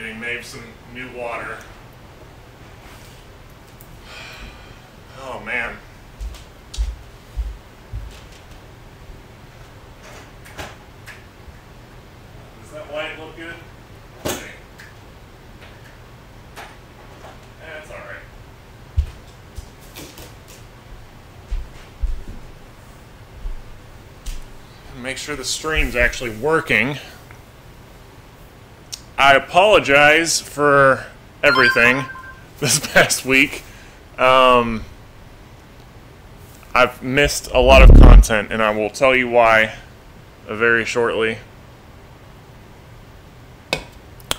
Getting Maeve some new water. Oh man. Does that light look good? That's alright. Make sure the stream's actually working. I apologize for everything this past week. Um, I've missed a lot of content, and I will tell you why very shortly.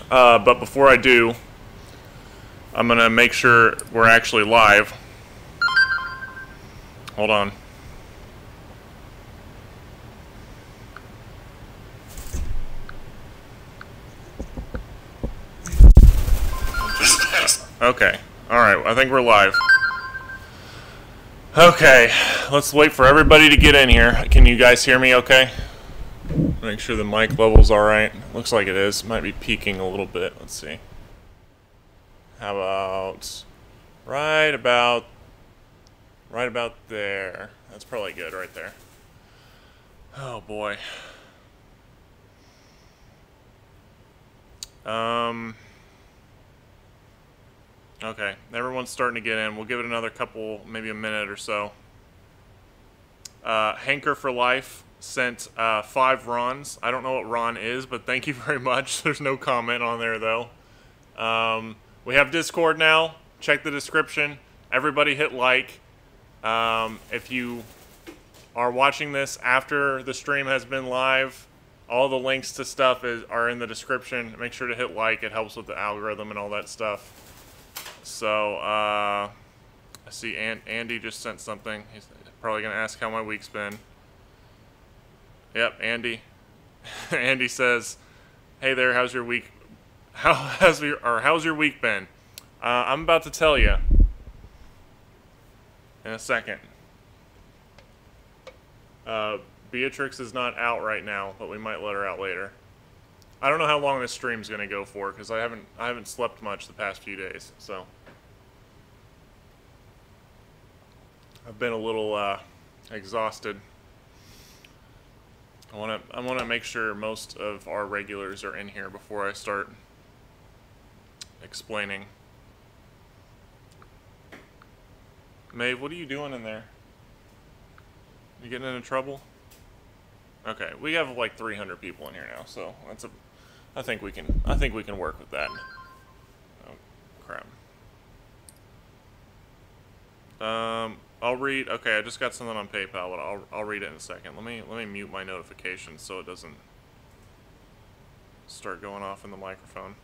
Uh, but before I do, I'm going to make sure we're actually live. Hold on. Okay. Alright, I think we're live. Okay, let's wait for everybody to get in here. Can you guys hear me okay? Make sure the mic level's alright. Looks like it is. Might be peaking a little bit. Let's see. How about... Right about... Right about there. That's probably good right there. Oh boy. Um... Okay, everyone's starting to get in. We'll give it another couple, maybe a minute or so. Uh, Hanker for Life sent uh, five Rons. I don't know what Ron is, but thank you very much. There's no comment on there, though. Um, we have Discord now. Check the description. Everybody hit like. Um, if you are watching this after the stream has been live, all the links to stuff is, are in the description. Make sure to hit like. It helps with the algorithm and all that stuff. So, uh, I see Andy just sent something. He's probably going to ask how my week's been. Yep, Andy. Andy says, "Hey there, how's your week? How has your or how's your week been?" Uh, I'm about to tell you in a second. Uh, Beatrix is not out right now, but we might let her out later. I don't know how long this stream's gonna go for because I haven't I haven't slept much the past few days, so I've been a little uh, exhausted. I want to I want to make sure most of our regulars are in here before I start explaining. Maeve, what are you doing in there? You getting into trouble? Okay, we have like 300 people in here now, so that's a. I think we can. I think we can work with that. Oh, crap. Um, I'll read. Okay, I just got something on PayPal, but I'll I'll read it in a second. Let me let me mute my notifications so it doesn't start going off in the microphone.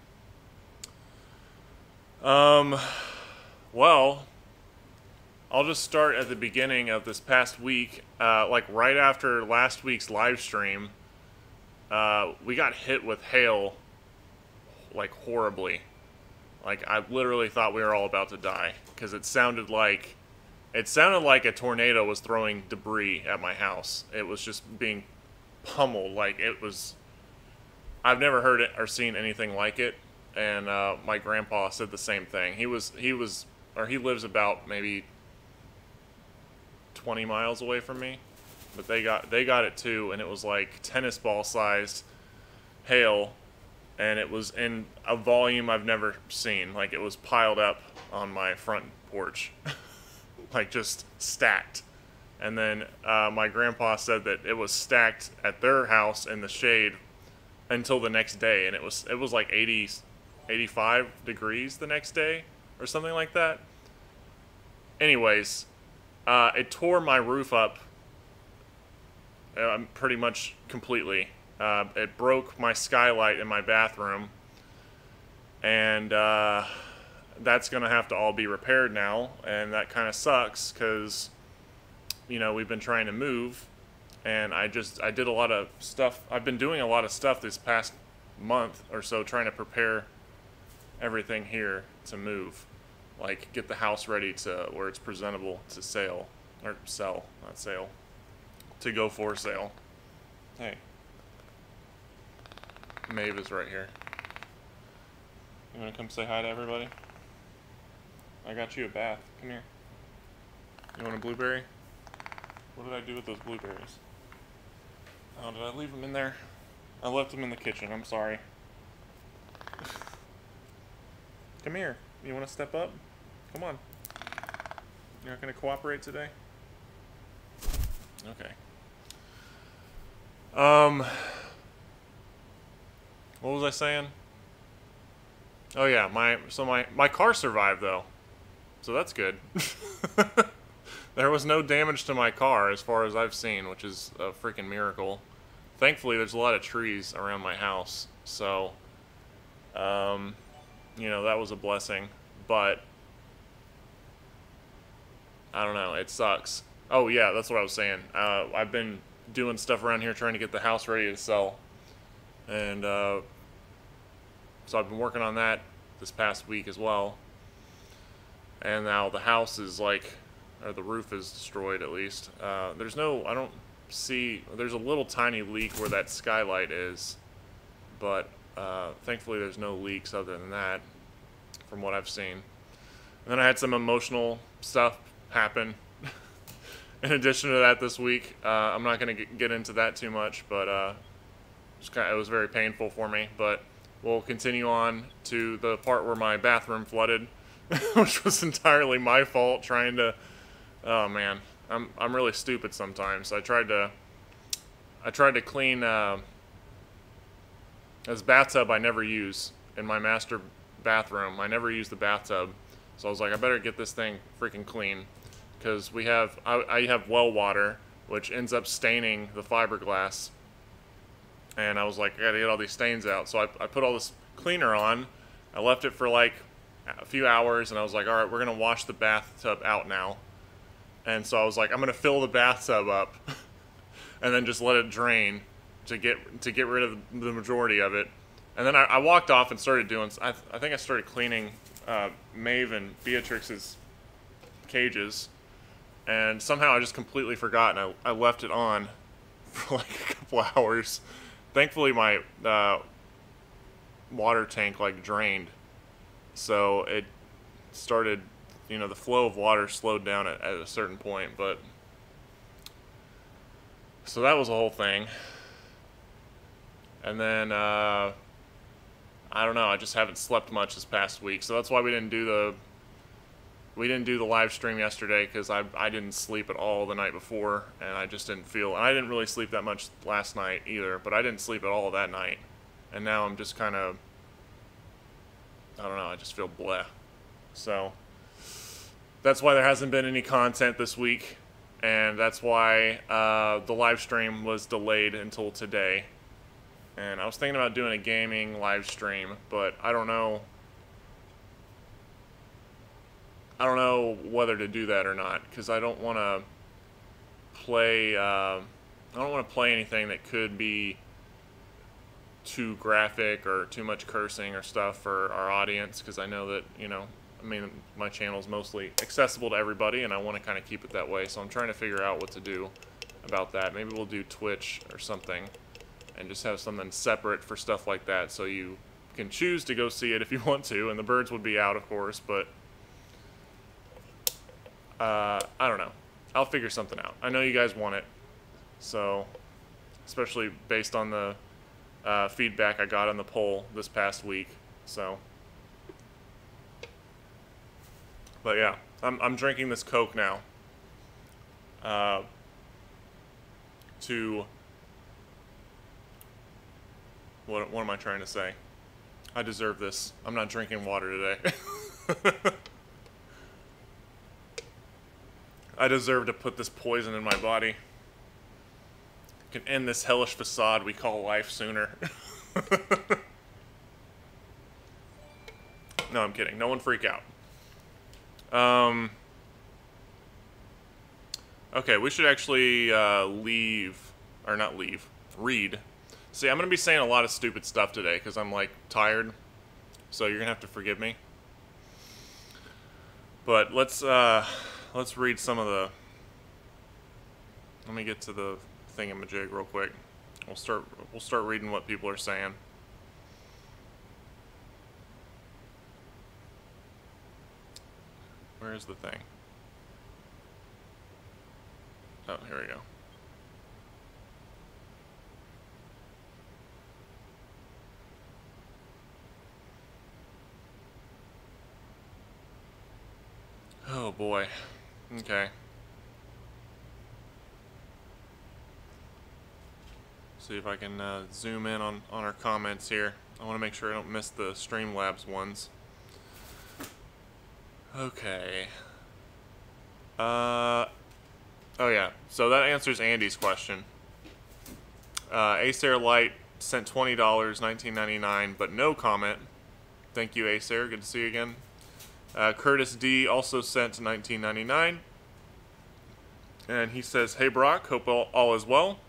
Um, well, I'll just start at the beginning of this past week. Uh, like right after last week's live stream, uh, we got hit with hail, like horribly. Like I literally thought we were all about to die because it sounded like it sounded like a tornado was throwing debris at my house. It was just being pummeled. Like it was. I've never heard it or seen anything like it. And uh, my grandpa said the same thing. He was he was or he lives about maybe 20 miles away from me, but they got they got it too, and it was like tennis ball sized hail, and it was in a volume I've never seen. Like it was piled up on my front porch. like just stacked. And then uh, my grandpa said that it was stacked at their house in the shade until the next day, and it was it was like 80, 85 degrees the next day or something like that. Anyways, uh, it tore my roof up uh, pretty much completely. Uh, it broke my skylight in my bathroom, and uh, that's going to have to all be repaired now, and that kind of sucks because, you know, we've been trying to move, and I just I did a lot of stuff. I've been doing a lot of stuff this past month or so, trying to prepare everything here to move, like get the house ready to where it's presentable to sale or sell, not sale, to go for sale. Hey, Maeve is right here. You wanna come say hi to everybody? I got you a bath. Come here. You want a blueberry? What did I do with those blueberries? Oh, did I leave them in there? I left them in the kitchen. I'm sorry. Come here. You want to step up? Come on. You're not going to cooperate today? Okay. Um, what was I saying? Oh yeah, my so my my car survived though, so that's good. there was no damage to my car as far as I've seen, which is a freaking miracle. Thankfully, there's a lot of trees around my house, so um, you know that was a blessing. But I don't know, it sucks. Oh yeah, that's what I was saying. Uh, I've been doing stuff around here trying to get the house ready to sell, and uh, so I've been working on that this past week as well. And now the house is like, or the roof is destroyed at least. Uh, there's no, I don't see, there's a little tiny leak where that skylight is, but uh, thankfully there's no leaks other than that, from what I've seen. And then I had some emotional stuff happen in addition to that this week. Uh, I'm not going to get into that too much, but uh, kind of, it was very painful for me. But we'll continue on to the part where my bathroom flooded, which was entirely my fault. Trying to, oh man, I'm I'm really stupid sometimes. I tried to, I tried to clean uh, this bathtub I never use in my master bathroom. I never use the bathtub, so I was like, I better get this thing freaking clean because we have I, I have well water which ends up staining the fiberglass. And I was like I gotta get all these stains out. So I, I put all this cleaner on. I left it for like a few hours and I was like all right we're gonna wash the bathtub out now. And so I was like I'm gonna fill the bathtub up and then just let it drain to get to get rid of the majority of it. And then I, I walked off and started doing I, I think I started cleaning uh, Maeve and Beatrix's cages and somehow I just completely forgot and I, I left it on for like a couple hours. Thankfully, my uh, water tank like drained, so it started. You know, the flow of water slowed down at, at a certain point, but so that was the whole thing. And then uh, I don't know. I just haven't slept much this past week, so that's why we didn't do the we didn't do the live stream yesterday because I, I didn't sleep at all the night before and I just didn't feel and I didn't really sleep that much last night either but I didn't sleep at all that night. And now I'm just kind of I don't know I just feel bleh so that's why there hasn't been any content this week and that's why uh, the live stream was delayed until today. And I was thinking about doing a gaming live stream but I don't know I don't know whether to do that or not because I don't want to play. Uh, I don't want to play anything that could be too graphic or too much cursing or stuff for our audience because I know that you know. I mean, my channel is mostly accessible to everybody, and I want to kind of keep it that way. So I'm trying to figure out what to do about that. Maybe we'll do Twitch or something, and just have something separate for stuff like that, so you can choose to go see it if you want to. And the birds would be out, of course, but uh, I don't know. I'll figure something out. I know you guys want it, so especially based on the uh, feedback I got on the poll this past week. So, but yeah, I'm I'm drinking this Coke now. Uh, to what what am I trying to say? I deserve this. I'm not drinking water today. I deserve to put this poison in my body. Can end this hellish facade we call life sooner. no, I'm kidding. No one freak out. Um. Okay, we should actually uh, leave, or not leave, read. See, I'm going to be saying a lot of stupid stuff today because I'm, like, tired. So you're going to have to forgive me. But let's, uh, let's read some of the. Let me get to the thing in thingamajig real quick. We'll start. We'll start reading what people are saying. Where's the thing? Oh, here we go. Oh boy. Okay. See if I can uh, zoom in on, on our comments here. I want to make sure I don't miss the Streamlabs ones. Okay. Uh, oh yeah, so that answers Andy's question. Uh, Acer Light sent $20, 19.99, but no comment. Thank you, Acer. Good to see you again. Uh, Curtis D also sent 19.99, and he says, "Hey Brock, hope all, all is well."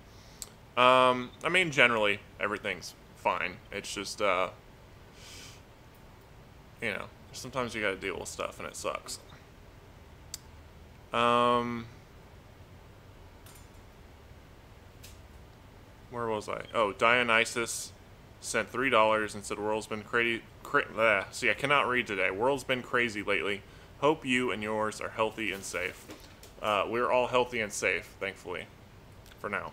Um, I mean, generally everything's fine. It's just, uh, you know, sometimes you got to deal with stuff, and it sucks. Um, where was I? Oh, Dionysus sent three dollars and said, "World's been crazy." Cra- See, I cannot read today. World's been crazy lately. Hope you and yours are healthy and safe. Uh, we're all healthy and safe, thankfully, for now.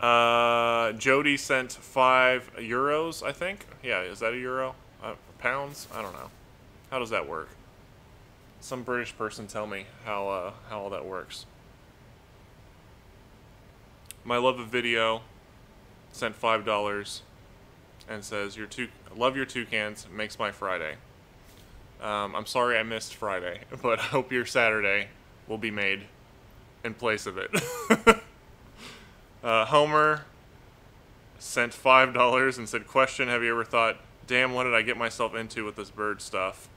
uh, Jody sent five euros, I think. Yeah, is that a euro? Uh, pounds? I don't know. How does that work? Some British person tell me how uh, how all that works. My love of video sent five dollars and says your two love your toucans makes my Friday. Um, I'm sorry I missed Friday, but I hope your Saturday will be made in place of it. uh, Homer sent five dollars and said, "Question: Have you ever thought, damn, what did I get myself into with this bird stuff?"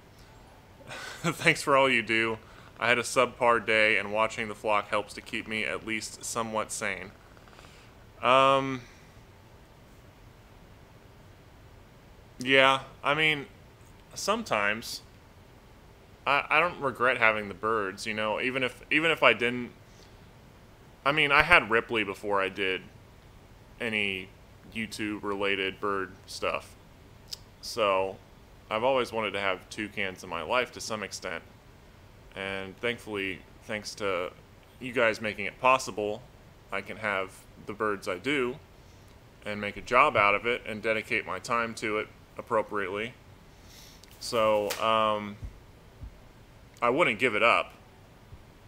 Thanks for all you do. I had a subpar day, and watching the flock helps to keep me at least somewhat sane. Um. Yeah, I mean, sometimes I, I don't regret having the birds, you know, even if even if I didn't I mean, I had Ripley before I did any YouTube related bird stuff. So, I've always wanted to have toucans in my life to some extent. And thankfully, thanks to you guys making it possible, I can have the birds I do and make a job out of it and dedicate my time to it appropriately. So, um, I wouldn't give it up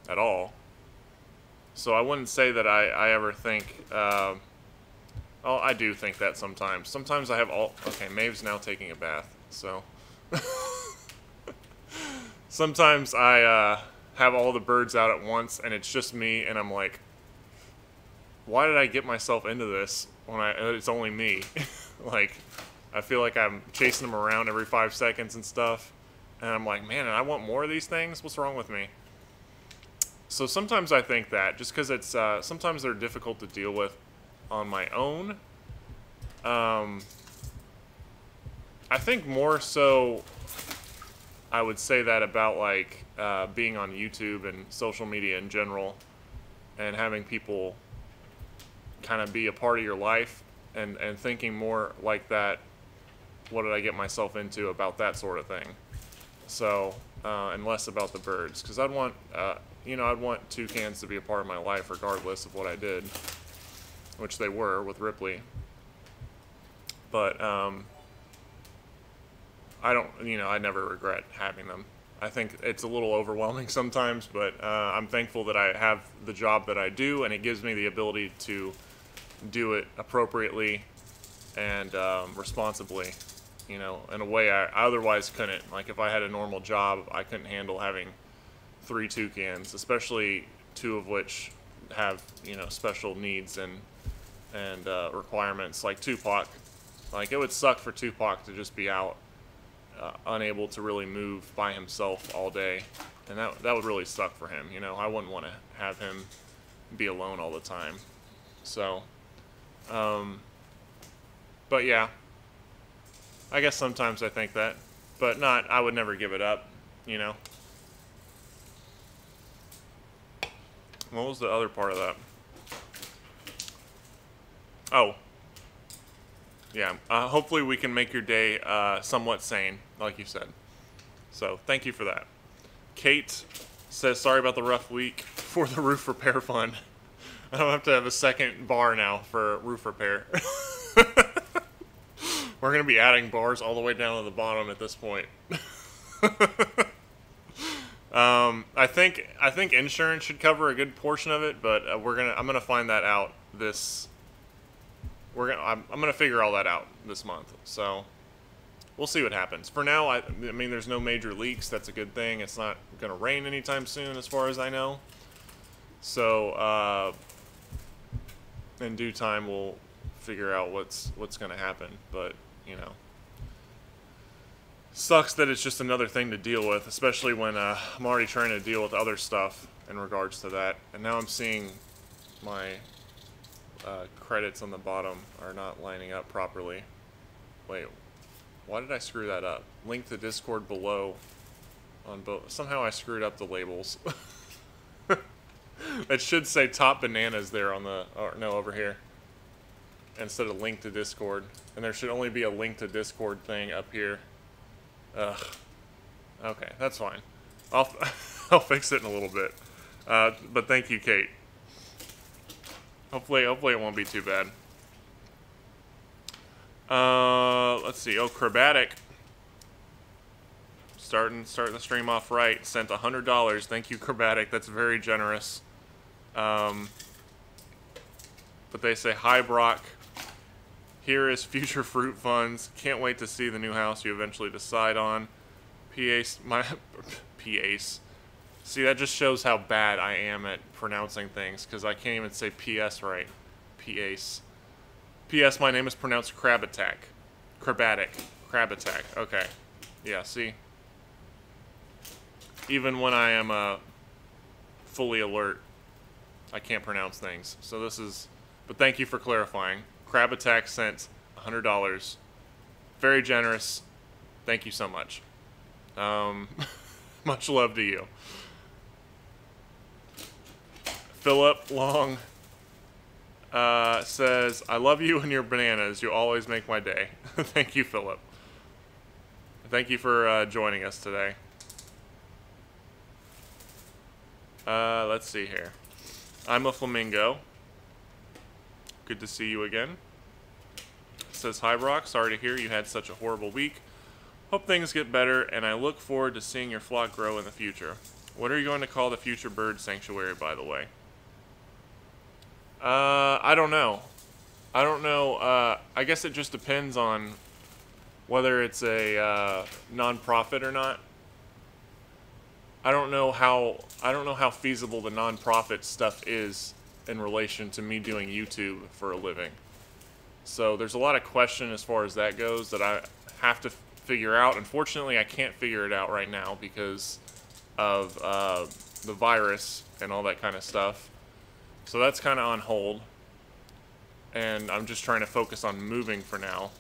at all. So I wouldn't say that I, I ever think. Uh, oh, I do think that sometimes. Sometimes I have all. Okay, Maeve's now taking a bath, so. sometimes I uh, have all the birds out at once, and it's just me, and I'm like, why did I get myself into this when I it's only me? like, I feel like I'm chasing them around every five seconds and stuff, and I'm like, man, I want more of these things. What's wrong with me? So sometimes I think that just because it's uh, sometimes they're difficult to deal with on my own. Um, I think more so. I would say that about like uh, being on YouTube and social media in general, and having people kind of be a part of your life, and and thinking more like that. What did I get myself into about that sort of thing? So uh, and less about the birds because I'd want uh, you know, I'd want toucans to be a part of my life regardless of what I did, which they were with Ripley. But um, I don't, you know, I never regret having them. I think it's a little overwhelming sometimes, but uh, I'm thankful that I have the job that I do, and it gives me the ability to do it appropriately and um, responsibly. You know, in a way I otherwise couldn't. Like if I had a normal job, I couldn't handle having three toucans, especially two of which have you know special needs and and uh, requirements like Toupac. Like it would suck for Toupac to just be out, uh, unable to really move by himself all day, and that that would really suck for him. You know, I wouldn't want to have him be alone all the time. So, um, but yeah, I guess sometimes I think that, but not. I would never give it up. You know. What was the other part of that? Oh. Yeah. Uh, hopefully we can make your day uh, somewhat sane, like you said. So thank you for that. Kate says sorry about the rough week for the roof repair fund. I don't have to have a second bar now for roof repair. We're gonna be adding bars all the way down to the bottom at this point. um, I think I think insurance should cover a good portion of it, but uh, we're gonna I'm gonna find that out this. We're gonna I'm, I'm gonna figure all that out this month. So we'll see what happens. For now, I, I mean, there's no major leaks. That's a good thing. It's not gonna rain anytime soon, as far as I know. So uh, in due time, we'll figure out what's what's gonna happen. But you know, sucks that it's just another thing to deal with, especially when uh, I'm already trying to deal with other stuff in regards to that. And now I'm seeing my uh, credits on the bottom are not lining up properly. Wait, why did I screw that up? Link the Discord below on both. Somehow I screwed up the labels. it should say top bananas there on the, or no, over here instead of link to Discord. And there should only be a link to Discord thing up here. Ugh. Okay, that's fine. I'll, I'll fix it in a little bit. Uh, but thank you, Kate. Hopefully, hopefully it won't be too bad. Uh, let's see. Oh, Chrobatic. Starting, starting the stream off right. Sent a hundred dollars. Thank you, Chrobatic. That's very generous. Um, but they say hi, Brock. Here is future fruit funds. Can't wait to see the new house you eventually decide on. PACE, my PACE. See, that just shows how bad I am at pronouncing things because I can't even say PS right. PACE. P.S. My name is pronounced Crab Attack. Crabatic. Crab Attack. Okay. Yeah, see? Even when I am uh, fully alert, I can't pronounce things. So this is... But thank you for clarifying. Crab Attack sent $100. Very generous. Thank you so much. Um, much love to you. Philip Long uh, says, I love you and your bananas. You always make my day. Thank you, Philip. Thank you for uh, joining us today. Uh, let's see here. I'm a flamingo. Good to see you again. Says, Hi, Brock. Sorry to hear you had such a horrible week. Hope things get better, and I look forward to seeing your flock grow in the future. What are you going to call the future bird sanctuary, by the way? Uh, I don't know. I don't know. Uh, I guess it just depends on whether it's a uh, nonprofit or not. I don't know how I don't know how feasible the nonprofit stuff is in relation to me doing YouTube for a living. So there's a lot of question as far as that goes that I have to figure out. Unfortunately, I can't figure it out right now because of uh, the virus and all that kind of stuff. So that's kind of on hold. And I'm just trying to focus on moving for now.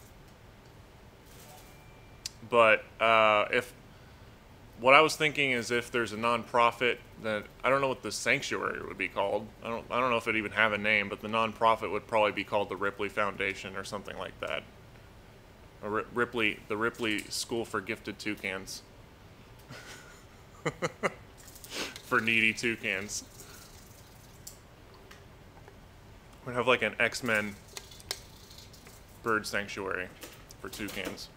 But uh, if what I was thinking is if there's a nonprofit that I don't know what the sanctuary would be called. I don't I don't know if it even have a name, but the nonprofit would probably be called the Ripley Foundation or something like that. Ripley, the Ripley School for Gifted Toucans. for needy toucans. We'd have like an X-Men bird sanctuary for toucans.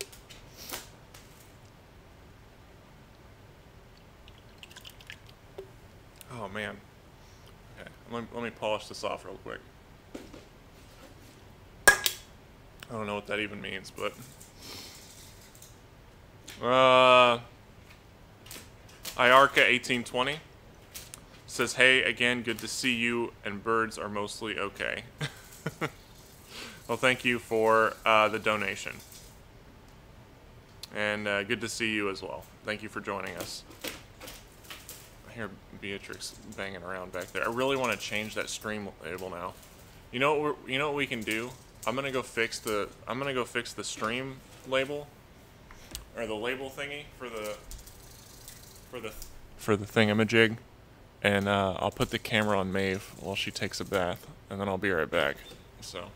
Oh man. Okay, let me, let me polish this off real quick. I don't know what that even means, but uh, Iarca 1820 says, "Hey again, good to see you. And birds are mostly okay." well, thank you for uh, the donation, and uh, good to see you as well. Thank you for joining us hear Beatrix banging around back there. I really want to change that stream label now. You know what you know what we can do? I'm gonna go fix the I'm gonna go fix the stream label or the label thingy for the for the for the thingamajig, and uh, I'll put the camera on Maeve while she takes a bath, and then I'll be right back. So.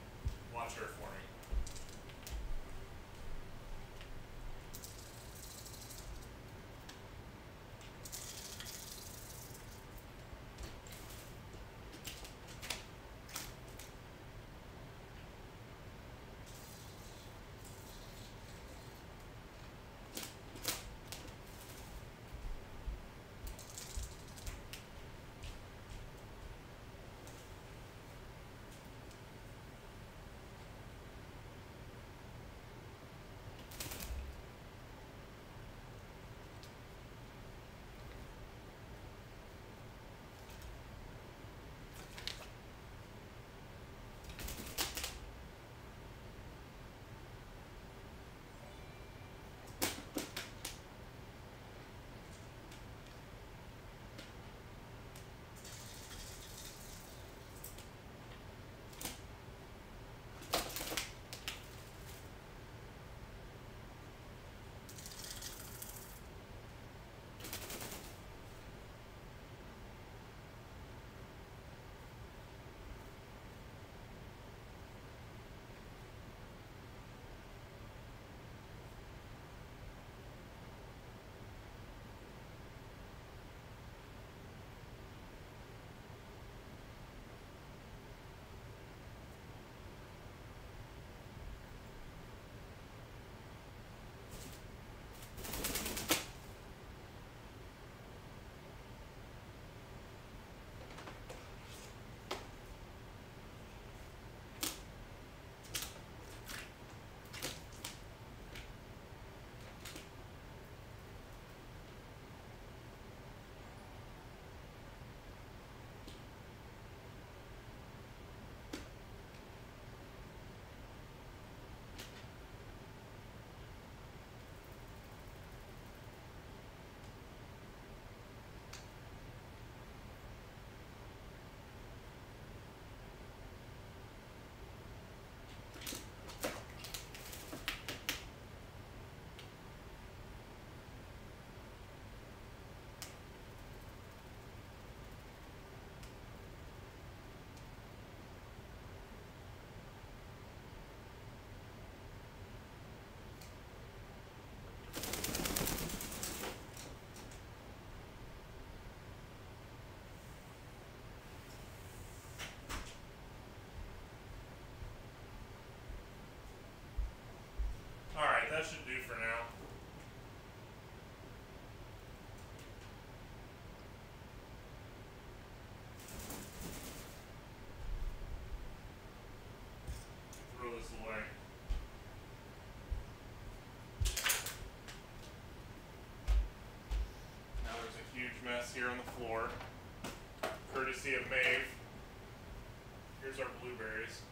Courtesy of Maeve. Here's our blueberries.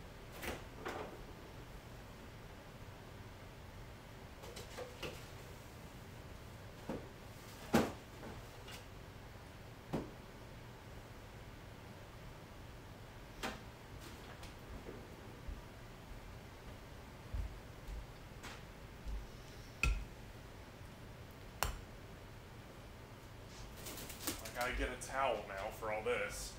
I get a towel now for all this.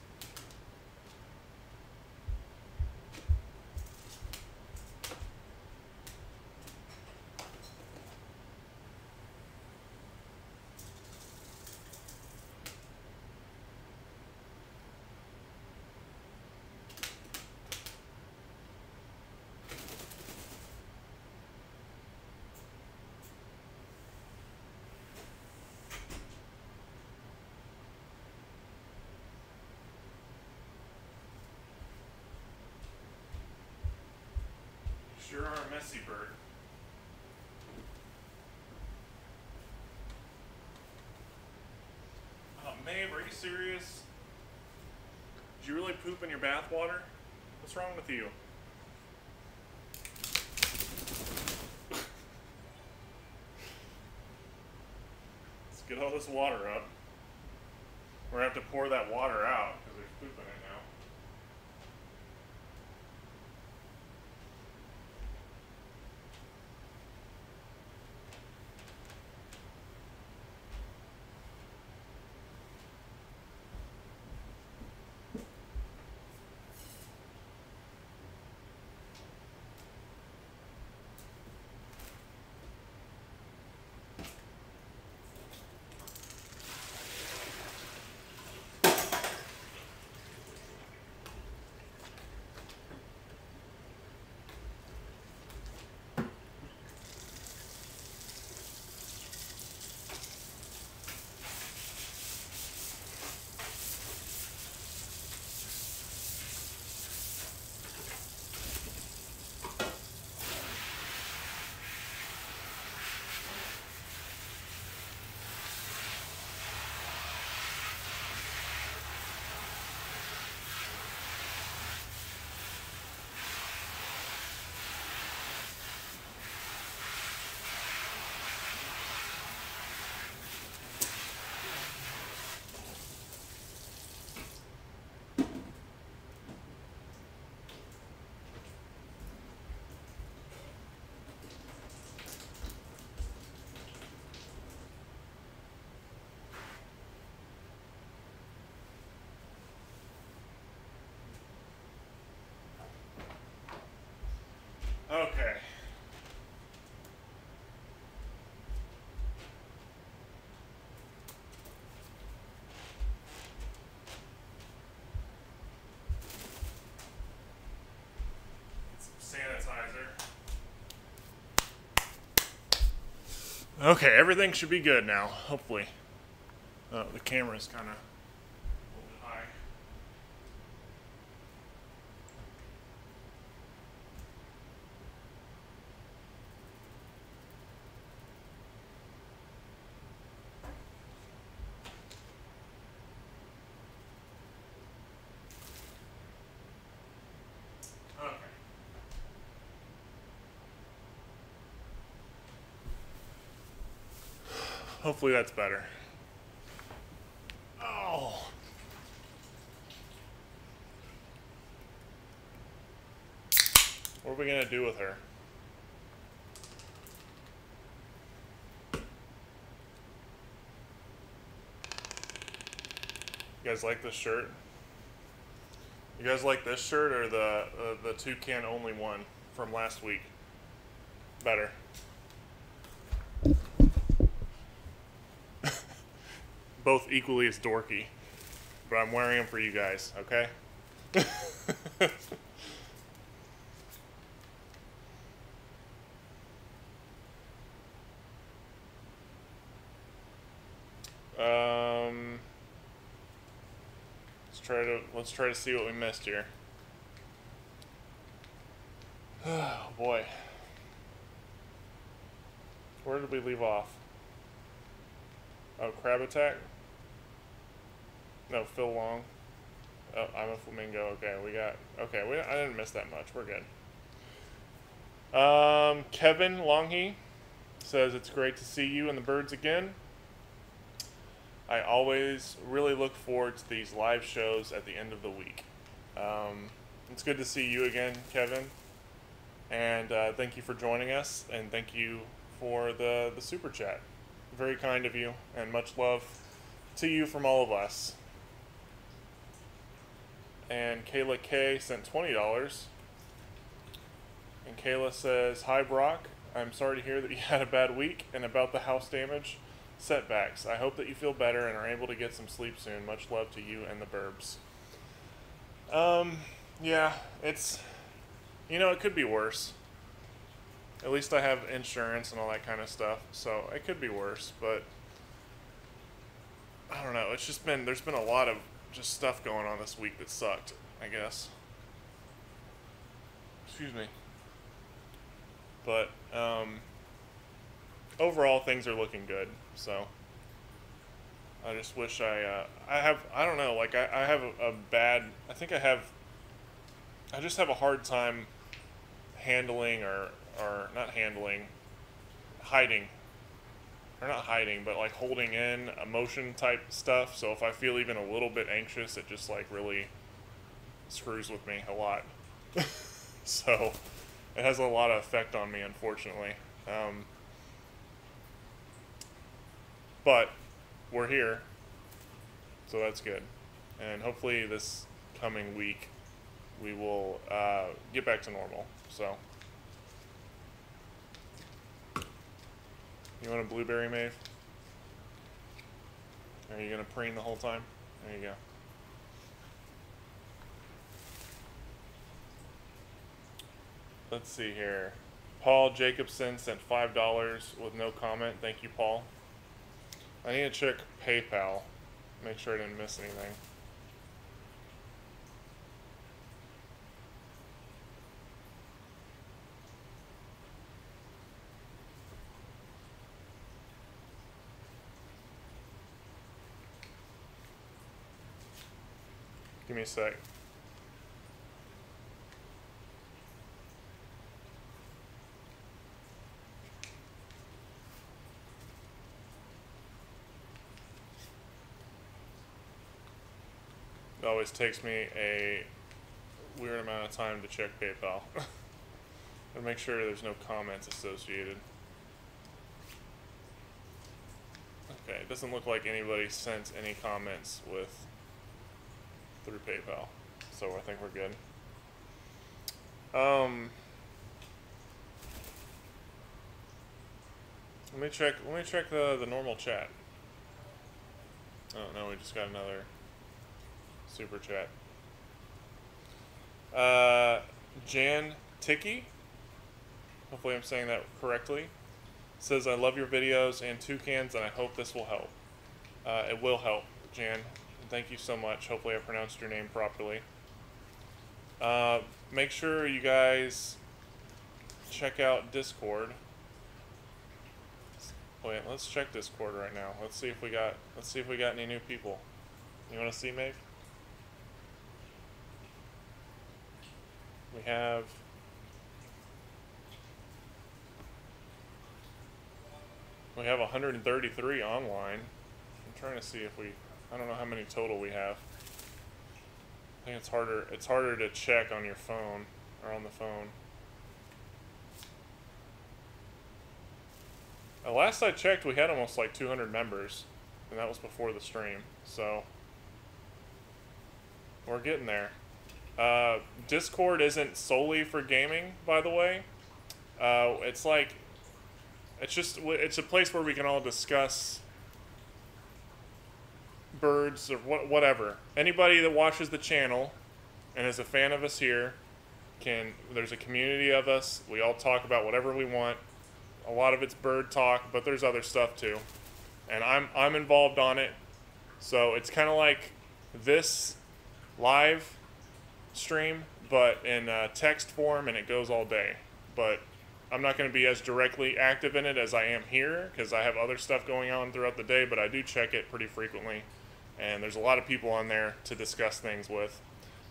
Sure are a messy bird. Oh, Maeve, are you serious? Did you really poop in your bath water? What's wrong with you? Let's get all this water up. We're gonna have to pour that water out because there's poop in it Okay, everything should be good now, hopefully. Oh, the camera's kind of a little bit high. Okay. Hopefully that's better. Oh. What are we gonna do with her? You guys like this shirt? You guys like this shirt or the uh, the toucan only one from last week? Better. both equally as dorky, but I'm wearing them for you guys, okay? um, let's try to let's try to see what we missed here. Oh boy. Where did we leave off? Oh, crab attack? No, Phil Long. Oh, I'm a flamingo. Okay, we got. Okay, we. I didn't miss that much. We're good. Um, Kevin Longhe says it's great to see you and the birds again. I always really look forward to these live shows at the end of the week. Um, it's good to see you again, Kevin. And uh, thank you for joining us, and thank you for the, the super chat. Very kind of you, and much love to you from all of us. And Kayla K sent $20. And Kayla says, Hi, Brock. I'm sorry to hear that you had a bad week and about the house damage setbacks. I hope that you feel better and are able to get some sleep soon. Much love to you and the Burbs. Um, yeah, it's, you know, it could be worse. At least I have insurance and all that kind of stuff, so it could be worse, but I don't know. It's just been, there's been a lot of just stuff going on this week that sucked, I guess. Excuse me. But, um, overall, things are looking good. So I just wish I uh, I have I don't know like I, I have a, a bad I think I have I just have a hard time handling or or not handling hiding or not hiding but like holding in emotion type stuff so if i feel even a little bit anxious it just like really screws with me a lot so it has a lot of effect on me unfortunately um, but we're here, so that's good. And hopefully, this coming week, we will uh, get back to normal. So, you want a blueberry, Maeve? Are you gonna preen the whole time? There you go. Let's see here. Paul Jacobson sent five dollars with no comment. Thank you, Paul. I need to check PayPal. Make sure I didn't miss anything. Give me a sec. It always takes me a weird amount of time to check PayPal. and make sure there's no comments associated. Okay, it doesn't look like anybody sent any comments with through PayPal. So I think we're good. Um Let me check let me check the the normal chat. Oh no, we just got another super chat. Uh, Jan Ticky, hopefully I'm saying that correctly, says, I love your videos and toucans, and I hope this will help. Uh, it will help, Jan. Thank you so much. Hopefully I pronounced your name properly. Uh, make sure you guys check out Discord. Wait, let's check Discord right now. Let's see if we got let's see if we got any new people. You want to see, Maeve? We have we have 133 online. I'm trying to see if we I don't know how many total we have. I think it's harder it's harder to check on your phone or on the phone. Last I checked, we had almost like 200 members, and that was before the stream. So we're getting there. Uh, Discord isn't solely for gaming, by the way. Uh, it's like, it's just, it's a place where we can all discuss birds or what, whatever. Anybody that watches the channel and is a fan of us here can, there's a community of us. We all talk about whatever we want. A lot of it's bird talk, but there's other stuff too. and I'm I'm involved on it. So it's kind of like this live stream, but in uh, text form, and it goes all day. But I'm not going to be as directly active in it as I am here because I have other stuff going on throughout the day. But I do check it pretty frequently, and there's a lot of people on there to discuss things with.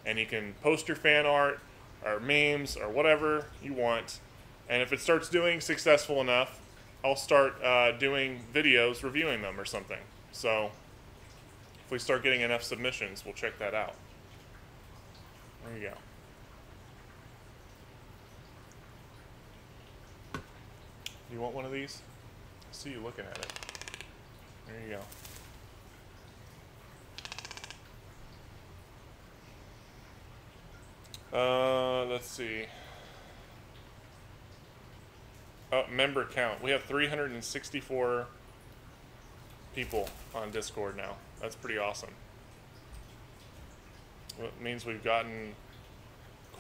And you can post your fan art or memes or whatever you want. And if it starts doing successful enough, I'll start uh, doing videos reviewing them or something. So if we start getting enough submissions, we'll check that out. There you go. You want one of these? I see you looking at it. There you go. Uh, let's see. Oh, member count. We have 364 people on Discord now. That's pretty awesome. It means we've gotten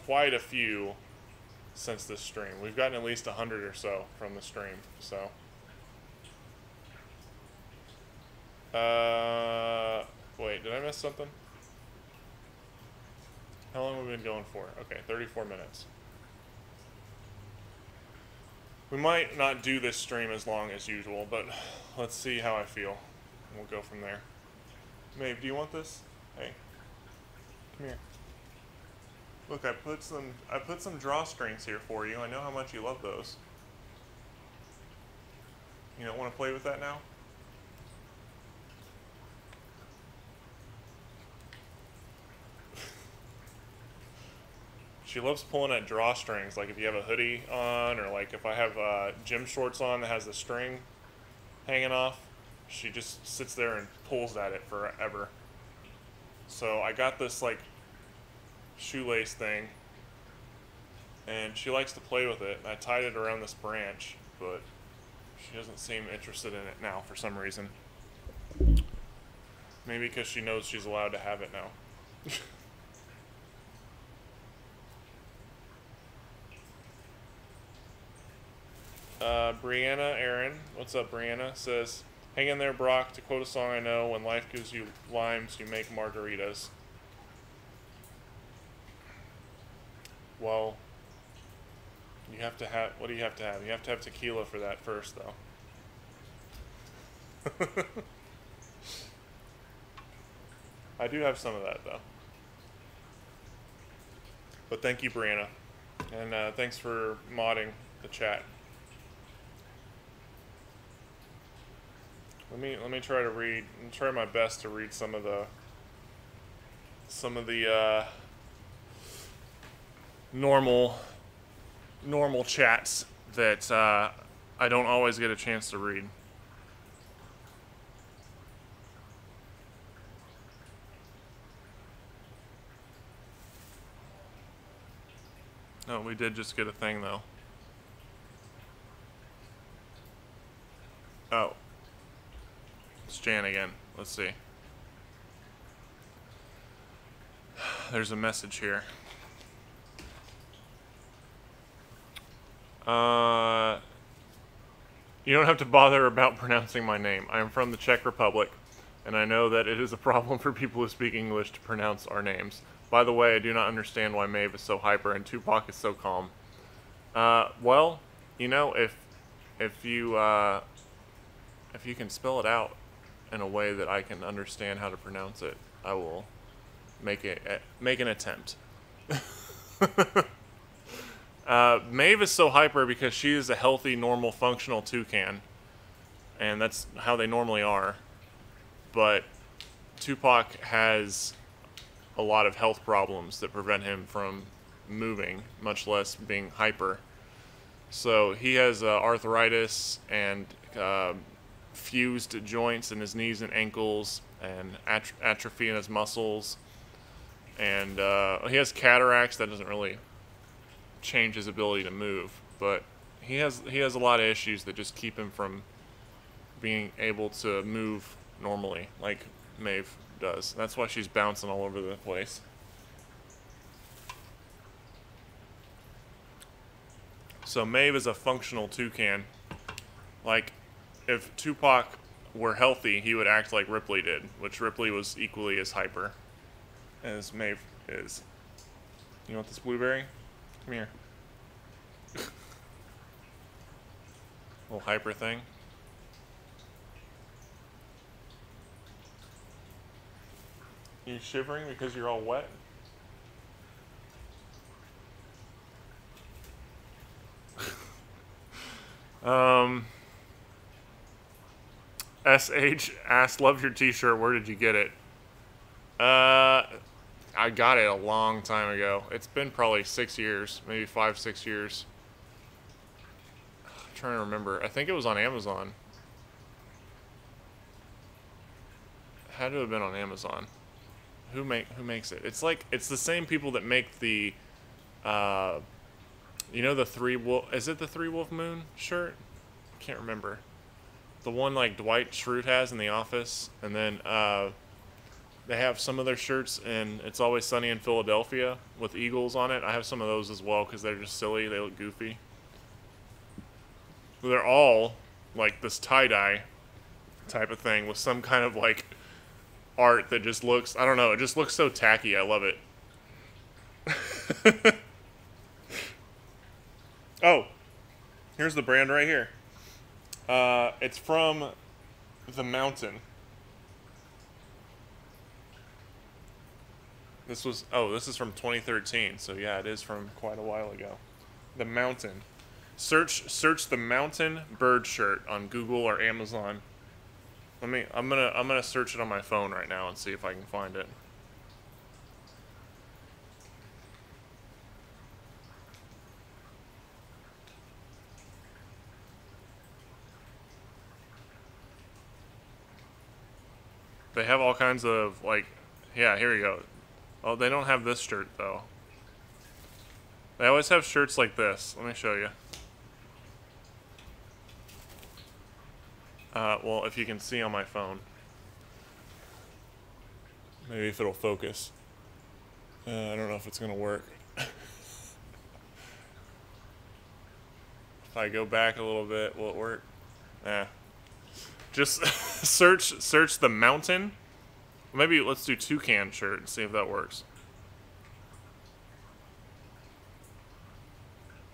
quite a few since this stream. We've gotten at least 100 or so from the stream, so. Uh, wait, did I miss something? How long have we been going for? Okay, 34 minutes. We might not do this stream as long as usual, but let's see how I feel. We'll go from there. Maeve, do you want this? Hey. Come here. Look, I put some I put some drawstrings here for you. I know how much you love those. You don't want to play with that now? She loves pulling at drawstrings. Like if you have a hoodie on, or like if I have uh, gym shorts on that has the string hanging off, she just sits there and pulls at it forever. So I got this like shoelace thing, and she likes to play with it. I tied it around this branch, but she doesn't seem interested in it now for some reason. Maybe because she knows she's allowed to have it now. Uh, Brianna Aaron, what's up, Brianna? Says, Hang in there, Brock. To quote a song I know, when life gives you limes, you make margaritas. Well, you have to have. What do you have to have? You have to have tequila for that first, though. I do have some of that, though. But thank you, Brianna. And uh, thanks for modding the chat. Let me let me try to read. and try my best to read some of the some of the uh, normal normal chats that uh, I don't always get a chance to read. No, we did just get a thing though. Oh. It's Jan again. Let's see. There's a message here. Uh, you don't have to bother about pronouncing my name. I am from the Czech Republic, and I know that it is a problem for people who speak English to pronounce our names. By the way, I do not understand why Maeve is so hyper and Toupac is so calm. Uh, well, you know, if if you uh, if you can spell it out, in a way that I can understand how to pronounce it, I will make it eh, make an attempt. uh, Maeve is so hyper because she is a healthy, normal, functional toucan, and that's how they normally are. But Toupac has a lot of health problems that prevent him from moving, much less being hyper. So he has uh, arthritis and uh, fused joints in his knees and ankles and at- atrophy in his muscles. And uh, he has cataracts that doesn't really change his ability to move, but he has he has a lot of issues that just keep him from being able to move normally, like Maeve does. That's why she's bouncing all over the place. So Maeve is a functional toucan. Like if Toupac were healthy, he would act like Ripley did, which Ripley was equally as hyper as Maeve is. You want this blueberry? Come here. Little hyper thing. You shivering because you're all wet? um, SH asked, "Love your T-shirt. Where did you get it?" Uh, I got it a long time ago. It's been probably six years, maybe five, six years. I'm trying to remember. I think it was on Amazon. Had to have been on Amazon. Who make who makes it? It's like it's the same people that make the, uh, you know the three wolf. Is it the three wolf moon shirt? Can't remember. The one like Dwight Schrute has in the office, and then uh, they have some of their shirts, and it's always sunny in Philadelphia with eagles on it. I have some of those as well because they're just silly. They look goofy. They're all like this tie dye type of thing with some kind of like art that just looks I don't know, it just looks so tacky. I love it. oh, here's the brand right here. Uh, it's from the Mountain. This was oh, this is from 2013. So yeah, it is from quite a while ago. The Mountain. Search search the Mountain bird shirt on Google or Amazon. Let me. I'm gonna. I'm gonna search it on my phone right now and see if I can find it. They have all kinds of like. Yeah, here we go. Oh, they don't have this shirt though. They always have shirts like this. Let me show you. Uh, well, if you can see on my phone. Maybe if it'll focus. Uh, I don't know if it's going to work. if I go back a little bit, will it work? Yeah. Just search search the mountain. Maybe let's do toucan shirt and see if that works.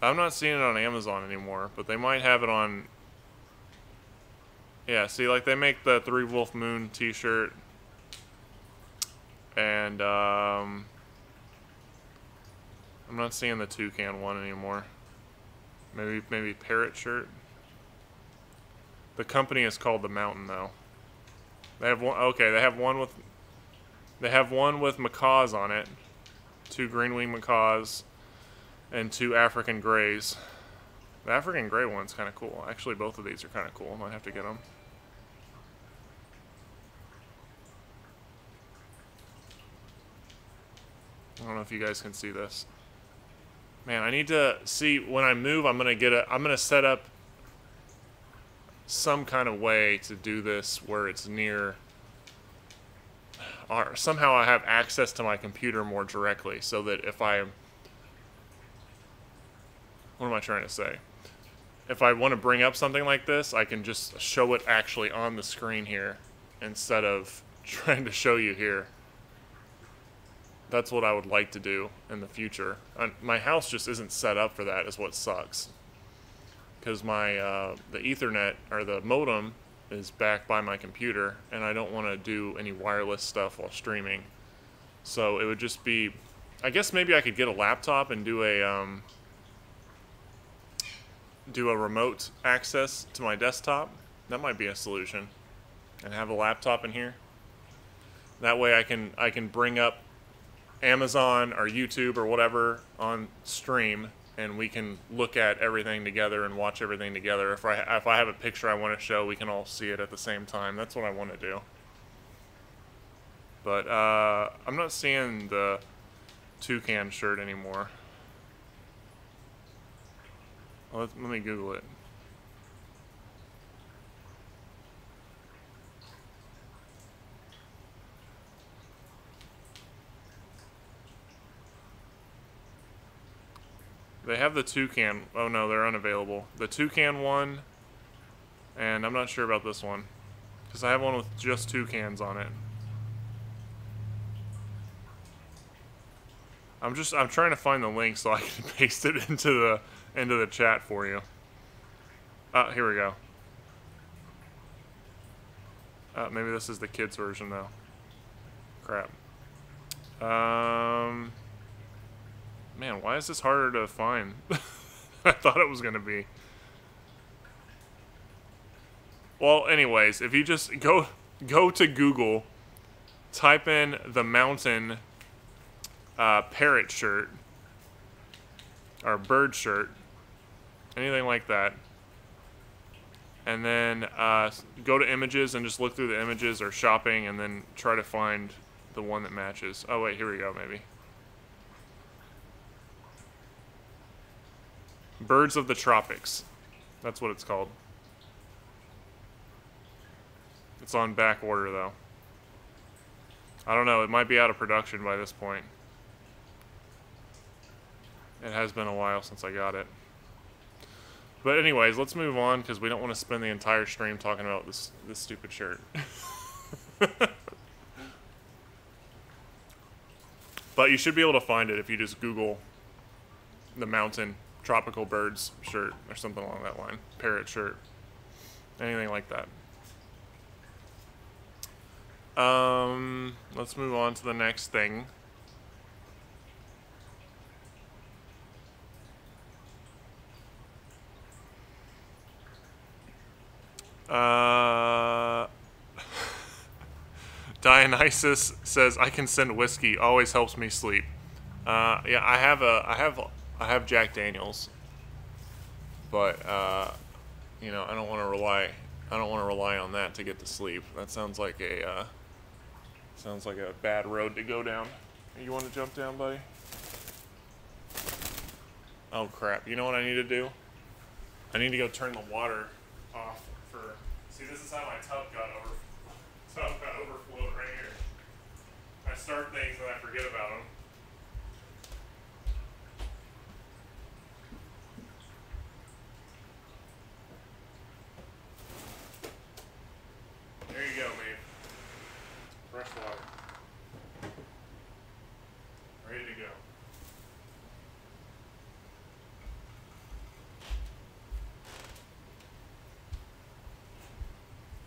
I'm not seeing it on Amazon anymore, but they might have it on yeah, see, like they make the Three Wolf Moon T-shirt, and um, I'm not seeing the toucan one anymore. Maybe maybe parrot shirt. The company is called the Mountain though. They have one. Okay, they have one with. They have one with macaws on it, two green wing macaws, and two African grays. The African gray one's kind of cool. Actually, both of these are kind of cool. I might have to get them. I don't know if you guys can see this. Man, I need to see when I move. I'm gonna get a. I'm gonna set up some kind of way to do this where it's near. Or somehow I have access to my computer more directly, so that if I. What am I trying to say? If I want to bring up something like this, I can just show it actually on the screen here, instead of trying to show you here that's what I would like to do in the future. my house just isn't set up for that. Is what sucks. Because my uh, the Ethernet or the modem is back by my computer, and I don't want to do any wireless stuff while streaming. So it would just be, I guess maybe I could get a laptop and do a um, do a remote access to my desktop. That might be a solution, and have a laptop in here. That way I can I can bring up Amazon or YouTube or whatever on stream, and we can look at everything together and watch everything together. If I if I have a picture I want to show, we can all see it at the same time. That's what I want to do. But uh, I'm not seeing the toucan shirt anymore. Let, let me Google it. They have the toucan. Oh no, they're unavailable. The toucan one, and I'm not sure about this one. Because I have one with just two cans on it. I'm just I'm trying to find the link so I can paste it into the into the chat for you. Uh, here we go. Uh, maybe this is the kids version though. Crap. Um, man, why is this harder to find? I thought it was gonna be. Well, anyways, if you just go go to Google, type in the mountain uh, parrot shirt or bird shirt, anything like that, and then uh, go to images and just look through the images or shopping, and then try to find the one that matches. Oh wait, here we go, maybe. Birds of the Tropics. That's what it's called. It's on back order though. I don't know, it might be out of production by this point. It has been a while since I got it. But anyways, let's move on because we don't want to spend the entire stream talking about this this stupid shirt. but you should be able to find it if you just Google the mountain tropical birds shirt or something along that line. Parrot shirt. Anything like that. Um, let's move on to the next thing. Uh, Dionysus says, "I can send whiskey. Always helps me sleep." Uh, yeah, I have a, I have, I have Jack Daniels, but uh, you know, I don't want to rely, I don't want to rely on that to get to sleep. That sounds like a, uh, sounds like a bad road to go down. You want to jump down, buddy? Oh crap! You know what I need to do? I need to go turn the water off for. See, this is how my tub got over. Tub got overflowed right here. I start things and I forget about them. There you go, babe. Fresh water. Ready to go.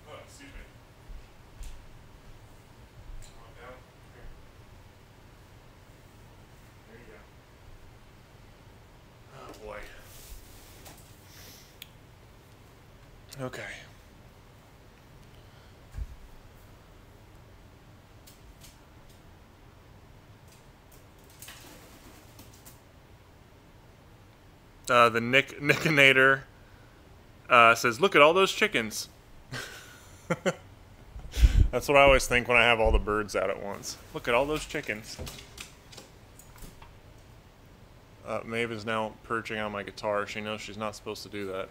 Oh, me. Come on down. Here. There you go. Oh boy. Okay. Uh, the Nick Nickinator uh, says, "Look at all those chickens." That's what I always think when I have all the birds out at once. Look at all those chickens. Uh, Maeve is now perching on my guitar. She knows she's not supposed to do that.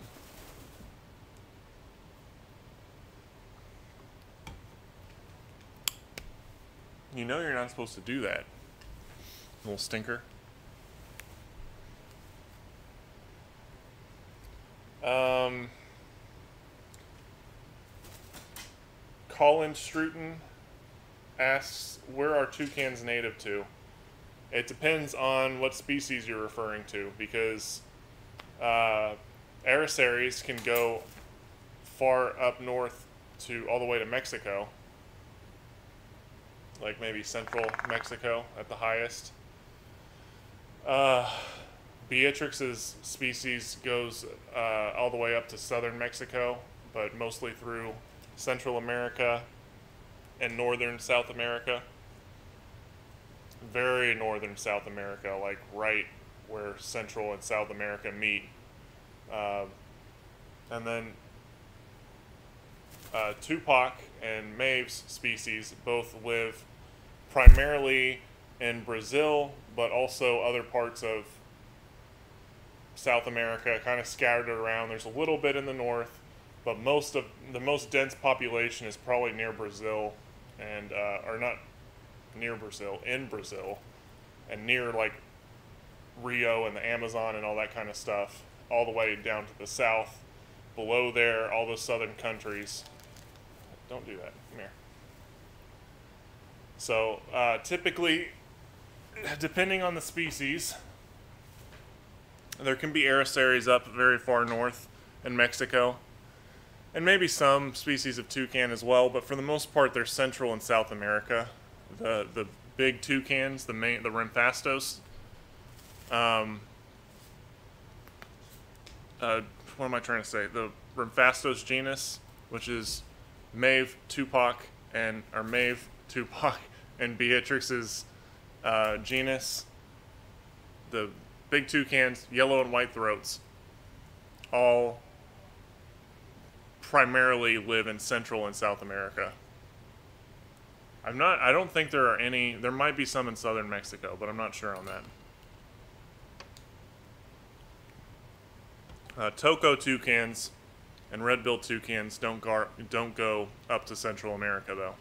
You know you're not supposed to do that, little stinker. Colin Struton asks, where are toucans native to? It depends on what species you're referring to, because uh, Aracaris can go far up north to all the way to Mexico, like maybe central Mexico at the highest. Uh, Beatrix's species goes uh, all the way up to southern Mexico, but mostly through Central America and northern South America. Very northern South America, like right where Central and South America meet. Uh, and then uh, Toupac and Maeve's species both live primarily in Brazil, but also other parts of South America, kind of scattered around. There's a little bit in the north, but most of the most dense population is probably near Brazil, and uh, or not near Brazil, in Brazil, and near like Rio and the Amazon and all that kind of stuff, all the way down to the south. Below there, all the southern countries Don't do that. Come here. So uh, typically, depending on the species, there can be Aracaris up very far north in Mexico, and maybe some species of toucan as well. But for the most part, they're Central and South America. The the big toucans, the main the Ramphastos. Um, uh, what am I trying to say? The Ramphastos genus, which is Maeve, Toupac, and or Maeve, Toupac, and Beatrix's uh, genus. The big toucans, yellow and white throats, all primarily live in Central and South America. I'm not. I don't think there are any. There might be some in southern Mexico, but I'm not sure on that. Uh, Toco toucans and red-billed toucans don't gar- don't go up to Central America though.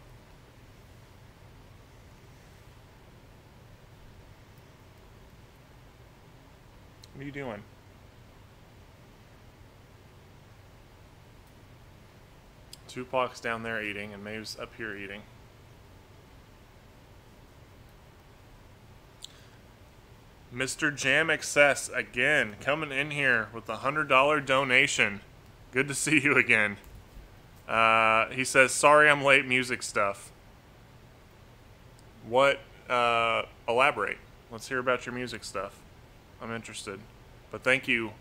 What are you doing? Toupac's down there eating, and Maeve's up here eating. Mr. Jam Excess again coming in here with a hundred dollar donation. Good to see you again. Uh, he says, "Sorry, I'm late. Music stuff." What? Uh, elaborate. Let's hear about your music stuff. I'm interested. But thank you,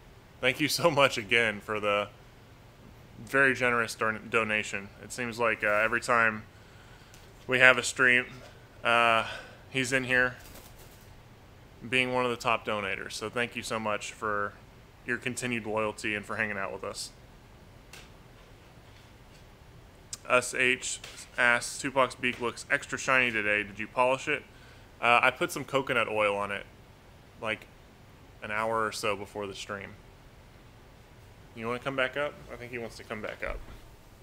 thank you so much again for the very generous don- donation. It seems like uh, every time we have a stream, uh, he's in here being one of the top donators. So thank you so much for your continued loyalty and for hanging out with us. SH asks, Toupac's beak looks extra shiny today. Did you polish it? Uh, I put some coconut oil on it, like an hour or so before the stream. You want to come back up? I think he wants to come back up.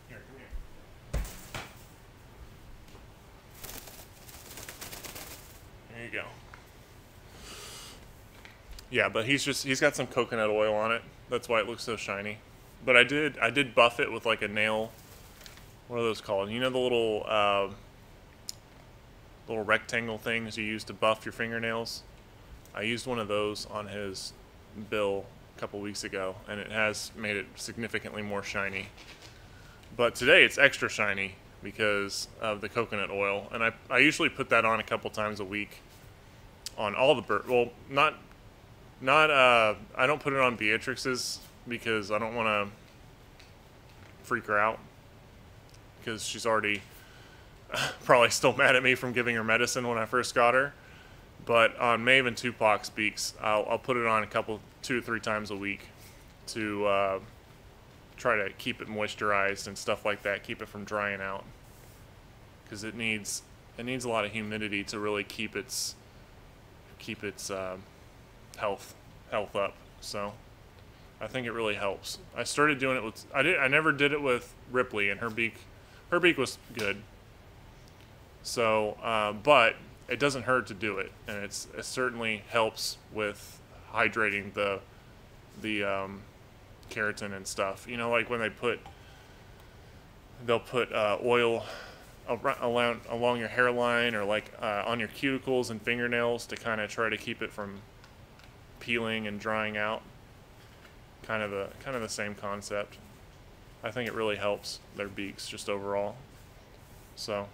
Here, come here. There you go. Yeah, but he's just he's got some coconut oil on it. That's why it looks so shiny. But I did I did buff it with like a nail. What are those called? You know the little uh, little rectangle things you use to buff your fingernails. I used one of those on his bill couple weeks ago, and it has made it significantly more shiny. But today it's extra shiny because of the coconut oil, and I I usually put that on a couple times a week on all the bird. Well, not not uh, I don't put it on Beatrix's because I don't want to freak her out because she's already probably still mad at me from giving her medicine when I first got her. But on Maven and Toupac's beaks, I'll, I'll put it on a couple, two or three times a week to uh, try to keep it moisturized and stuff like that, keep it from drying out. Because it needs it needs a lot of humidity to really keep its keep its uh, health health up. So I think it really helps. I started doing it with I did I never did it with Ripley and her beak her beak was good. So, uh, but it doesn't hurt to do it, and it's it certainly helps with hydrating the the um, keratin and stuff. You know, like when they put they'll put uh, oil along along your hairline or like uh, on your cuticles and fingernails to kind of try to keep it from peeling and drying out. Kind of a kind of the same concept. I think it really helps their beaks just overall. So,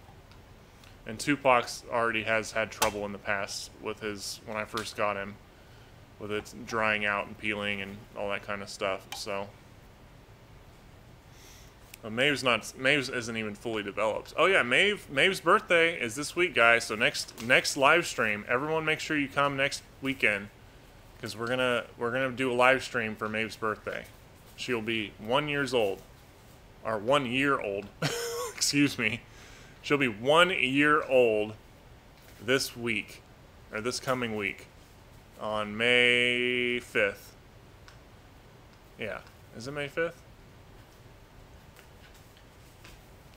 and Toupac's already has had trouble in the past with his when I first got him, with it drying out and peeling and all that kind of stuff. So. Well, not. Maeve's isn't even fully developed. Oh yeah, Maeve. Maeve's birthday is this week, guys. So next next live stream, everyone make sure you come next weekend, because we're gonna we're gonna do a live stream for Maeve's birthday. She'll be one years old, or one year old. Excuse me. She'll be one year old this week, or this coming week, on May fifth. Yeah, is it May fifth?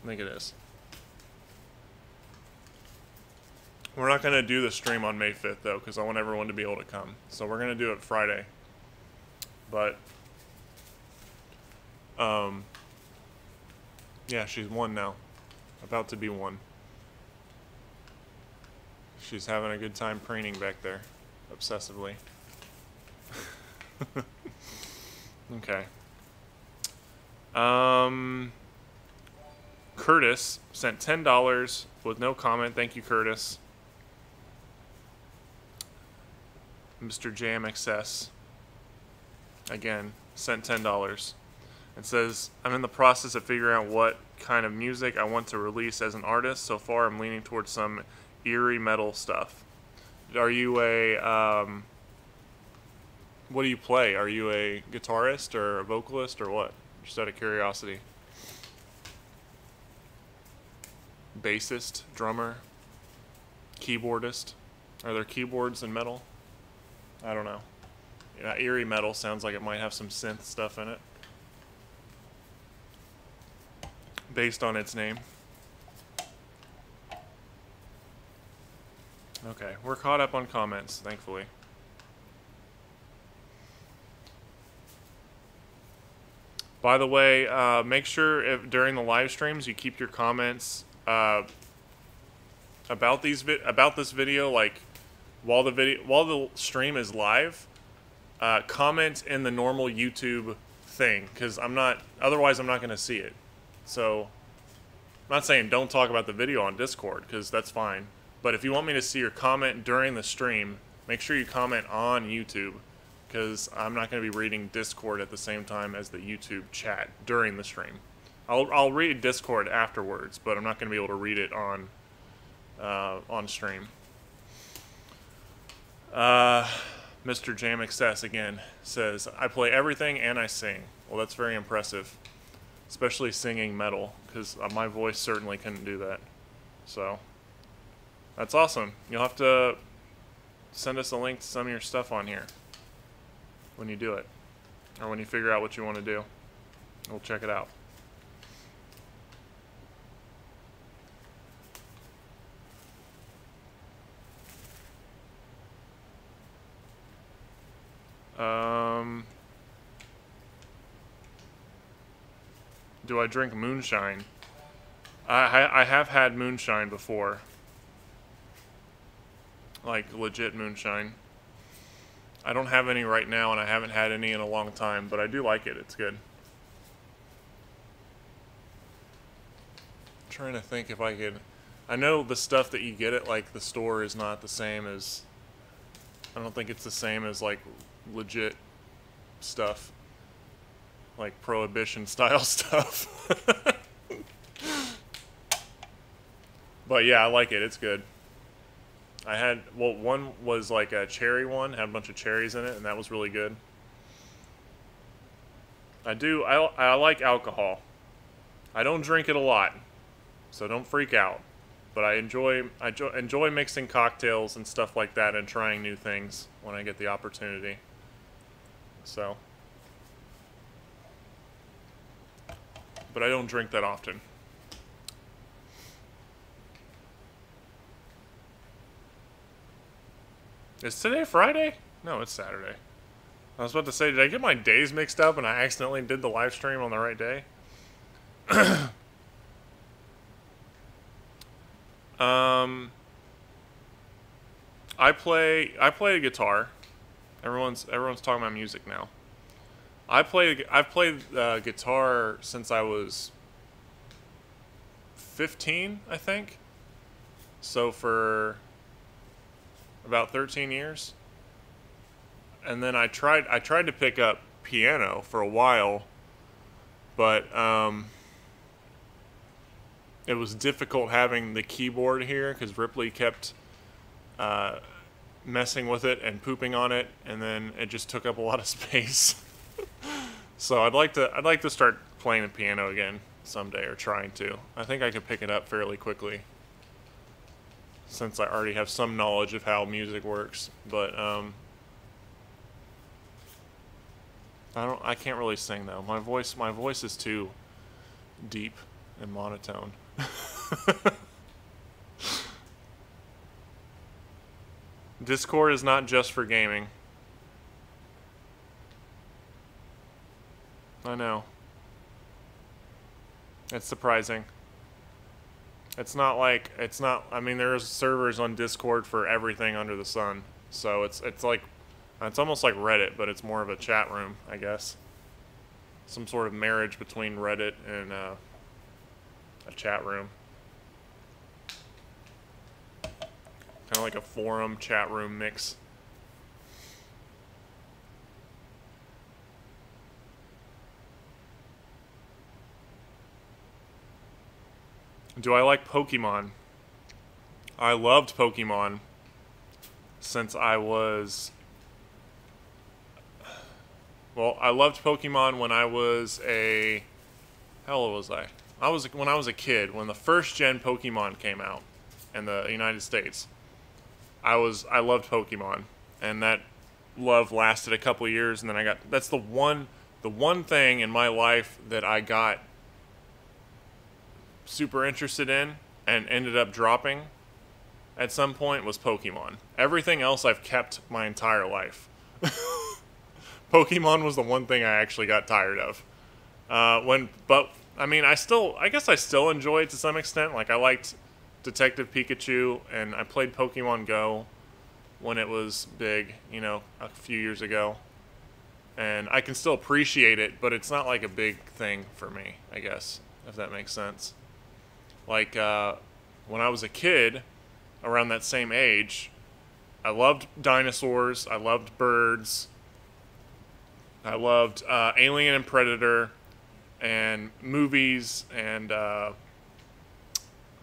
I think it is. We're not going to do the stream on May 5th, though, because I want everyone to be able to come. So we're going to do it Friday. But, um, yeah, she's one now. About to be one. She's having a good time preening back there, obsessively. okay. Um, Curtis sent ten dollars with no comment. Thank you, Curtis. Mr. JMXS again sent ten dollars and says I'm in the process of figuring out what kind of music I want to release as an artist. So far, I'm leaning towards some eerie metal stuff. Are you a um, what do you play? Are you a guitarist or a vocalist or what? Just out of curiosity. Bassist, drummer, keyboardist. Are there keyboards in metal? I don't know. Yeah, eerie metal sounds like it might have some synth stuff in it. Based on its name. Okay, we're caught up on comments, thankfully. By the way, uh, make sure if during the live streams you keep your comments uh, about these about this video like while the video while the stream is live. Uh, comment in the normal YouTube thing because I'm not otherwise I'm not going to see it. So I'm not saying don't talk about the video on Discord because that's fine. But if you want me to see your comment during the stream, make sure you comment on YouTube because I'm not going to be reading Discord at the same time as the YouTube chat during the stream. I'll, I'll read Discord afterwards, but I'm not going to be able to read it on uh, on stream. Uh, Mr. JamXS again says, I play everything and I sing. Well, that's very impressive, especially singing metal, because uh, my voice certainly couldn't do that. So, that's awesome. You'll have to send us a link to some of your stuff on here when you do it, or when you figure out what you want to do. We'll check it out. Um, do I drink moonshine? I, I have had moonshine before. Like legit moonshine. I don't have any right now, and I haven't had any in a long time, but I do like it. It's good. trying to think if I could. I know the stuff that you get at like the store is not the same as. I don't think it's the same as like legit stuff, like prohibition style stuff. but yeah, I like it. It's good. I had well, one was like a cherry one, had a bunch of cherries in it, and that was really good. I do. I I like alcohol. I don't drink it a lot, so don't freak out. But I enjoy I enjoy, enjoy mixing cocktails and stuff like that, and trying new things when I get the opportunity. So, but I don't drink that often. Is today Friday? No, it's Saturday. I was about to say, did I get my days mixed up and I accidentally did the live stream on the right day? um, I play I play a guitar. Everyone's everyone's talking about music now. I play I've played uh, guitar since I was 15, I think. So for about 13 years. And then I tried I tried to pick up piano for a while, but um, it was difficult having the keyboard here because Ripley kept uh, messing with it and pooping on it, and then it just took up a lot of space. So I'd like to I'd like to start playing the piano again someday or trying to. I think I could pick it up fairly quickly since I already have some knowledge of how music works. But um, I don't. I can't really sing though. My voice. My voice is too deep and monotone. Discord is not just for gaming. I know. It's surprising. It's not like it's not. I mean, there's servers on Discord for everything under the sun. So it's it's like it's almost like Reddit, but it's more of a chat room, I guess. Some sort of marriage between Reddit and uh, a chat room. Kind of like a forum chat room mix. Do I like Pokemon? I loved Pokemon since I was. Well, I loved Pokemon when I was a. How old was I? I was when I was a kid when the first gen Pokemon came out in the United States. I was I loved Pokemon, and that love lasted a couple years, and then I got that's the one the one thing in my life that I got super interested in and ended up dropping at some point was Pokemon. Everything else I've kept my entire life. Pokemon was the one thing I actually got tired of. Uh, when, but I mean, I still, I guess I still enjoy it to some extent. Like I liked Detective Pikachu, and I played Pokemon Go when it was big, you know, a few years ago. And I can still appreciate it, but it's not like a big thing for me, I guess, if that makes sense. Like uh, when I was a kid, around that same age, I loved dinosaurs. I loved birds. I loved uh, Alien and Predator, and movies and uh,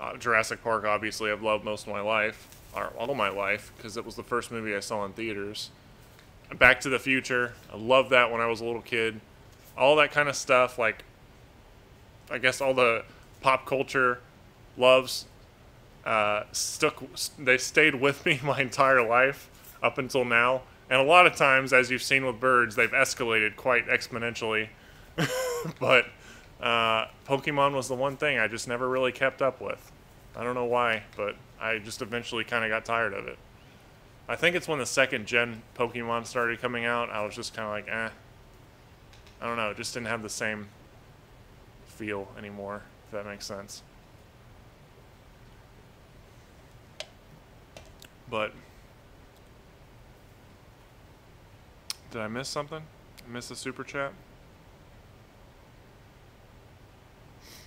uh, Jurassic Park. Obviously, I've loved most of my life, or all of my life, because it was the first movie I saw in theaters. Back to the Future. I loved that when I was a little kid. All that kind of stuff, like I guess all the pop culture loves uh, stuck. They stayed with me my entire life up until now, and a lot of times, as you've seen with birds, they've escalated quite exponentially. but uh, Pokemon was the one thing I just never really kept up with. I don't know why, but I just eventually kind of got tired of it. I think it's when the second gen Pokemon started coming out. I was just kind of like, eh. I don't know. It just didn't have the same feel anymore. If that makes sense. But did I miss something? I missed a super chat.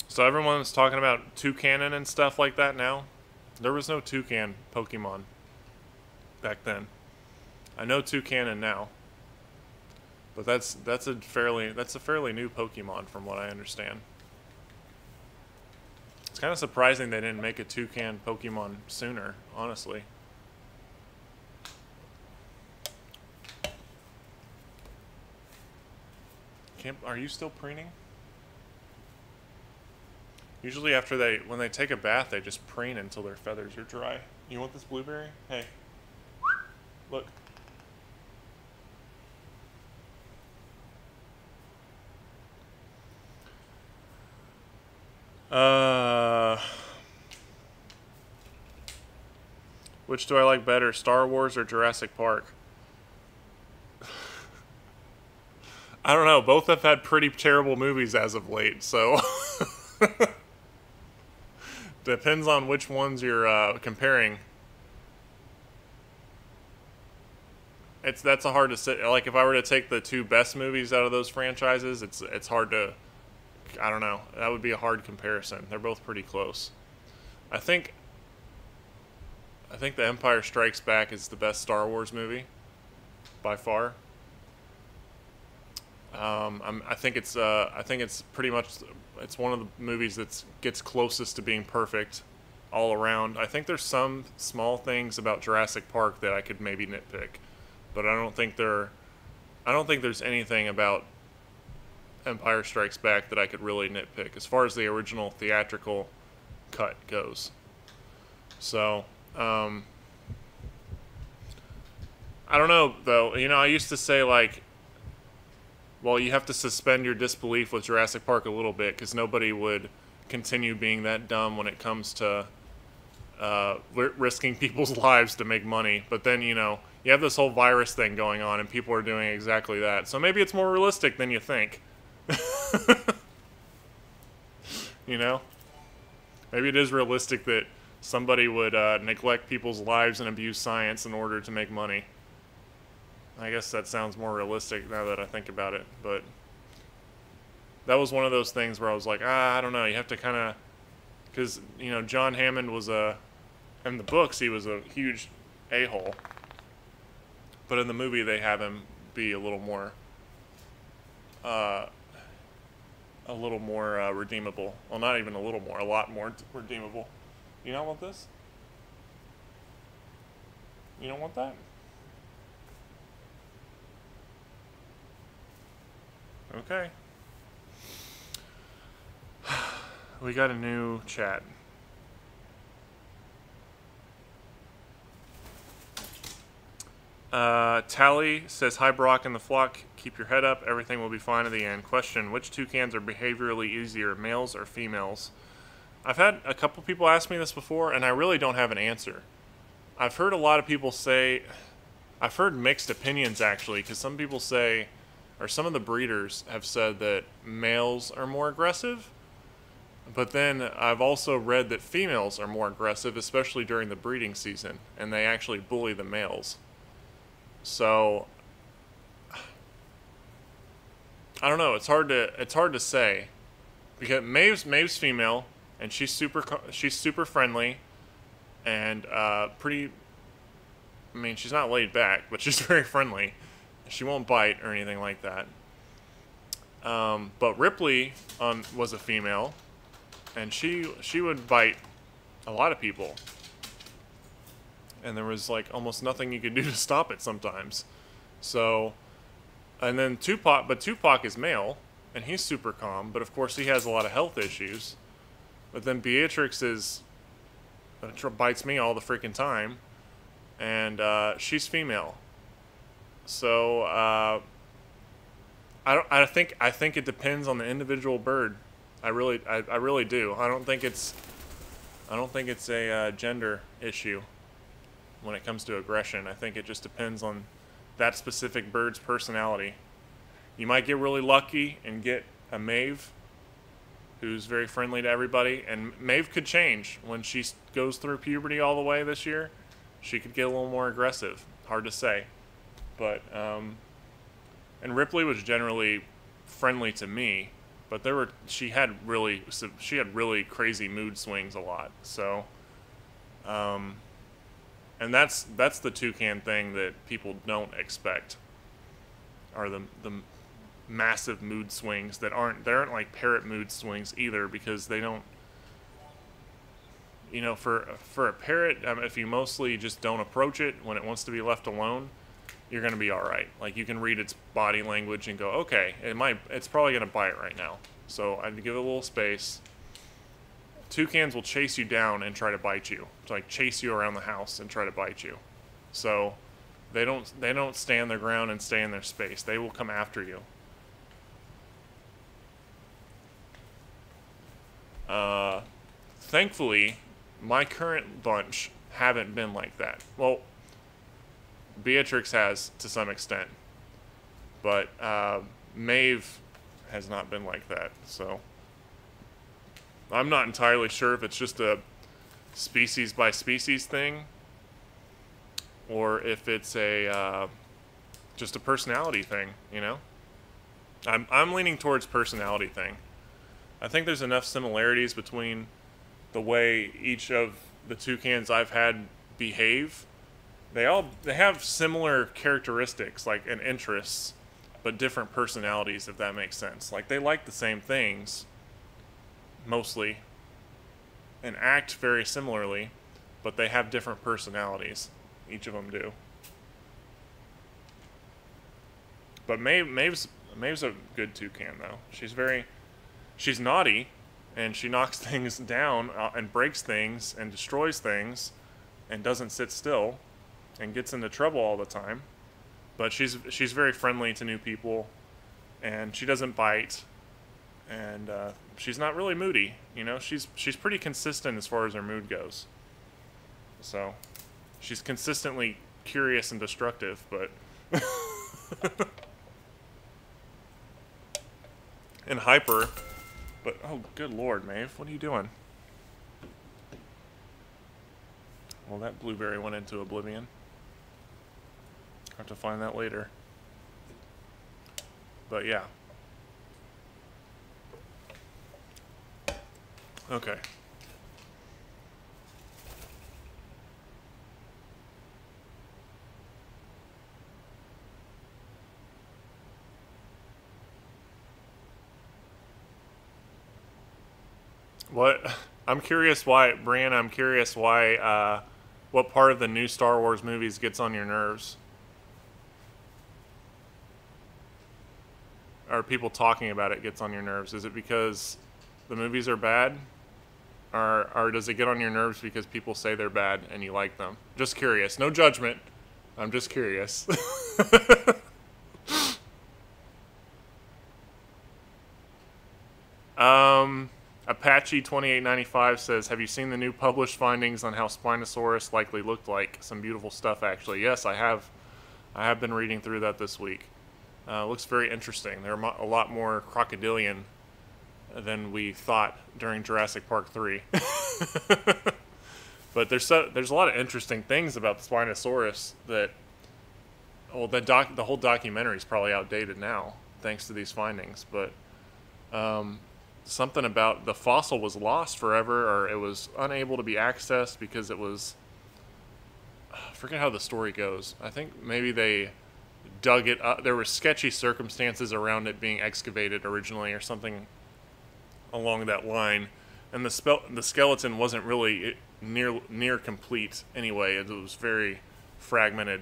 So everyone's talking about toucannon and stuff like that now. There was no toucan Pokemon back then. I know toucannon now. But that's that's a fairly that's a fairly new Pokemon from what I understand. It's kind of surprising they didn't make a toucan Pokemon sooner, honestly. Can't, are you still preening? Usually after they, when they take a bath, they just preen until their feathers are dry. You want this blueberry? Hey. Look. Uh, which do I like better, Star Wars or Jurassic Park? I don't know. Both have had pretty terrible movies as of late, so depends on which ones you're uh, comparing. It's that's a hard to say. Like if I were to take the two best movies out of those franchises, it's it's hard to. I don't know. That would be a hard comparison. They're both pretty close. I think. I think The Empire Strikes Back is the best Star Wars movie, by far. Um, i think it's uh, I think it's pretty much it's one of the movies that gets closest to being perfect all around. I think there's some small things about Jurassic Park that I could maybe nitpick, but I don't think there I don't think there's anything about Empire Strikes Back that I could really nitpick as far as the original theatrical cut goes. So, um, I don't know though. You know, I used to say like well, you have to suspend your disbelief with Jurassic Park a little bit because nobody would continue being that dumb when it comes to uh, risking people's lives to make money. But then, you know, you have this whole virus thing going on, and people are doing exactly that. So maybe it's more realistic than you think. you know? maybe it is realistic that somebody would uh, neglect people's lives and abuse science in order to make money. I guess that sounds more realistic now that I think about it, but that was one of those things where I was like, ah, I don't know. You have to kind of, because you know, John Hammond was a, in the books he was a huge a hole, but in the movie they have him be a little more, uh, a little more uh, redeemable. Well, not even a little more, a lot more redeemable. You don't want this? You don't want that? Okay. We got a new chat. Uh, Tally says, Hi, Brock and the flock. Keep your head up. Everything will be fine in the end. Question Which toucans are behaviorally easier, males or females? I've had a couple people ask me this before, and I really don't have an answer. I've heard a lot of people say, I've heard mixed opinions actually, because some people say, or some of the breeders have said that males are more aggressive. But then I've also read that females are more aggressive, especially during the breeding season, and they actually bully the males. So I don't know. It's hard to it's hard to say because Maeve's Maeve's female and she's super she's super friendly and uh, pretty. I mean, she's not laid back, but she's very friendly. She won't bite or anything like that. Um, but Ripley um, was a female, and she she would bite a lot of people and there was like almost nothing you could do to stop it sometimes. So, and then Toupac, but Toupac is male, and he's super calm, but of course he has a lot of health issues. But then Beatrix is uh, bites me all the freaking time, and uh, she's female. So uh, I don't. I think. I think it depends on the individual bird. I really. I, I really do. I don't think it's. I don't think it's a uh, gender issue when it comes to aggression. I think it just depends on that specific bird's personality. You might get really lucky and get a Maeve who's very friendly to everybody, and Maeve could change when she goes through puberty all the way this year. She could get a little more aggressive. Hard to say, but um, and Ripley was generally friendly to me, but there were she had really she had really crazy mood swings a lot. So. Um, and that's that's the toucan thing that people don't expect are the the massive mood swings that aren't they aren't like parrot mood swings either because they don't you know for for a parrot um, if you mostly just don't approach it when it wants to be left alone you're going to be all right like you can read its body language and go okay it might it's probably going to bite right now so i'd give it a little space toucans will chase you down and try to bite you, to like chase you around the house and try to bite you. So they don't they don't stand their ground and stay in their space. They will come after you. Uh, thankfully, my current bunch haven't been like that. Well, Beatrix has to some extent, but uh, Maeve has not been like that. So. I'm not entirely sure if it's just a species by species thing or if it's a uh, just a personality thing, you know? I'm, I'm leaning towards personality thing. I think there's enough similarities between the way each of the toucans I've had behave. They all they have similar characteristics like and interests, but different personalities if that makes sense. Like they like the same things, mostly and act very similarly, but they have different personalities. Each of them do. But Maeve, Maeve's, Maeve's a good toucan, though. She's very, she's naughty, and she knocks things down uh, and breaks things and destroys things, and doesn't sit still, and gets into trouble all the time. But she's she's very friendly to new people, and she doesn't bite, and uh, she's not really moody. You know, she's she's pretty consistent as far as her mood goes. So, she's consistently curious and destructive, but and hyper. But oh, good lord, Maeve, what are you doing? Well, that blueberry went into oblivion. Have to find that later. But yeah. Okay. What? I'm curious why, Brian. I'm curious why. Uh, what part of the new Star Wars movies gets on your nerves? Are people talking about it gets on your nerves? Is it because the movies are bad, or or does it get on your nerves because people say they're bad and you like them? Just curious. No judgment. I'm just curious. um. Apache 2895 says, Have you seen the new published findings on how Spinosaurus likely looked like? Some beautiful stuff, actually. Yes, I have. I have been reading through that this week. Uh, looks very interesting. They're a lot more crocodilian than we thought during Jurassic Park 3. but there's so, there's a lot of interesting things about the Spinosaurus that well the doc the whole documentary is probably outdated now thanks to these findings, but um, something about the fossil was lost forever or it was unable to be accessed because it was I forget how the story goes. I think maybe they dug it up. There were sketchy circumstances around it being excavated originally or something along that line. And the the skeleton wasn't really near near complete anyway. It was very fragmented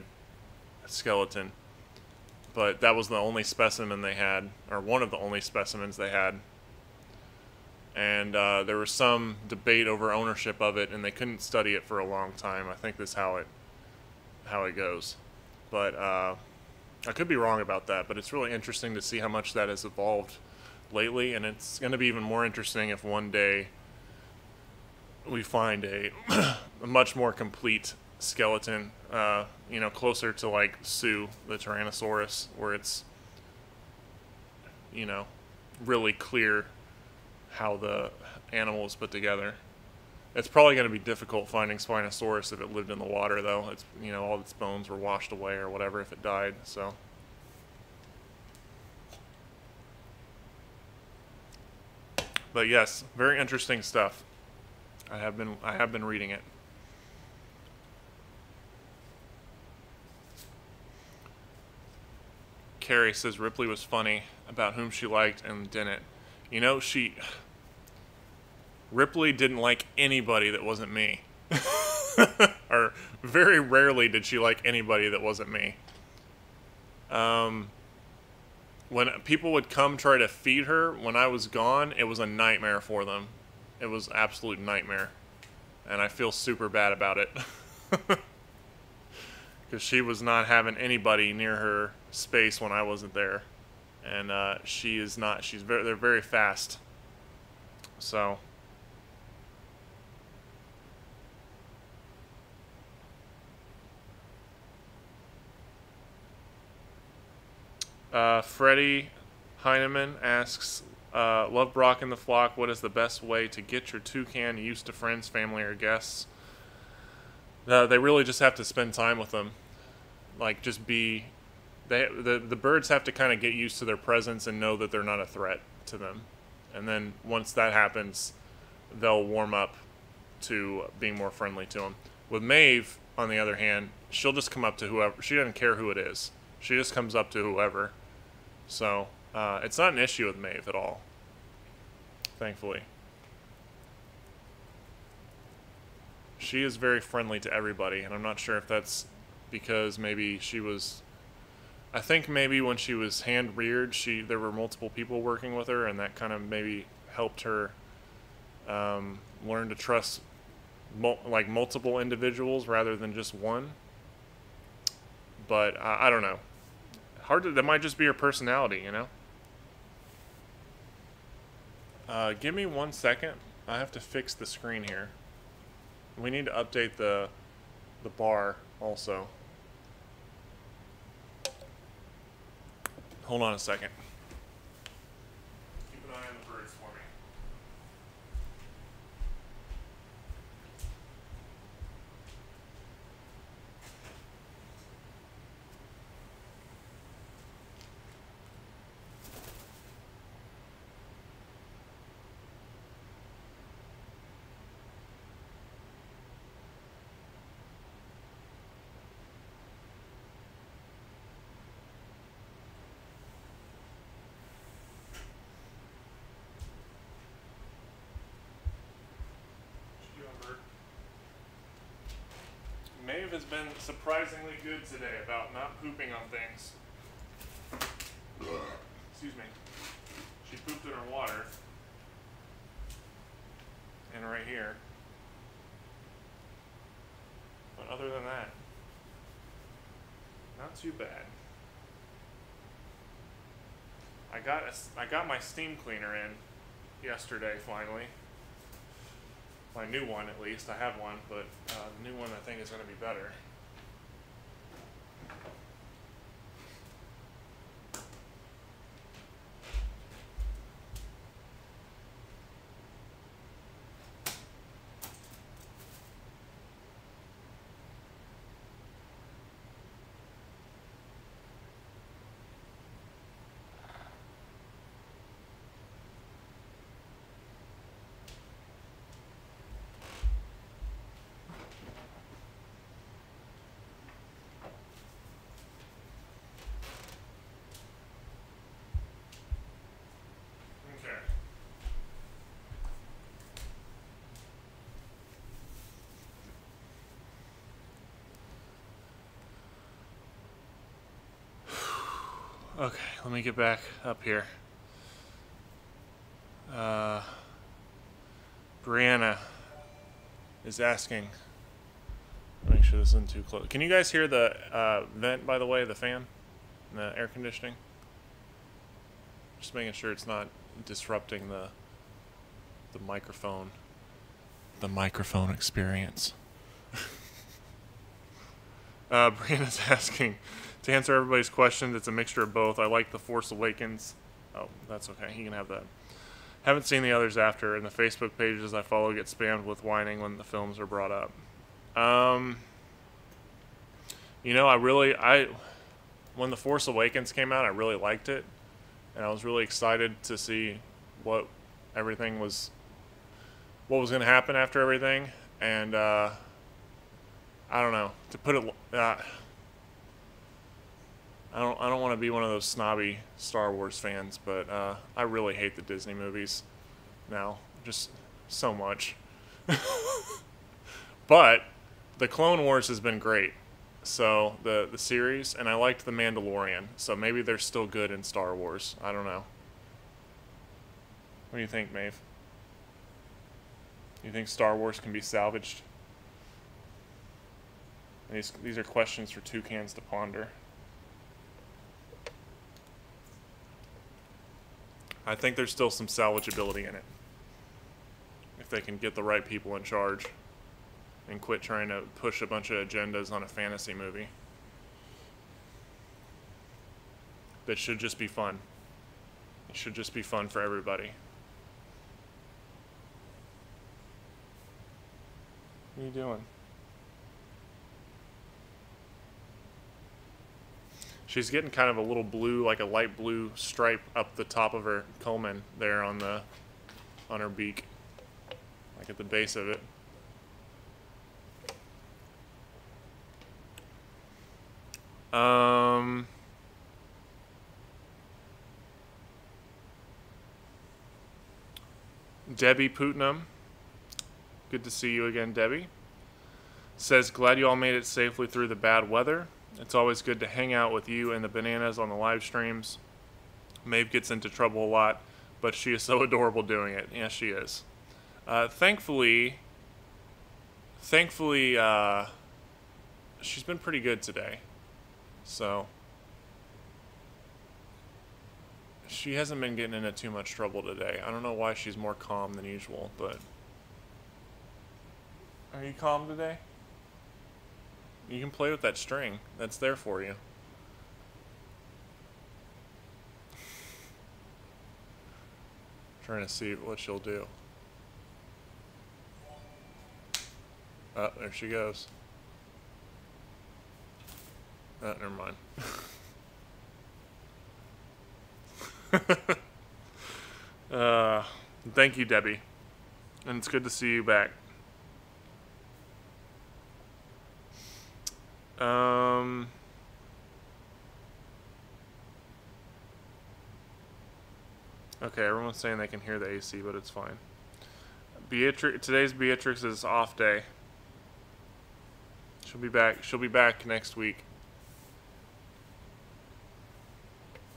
skeleton. But that was the only specimen they had, or one of the only specimens they had and uh, there was some debate over ownership of it, and they couldn't study it for a long time. I think that's how it how it goes, but uh, I could be wrong about that. But it's really interesting to see how much that has evolved lately, and it's going to be even more interesting if one day we find a, a much more complete skeleton, uh, you know, closer to like Sue, the Tyrannosaurus, where it's you know really clear how the animal is put together. It's probably going to be difficult finding Spinosaurus if it lived in the water, though. It's you know all its bones were washed away or whatever if it died. So. But yes, very interesting stuff. I have been I have been reading it. Carrie says Ripley was funny about whom she liked and didn't. You know, she. Ripley didn't like anybody that wasn't me. or very rarely did she like anybody that wasn't me. Um, when people would come try to feed her when I was gone, it was a nightmare for them. It was absolute nightmare. And I feel super bad about it. Because she was not having anybody near her space when I wasn't there and uh, she is not. She's very. They're very fast. So. Uh, Freddie Heineman asks, uh, "Love Brock and the flock. What is the best way to get your toucan used to friends, family, or guests?" Uh, they really just have to spend time with them, like just be they the the birds have to kind of get used to their presence and know that they're not a threat to them, and then once that happens, they'll warm up to being more friendly to them. With Maeve, on the other hand, she'll just come up to whoever. She doesn't care who it is. She just comes up to whoever. So uh, it's not an issue with Maeve at all. Thankfully. She is very friendly to everybody, and I'm not sure if that's because maybe she was I think maybe when she was hand reared, she there were multiple people working with her, and that kind of maybe helped her um, learn to trust mul- like multiple individuals rather than just one. But uh, I don't know. Hard to. That might just be your personality, you know. Uh, give me one second. I have to fix the screen here. We need to update the the bar also. Hold on a second. Keep an eye on the birds for me. Has been surprisingly good today about not pooping on things. Excuse me. She pooped in her water. And right here. But other than that, not too bad. I got a, I got my steam cleaner in yesterday finally. My new one at least. I have one, but uh, the new one I think is going to be better. Okay. Okay, let me get back up here. Uh, Brianna is asking. Make sure this isn't too close. Can you guys hear the uh, vent, by the way, the fan, the air conditioning? Just making sure it's not disrupting the the microphone, the microphone experience. uh, Brianna's asking to answer everybody's questions. It's a mixture of both. I like the Force Awakens. Oh, that's okay. He can have that. Haven't seen the others after, and the Facebook pages I follow get spammed with whining when the films are brought up. Um, you know, I really, I, when the Force Awakens came out, I really liked it, and I was really excited to see what everything was, what was going to happen after everything, and uh, I don't know. To put it, uh, I don't, I don't want to be one of those snobby Star Wars fans, but uh, I really hate the Disney movies now, just so much. but the Clone Wars has been great. So the the series, and I liked the Mandalorian. So maybe they're still good in Star Wars. I don't know. What do you think, Maeve? You think Star Wars can be salvaged? These these are questions for toucans to ponder. I think there's still some salvageability in it. If they can get the right people in charge and quit trying to push a bunch of agendas on a fantasy movie. That should just be fun. It should just be fun for everybody. What are you doing? She's getting kind of a little blue, like a light blue stripe up the top of her culmen there on the on her beak, like at the base of it. Um. Debbie Putnam. Good to see you again, Debbie. Says, glad you all made it safely through the bad weather. It's always good to hang out with you and the bananas on the live streams. Maeve gets into trouble a lot, but she is so adorable doing it. Yes, she is. Uh, thankfully, thankfully, uh, she's been pretty good today. So, she hasn't been getting into too much trouble today. I don't know why she's more calm than usual, but. Are you calm today? You can play with that string. That's there for you. Trying to see what she'll do. Oh, there she goes. Oh, never mind. uh, thank you, Debbie. And it's good to see you back. Um, okay, everyone's saying they can hear the AC, but it's fine. Beatrix, today's Beatrix's off day. She'll be back. She'll be back next week.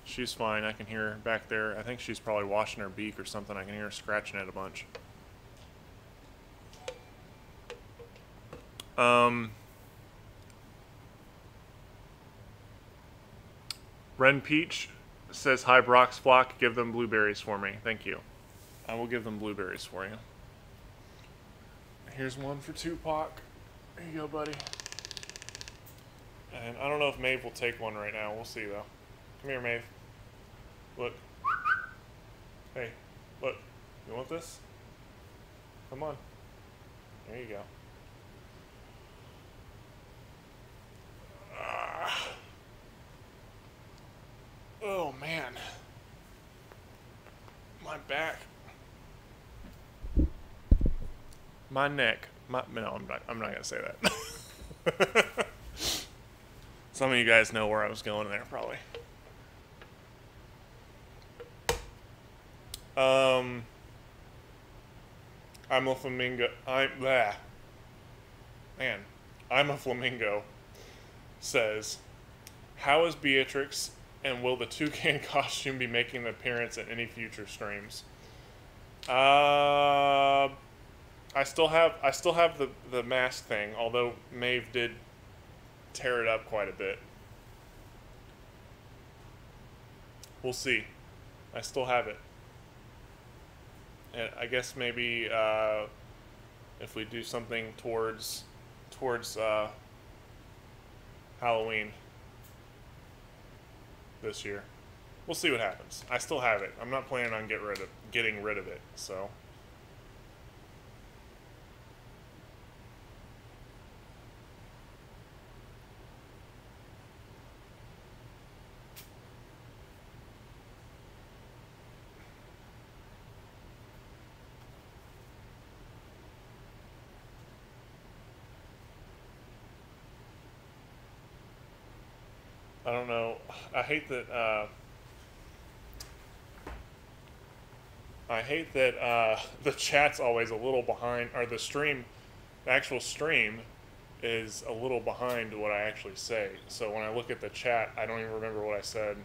She's fine. I can hear her back there. I think she's probably washing her beak or something. I can hear her scratching it a bunch. Um, Ren Peach says, Hi, Brock's Flock. Give them blueberries for me. Thank you. I will give them blueberries for you. Here's one for Toupac. There you go, buddy. And I don't know if Maeve will take one right now. We'll see, though. Come here, Maeve. Look. Hey, look. You want this? Come on. There you go. Ah. Oh, man. My back. My neck. My, no, I'm not. I'm not gonna say that. Some of you guys know where I was going there, probably. Um, I'm a flamingo. I'm blah. Man, I'm a flamingo. Says, how is Beatrix and will the toucan costume be making an appearance in any future streams? Uh, I still have I still have the the mask thing, although Maeve did tear it up quite a bit. We'll see. I still have it. And I guess maybe uh, if we do something towards towards uh, Halloween this year, we'll see what happens. I still have it. I'm not planning on get rid of getting rid of it. So. Don't know. I hate that. Uh, I hate that uh, the chat's always a little behind, or the stream, the actual stream, is a little behind what I actually say. So when I look at the chat, I don't even remember what I said.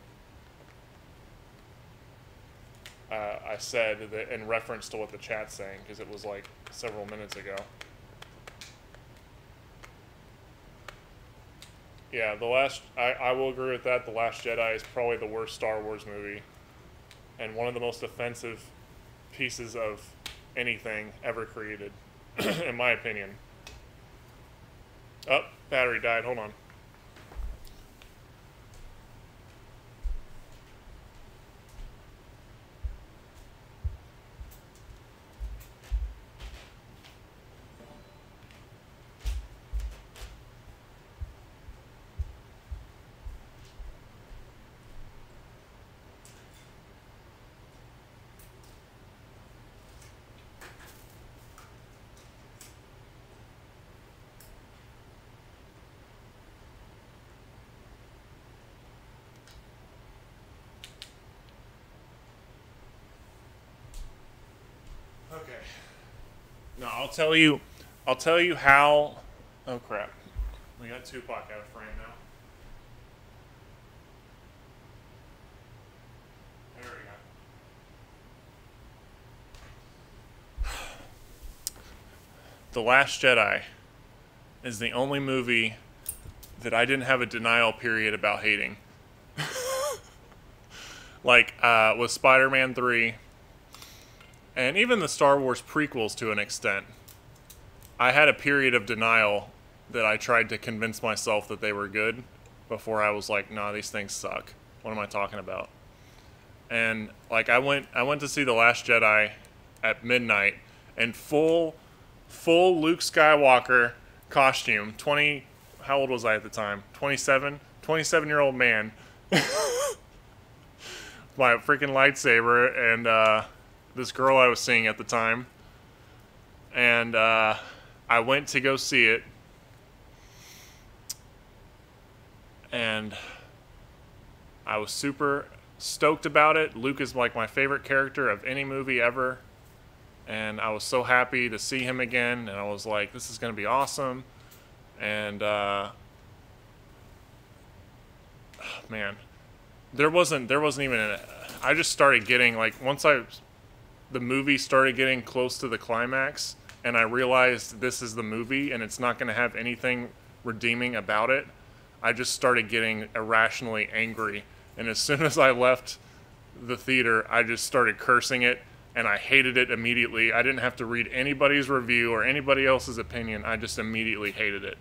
Uh, I said that in reference to what the chat's saying because it was like several minutes ago. Yeah, the last I, I will agree with that. The Last Jedi is probably the worst Star Wars movie, and one of the most offensive pieces of anything ever created, in my opinion. Oh, battery died. Hold on. Okay. No, I'll tell you. I'll tell you how. Oh crap! We got Toupac out of frame now. There we go. The Last Jedi is the only movie that I didn't have a denial period about hating. like uh, with Spider-Man Three and even the Star Wars prequels to an extent. I had a period of denial that I tried to convince myself that they were good before I was like, nah, these things suck. What am I talking about? And like I went I went to see The Last Jedi at midnight in full full Luke Skywalker costume. 20 how old was I at the time? 27? 27 year old man. My freaking lightsaber and uh this girl I was seeing at the time, and uh, I went to go see it, and I was super stoked about it. Luke is like my favorite character of any movie ever, and I was so happy to see him again, and I was like, this is gonna be awesome. and uh, man, there wasn't there wasn't even. An, I just started getting like once I, the movie started getting close to the climax, and I realized this is the movie and it's not going to have anything redeeming about it. I just started getting irrationally angry, and as soon as I left the theater, I just started cursing it and I hated it immediately. I didn't have to read anybody's review or anybody else's opinion. I just immediately hated it.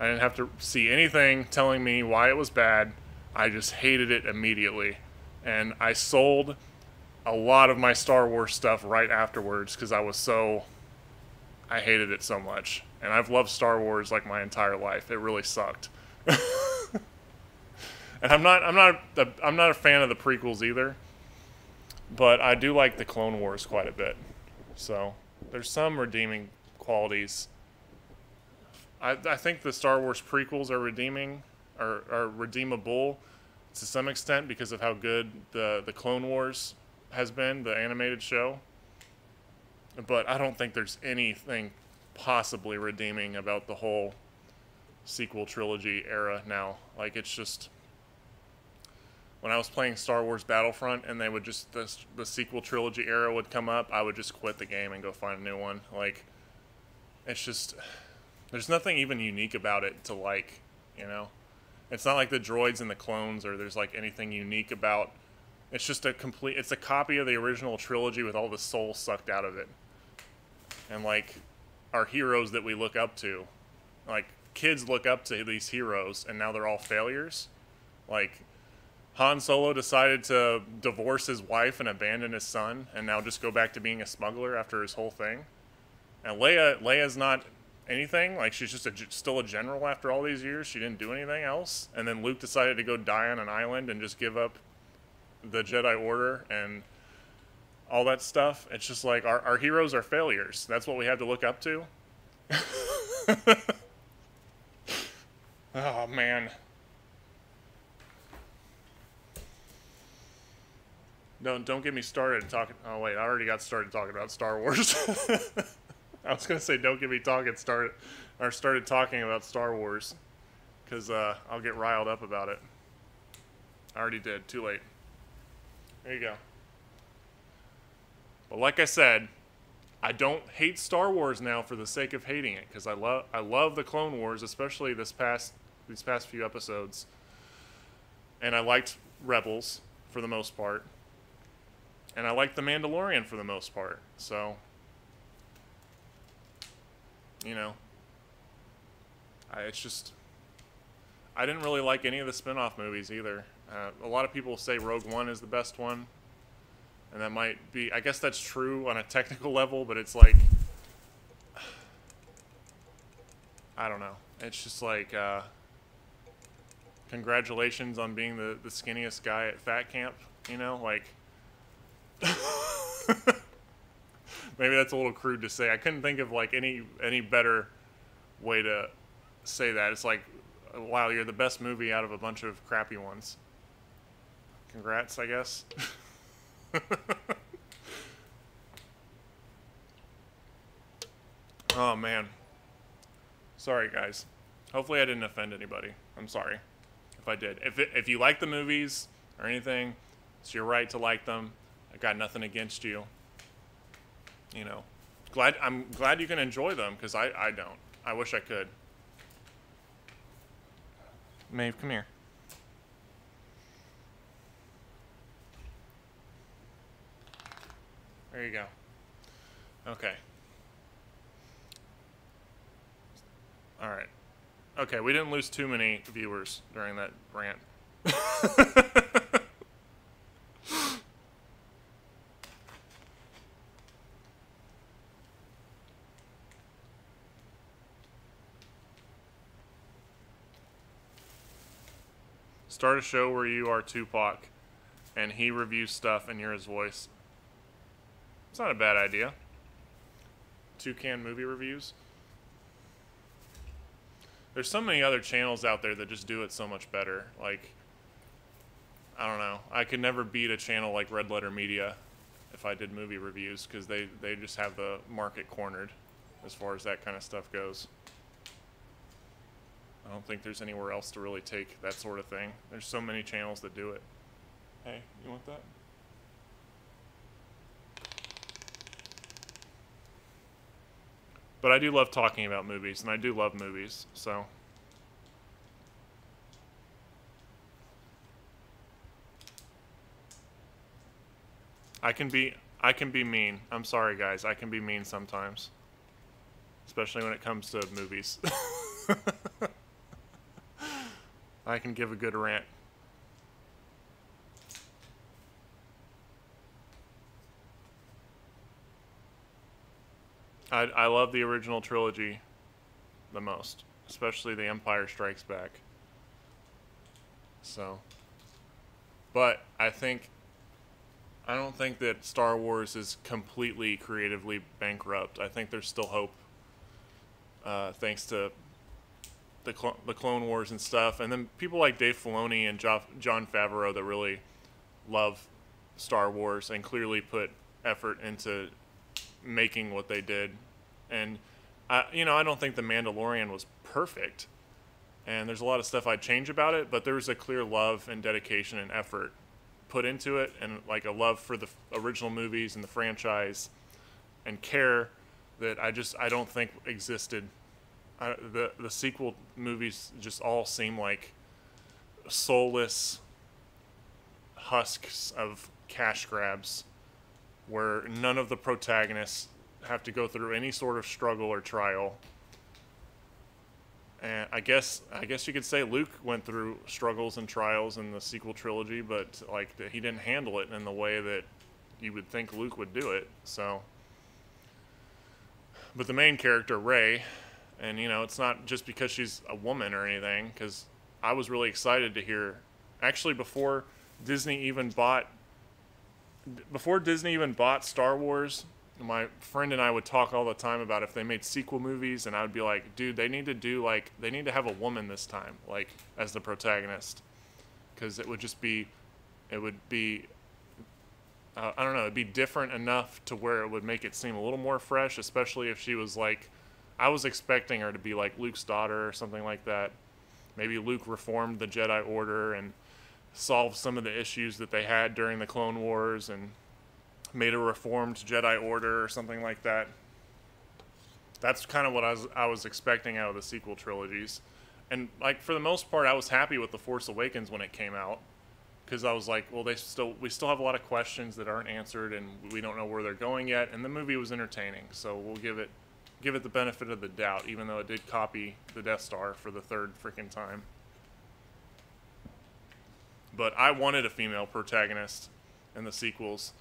I didn't have to see anything telling me why it was bad. I just hated it immediately. And I sold a lot of my Star Wars stuff right afterwards because I was so. I hated it so much. And I've loved Star Wars like my entire life. It really sucked. and I'm not I'm not a, I'm not a fan of the prequels either but I do like the Clone Wars quite a bit. So there's some redeeming qualities. I, I think the Star Wars prequels are redeeming, are, are redeemable to some extent because of how good the, the Clone Wars has been, the animated show. But I don't think there's anything possibly redeeming about the whole sequel trilogy era now. Like, it's just when I was playing Star Wars Battlefront and they would just the, the sequel trilogy era would come up, I would just quit the game and go find a new one. Like it's just there's nothing even unique about it to like, you know. It's not like the droids and the clones or there's like anything unique about it's just a complete it's a copy of the original trilogy with all the soul sucked out of it. And like our heroes that we look up to. Like kids look up to these heroes and now they're all failures. Like Han Solo decided to divorce his wife and abandon his son, and now just go back to being a smuggler after his whole thing. And Leia, Leia's not anything. Like she's just a, still a general after all these years. She didn't do anything else. And then Luke decided to go die on an island and just give up the Jedi Order and all that stuff. It's just like our, our heroes are failures. That's what we have to look up to. oh man. Don't don't get me started talking. Oh wait, I already got started talking about Star Wars. I was gonna say don't get me talking started or started talking about Star Wars because uh, I'll get riled up about it. I already did. Too late. There you go. But like I said, I don't hate Star Wars now for the sake of hating it because I love I love the Clone Wars, especially this past these past few episodes. And I liked Rebels for the most part and I like The Mandalorian for the most part. So, you know, I, it's just I didn't really like any of the spin-off movies either. Uh, a lot of people say Rogue One is the best one, and that might be. I guess that's true on a technical level, but it's like I don't know. It's just like uh, congratulations on being the the skinniest guy at fat camp. You know, like Maybe that's a little crude to say. I couldn't think of like any any better way to say that. It's like, wow, you're the best movie out of a bunch of crappy ones. Congrats, I guess. oh man. Sorry, guys. Hopefully, I didn't offend anybody. I'm sorry if I did. If if you like the movies or anything, it's your right to like them. I got nothing against you. You know, glad I'm glad you can enjoy them because I I don't. I wish I could. Maeve, come here. There you go. Okay. All right. Okay, we didn't lose too many viewers during that rant. Start a show where you are Toupac and he reviews stuff and you're his voice. It's not a bad idea. Toucan movie reviews. There's so many other channels out there that just do it so much better. Like, I don't know. I could never beat a channel like Red Letter Media if I did movie reviews because they, they just have the market cornered as far as that kind of stuff goes. I don't think there's anywhere else to really take that sort of thing. There's so many channels that do it. Hey, you want that? But I do love talking about movies, and I do love movies, so. I can be I can be mean. I'm sorry guys, I can be mean sometimes. Especially when it comes to movies. I can give a good rant. I, I love the original trilogy the most, especially The Empire Strikes Back. So, but I think I don't think that Star Wars is completely creatively bankrupt. I think there's still hope, uh, thanks to the Cl- the Clone Wars and stuff, and then people like Dave Filoni and jo- Jon Favreau that really love Star Wars and clearly put effort into making what they did. And I, you know, I don't think the Mandalorian was perfect, and there's a lot of stuff I'd change about it, but there was a clear love and dedication and effort put into it, and like a love for the original movies and the franchise, and care that I just I don't think existed. I, the the sequel movies just all seem like soulless husks of cash grabs where none of the protagonists have to go through any sort of struggle or trial. And I guess I guess you could say Luke went through struggles and trials in the sequel trilogy, but like he didn't handle it in the way that you would think Luke would do it. So, but the main character Rey, and you know it's not just because she's a woman or anything, because I was really excited to hear. Actually, before Disney even bought before Disney even bought Star Wars, my friend and I would talk all the time about if they made sequel movies, and I would be like, dude, they need to do like they need to have a woman this time, like as the protagonist, because it would just be, it would be, uh, I don't know, it'd be different enough to where it would make it seem a little more fresh, especially if she was like, I was expecting her to be like Luke's daughter or something like that. Maybe Luke reformed the Jedi Order and solved some of the issues that they had during the Clone Wars and made a reformed Jedi Order or something like that. That's kind of what I was I was expecting out of the sequel trilogies, and like for the most part, I was happy with the Force Awakens when it came out, because I was like, well, they still we still have a lot of questions that aren't answered, and we don't know where they're going yet. And the movie was entertaining, so we'll give it give it the benefit of the doubt, even though it did copy the Death Star for the third freaking time. But I wanted a female protagonist in the sequels.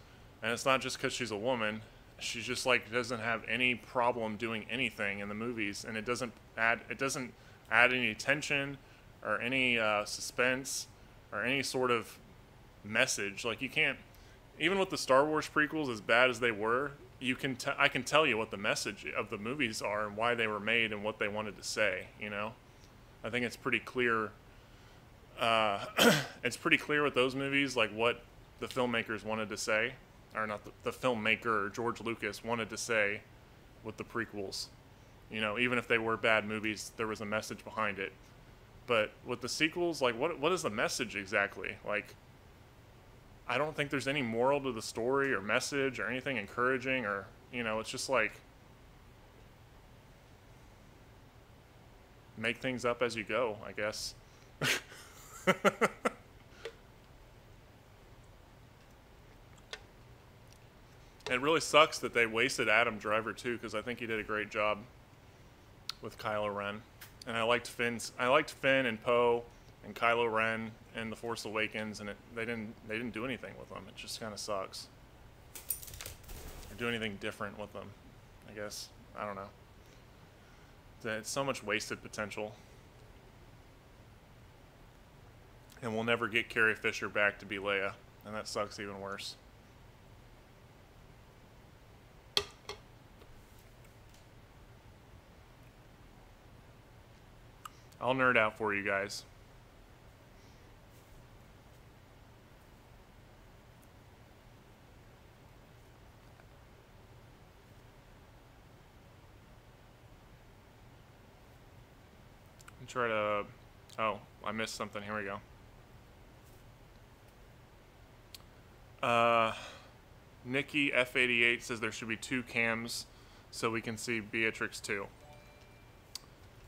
And it's not just because she's a woman. She just like doesn't have any problem doing anything in the movies and it doesn't add it doesn't add any tension or any uh, suspense or any sort of message. Like you can't even with the star wars prequels as bad as they were you can t- i can tell you what the message of the movies are and why they were made and what they wanted to say you know? I think it's pretty clear uh, it's pretty clear with those movies like what the filmmakers wanted to say or not the, the filmmaker George Lucas wanted to say with the prequels. You know, even if they were bad movies, there was a message behind it. But with the sequels, like what what is the message exactly? Like I don't think there's any moral to the story or message or anything encouraging or you know, it's just like make things up as you go, I guess. it really sucks that they wasted Adam Driver too, because I think he did a great job with Kylo Ren, and I liked Finn's. I liked Finn and Poe and Kylo Ren and The Force Awakens, and it, they didn't they didn't do anything with them. It just kind of sucks. Or do anything different with them, I guess. I don't know. It's so much wasted potential. And we'll never get Carrie Fisher back to be Leia, and that sucks even worse. I'll nerd out for you guys. try to. Oh, I missed something. Here we go. Uh, Nikki F88 says there should be two cams so we can see Beatrix too.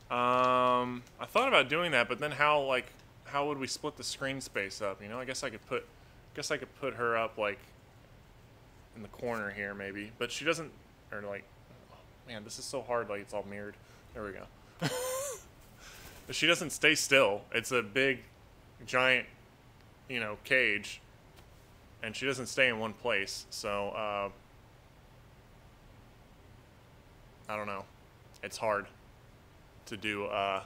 Um, I thought about doing that, but then how like how would we split the screen space up? You know, I guess I could put, guess I could put her up like in the corner here maybe, but she doesn't, or like, man, this is so hard. Like it's all mirrored. There we go. but she doesn't stay still. It's a big, giant, you know, cage, and she doesn't stay in one place. So uh, I don't know. It's hard to do. Uh,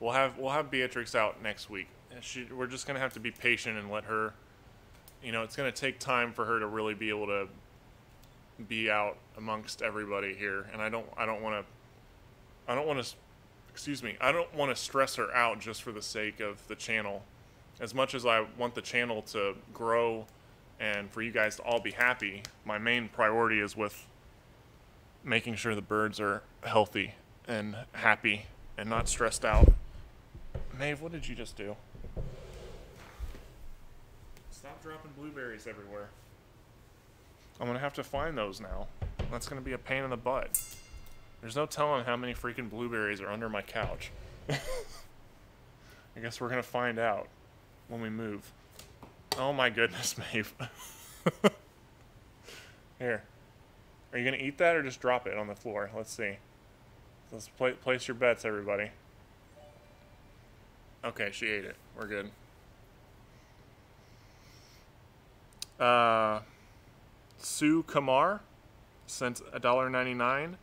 we'll have we'll have Beatrix out next week. She, we're just gonna have to be patient and let her. You know, it's gonna take time for her to really be able to be out amongst everybody here, and I don't I don't want to. I don't want to. Excuse me. I don't want to stress her out just for the sake of the channel. As much as I want the channel to grow and for you guys to all be happy, my main priority is with making sure the birds are healthy and happy and not stressed out. Maeve, what did you just do? Stop dropping blueberries everywhere. I'm gonna have to find those now. That's gonna be a pain in the butt. There's no telling how many freaking blueberries are under my couch. I guess we're gonna find out when we move. Oh my goodness, Maeve. Here. Are you gonna eat that or just drop it on the floor? Let's see. Let's pla place your bets, everybody. Okay, she ate it. We're good. Uh, Sue Kamar sent a dollar ninety nine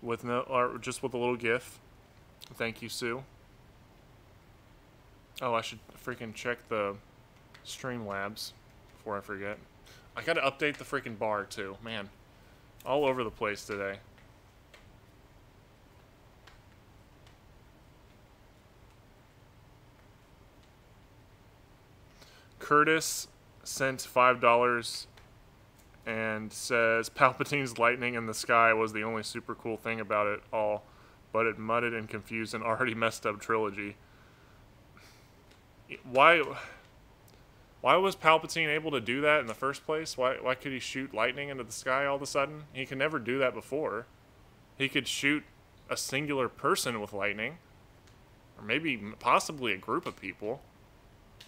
with no, or just with a little gif. Thank you, Sue. Oh, I should freaking check the Streamlabs before I forget. I gotta update the freaking bar too, man. All over the place today. Curtis sent five dollars and says Palpatine's lightning in the sky was the only super cool thing about it all, but it mudded and confused an already messed up trilogy. Why? Why was Palpatine able to do that in the first place? Why, why could he shoot lightning into the sky all of a sudden? He could never do that before. He could shoot a singular person with lightning, or maybe possibly a group of people,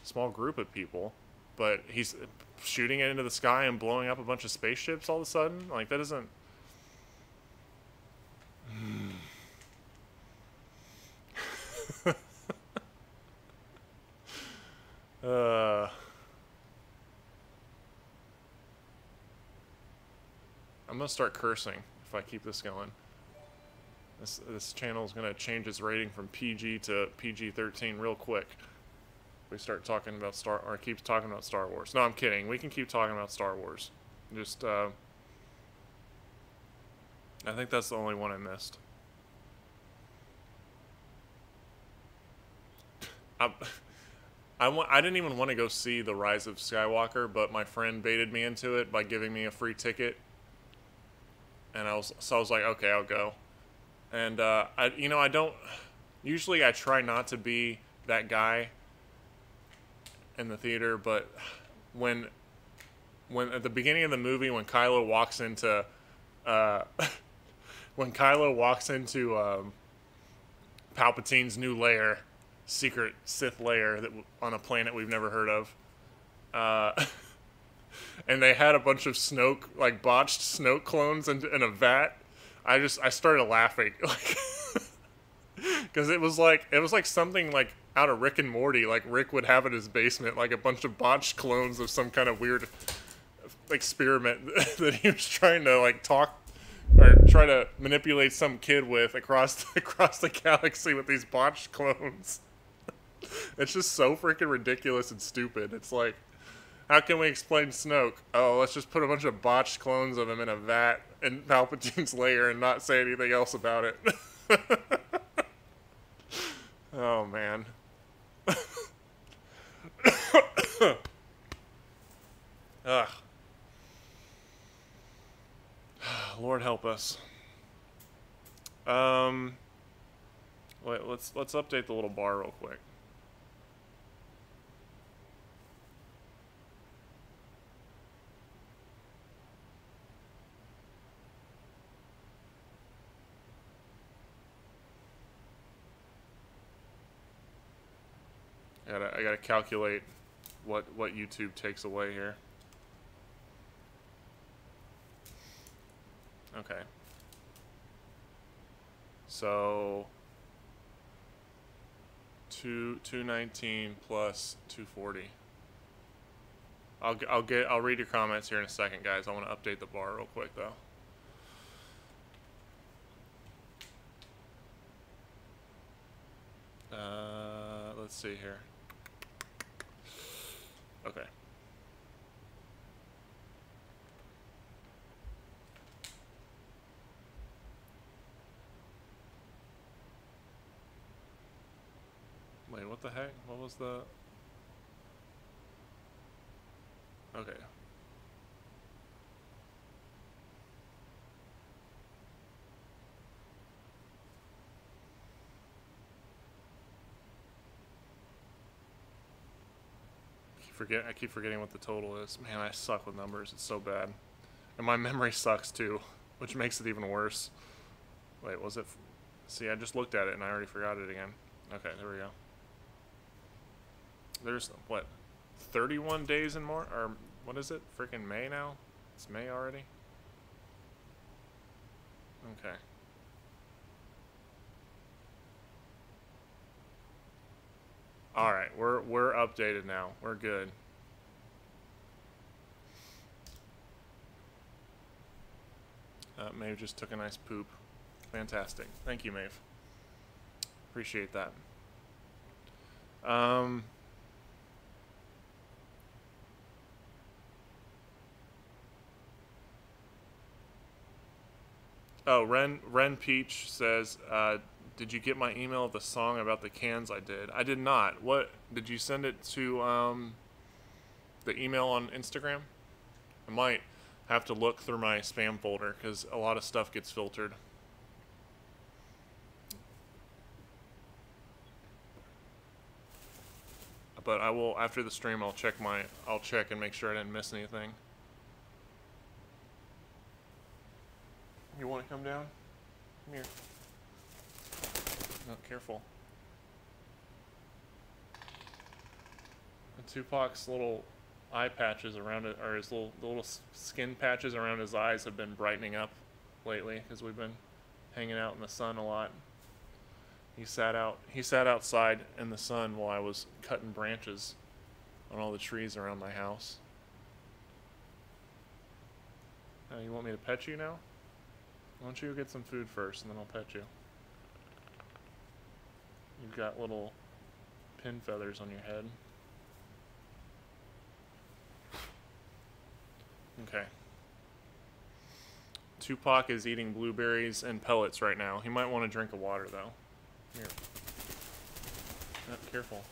small group of people, but he's shooting it into the sky and blowing up a bunch of spaceships all of a sudden. Like that doesn't. uh. I'm gonna start cursing if I keep this going. This this channel is gonna change its rating from PG to PG-13 real quick. We start talking about Star or keep talking about Star Wars. No, I'm kidding. We can keep talking about Star Wars. Just uh, I think that's the only one I missed. I, I, didn't even want to go see The Rise of Skywalker, but my friend baited me into it by giving me a free ticket and I was so I was like, okay, I'll go. And uh, I, you know, I don't. Usually, I try not to be that guy in the theater, but when when at the beginning of the movie, when Kylo walks into uh, when Kylo walks into um, Palpatine's new lair, secret Sith lair that on a planet we've never heard of. Uh, and they had a bunch of Snoke, like botched Snoke clones in, in a vat. I just I started laughing, like, because it was like it was like something like out of Rick and Morty, like Rick would have in his basement, like a bunch of botched clones of some kind of weird experiment that he was trying to like talk or try to manipulate some kid with across across the galaxy with these botched clones. it's just so freaking ridiculous and stupid. It's like how can we explain Snoke? Oh, let's just put a bunch of botched clones of him in a vat in Palpatine's lair and not say anything else about it. oh, man. Ugh. Lord help us. Um, Wait, let's let's update the little bar real quick. Gotta, I gotta calculate what what YouTube takes away here. Okay. So two two nineteen plus two forty. I'll I'll get I'll read your comments here in a second, guys. I want to update the bar real quick though. Uh, let's see here. Okay. Wait, what the heck? What was the... Okay. Forget I keep forgetting what the total is. Man, I suck with numbers. It's so bad. And my memory sucks too, which makes it even worse. Wait, was it? See, I just looked at it and I already forgot it again. Okay, there we go. There's what? 31 days and more or what is it? Freaking May now? It's May already? Okay. All right, we're we're updated now. We're good. Uh, Maeve just took a nice poop. Fantastic. Thank you, Maeve. Appreciate that. Um. Oh, Ren Ren Peach says, uh, "Did you get my email of the song about the cans I did? I did not. What did you send it to? Um, the email on Instagram? I might have to look through my spam folder because a lot of stuff gets filtered. But I will after the stream. I'll check my. I'll check and make sure I didn't miss anything. You want to come down? Come here. No, careful. And Toupac's little eye patches around it, or his little the little skin patches around his eyes have been brightening up lately because we've been hanging out in the sun a lot. He sat out. He sat outside in the sun while I was cutting branches on all the trees around my house. Uh, you want me to pet you now? Why don't you get some food first, and then I'll pet you. You've got little pin feathers on your head. Okay. Toupac is eating blueberries and pellets right now. He might want to drink a water, though. Here. Oh, careful.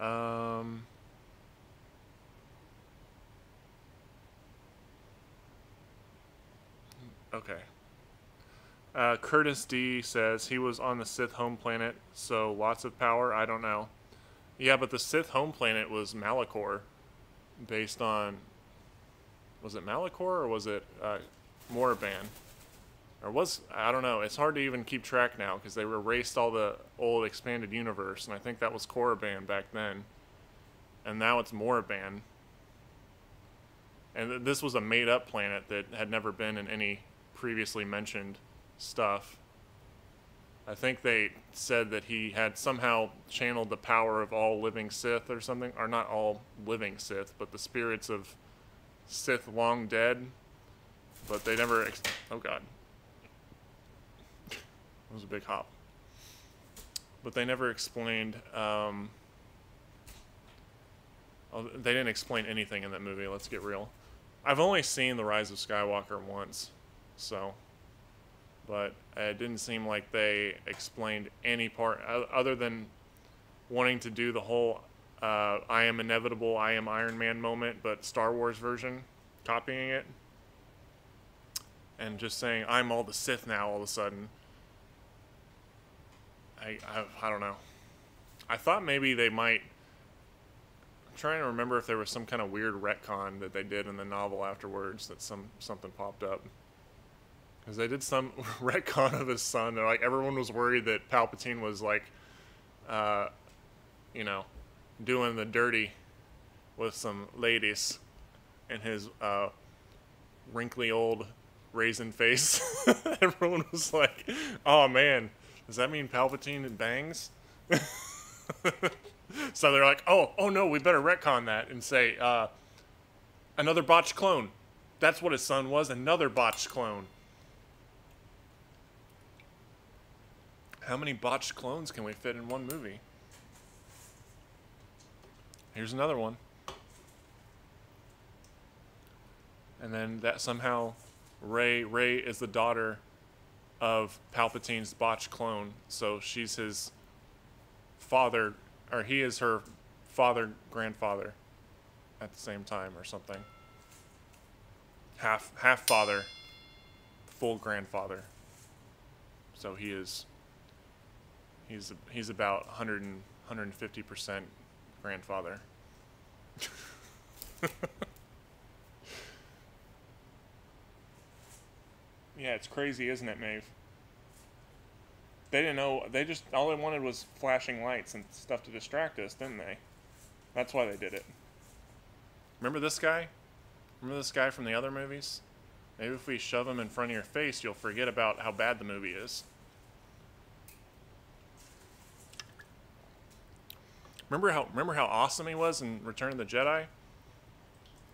Um. Okay. Uh, Curtis D says he was on the Sith home planet, so lots of power. I don't know. Yeah, but the Sith home planet was Malachor, based on. Was it Malachor or was it uh, Moraband? Or was I don't know. It's hard to even keep track now because they erased all the old expanded universe, and I think that was Korriban back then, and now it's Moraband. And th- this was a made-up planet that had never been in any previously mentioned stuff. I think they said that he had somehow channeled the power of all living Sith or something, or not all living Sith, but the spirits of Sith long dead. But they never. Oh God. That was a big hop. But they never explained. Um, oh, they didn't explain anything in that movie. Let's get real. I've only seen The Rise of Skywalker once, so. But it didn't seem like they explained any part other than wanting to do the whole uh, I am inevitable, I am Iron Man moment, but Star Wars version, copying it. And just saying, I'm all the Sith now all of a sudden. I, I I don't know. I thought maybe they might. I'm trying to remember if there was some kind of weird retcon that they did in the novel afterwards that some something popped up. Because they did some retcon of his son. They're like everyone was worried that Palpatine was like, uh, you know, doing the dirty with some ladies in his uh, wrinkly old raisin face. everyone was like, "Oh man, does that mean Palpatine bangs?" so they're like, "Oh, oh no, we better retcon that and say uh, another botched clone." That's what his son was, another botched clone. How many botched clones can we fit in one movie? Here's another one. And then that somehow Rey Rey is the daughter of Palpatine's botched clone, so she's his father or he is her father grandfather at the same time or something. Half half father, full grandfather. So he is He's he's about 100 and 150 percent grandfather. yeah, it's crazy, isn't it, Maeve? They didn't know. They just all they wanted was flashing lights and stuff to distract us, didn't they? That's why they did it. Remember this guy? Remember this guy from the other movies? Maybe if we shove him in front of your face, you'll forget about how bad the movie is. Remember how remember how awesome he was in Return of the Jedi?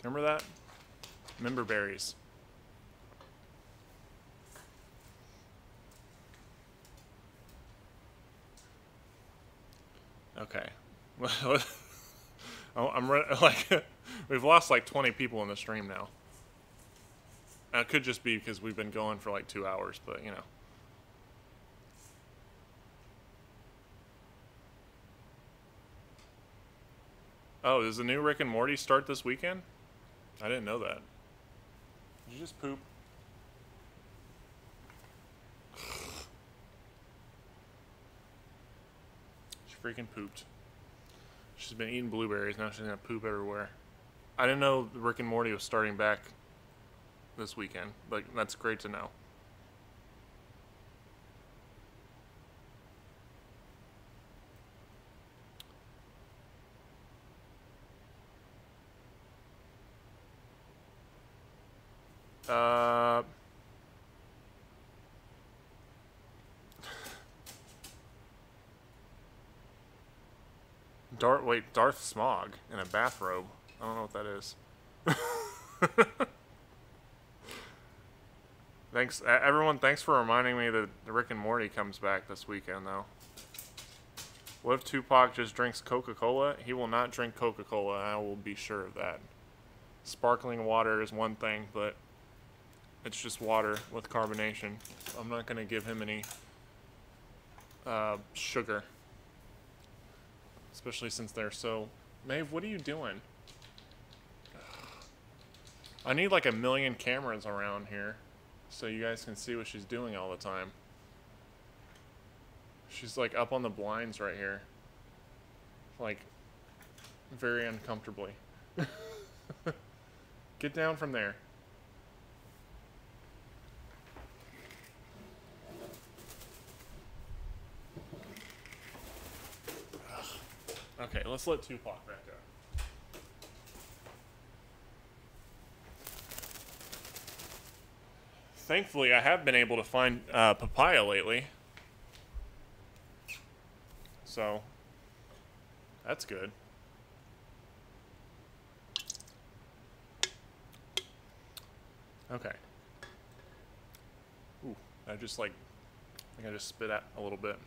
Remember that? Member berries. Okay. Well, I'm like we've lost like 20 people in the stream now. It could just be because we've been going for like two hours, but you know. Oh, does the new Rick and Morty start this weekend? I didn't know that. Did you just poop? she freaking pooped. She's been eating blueberries, now she's gonna poop everywhere. I didn't know Rick and Morty was starting back this weekend, but that's great to know. Uh, Darth, wait, Darth Smog in a bathrobe. I don't know what that is. thanks, everyone. Thanks for reminding me that Rick and Morty comes back this weekend, though. What if Toupac just drinks Coca-Cola? He will not drink Coca-Cola. I will be sure of that. Sparkling water is one thing, but it's just water with carbonation. I'm not going to give him any uh, sugar. Especially since they're so... Maeve, what are you doing? I need like a million cameras around here so you guys can see what she's doing all the time. She's like up on the blinds right here. Like, very uncomfortably. Get down from there. Okay, let's let Toupac back up. Thankfully, I have been able to find uh, papaya lately. So, that's good. Okay. Ooh, I just like, I think I just spit out a little bit.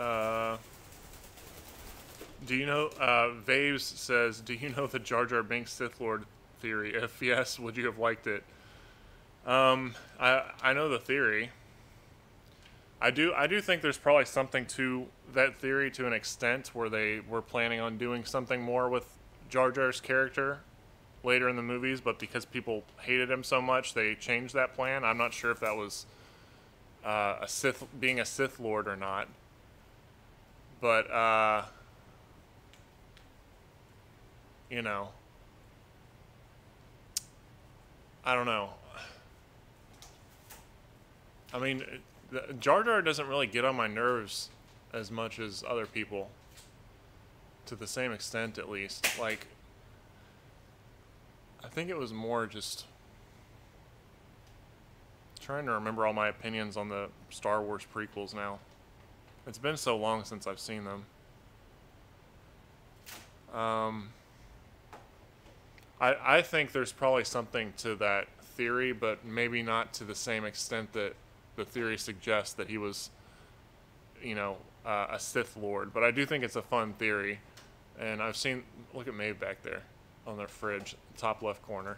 Uh, do you know, uh, Vaves says, do you know the Jar Jar Binks Sith Lord theory? If yes, would you have liked it? Um, I, I know the theory. I do I do think there's probably something to that theory to an extent where they were planning on doing something more with Jar Jar's character later in the movies, but because people hated him so much, they changed that plan. I'm not sure if that was uh, a Sith being a Sith Lord or not, but uh, you know, I don't know. I mean, Jar Jar doesn't really get on my nerves as much as other people. To the same extent, at least. Like, I think it was more just trying to remember all my opinions on the Star Wars prequels now. It's been so long since I've seen them. Um, I I think there's probably something to that theory, but maybe not to the same extent that the theory suggests that he was, you know, uh, a Sith Lord. But I do think it's a fun theory, and I've seen. Look at Maeve back there on their fridge, top left corner.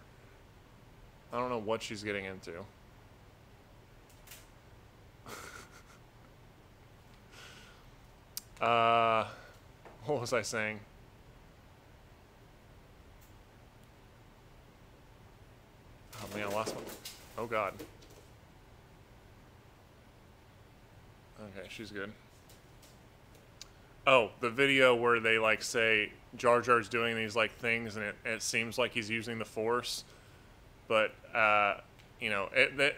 I don't know what she's getting into. Uh, what was I saying? Oh man, I lost one. Oh god. Okay, she's good. Oh, the video where they like say Jar Jar's doing these like things and it, it seems like he's using the Force, but uh, you know it. That,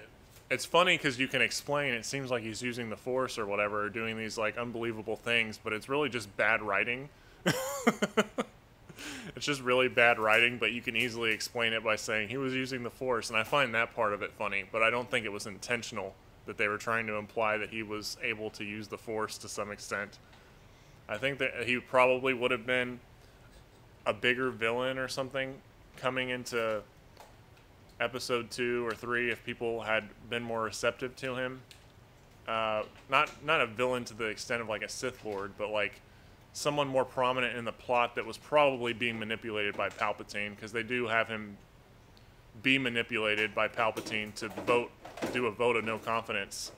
it's funny because you can explain it seems like he's using the Force or whatever, doing these like unbelievable things, but it's really just bad writing. it's just really bad writing, but you can easily explain it by saying he was using the Force, and I find that part of it funny, but I don't think it was intentional that they were trying to imply that he was able to use the Force to some extent. I think that he probably would have been a bigger villain or something coming into episode two or three if people had been more receptive to him. Uh, not not a villain to the extent of like a Sith Lord, but like someone more prominent in the plot that was probably being manipulated by Palpatine because they do have him be manipulated by Palpatine to vote do a vote of no confidence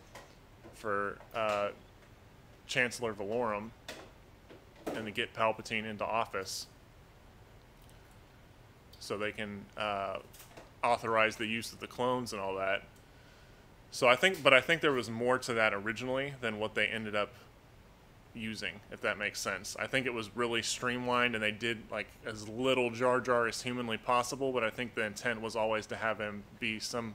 for uh, Chancellor Valorum and to get Palpatine into office so they can uh, authorize the use of the clones and all that. So I think, but I think there was more to that originally than what they ended up using, if that makes sense. I think it was really streamlined and they did like as little Jar Jar as humanly possible, but I think the intent was always to have him be some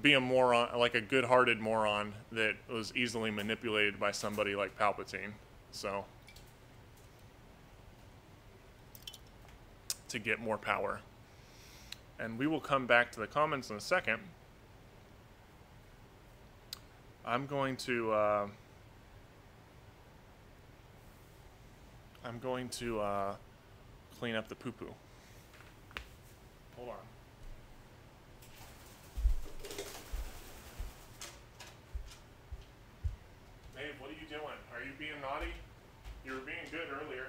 be a moron, like a good-hearted moron that was easily manipulated by somebody like Palpatine. So to get more power. And we will come back to the comments in a second. I'm going to uh, I'm going to uh, clean up the poo poo. Hold on. Babe, what are you doing? Are you being naughty? You were being good earlier.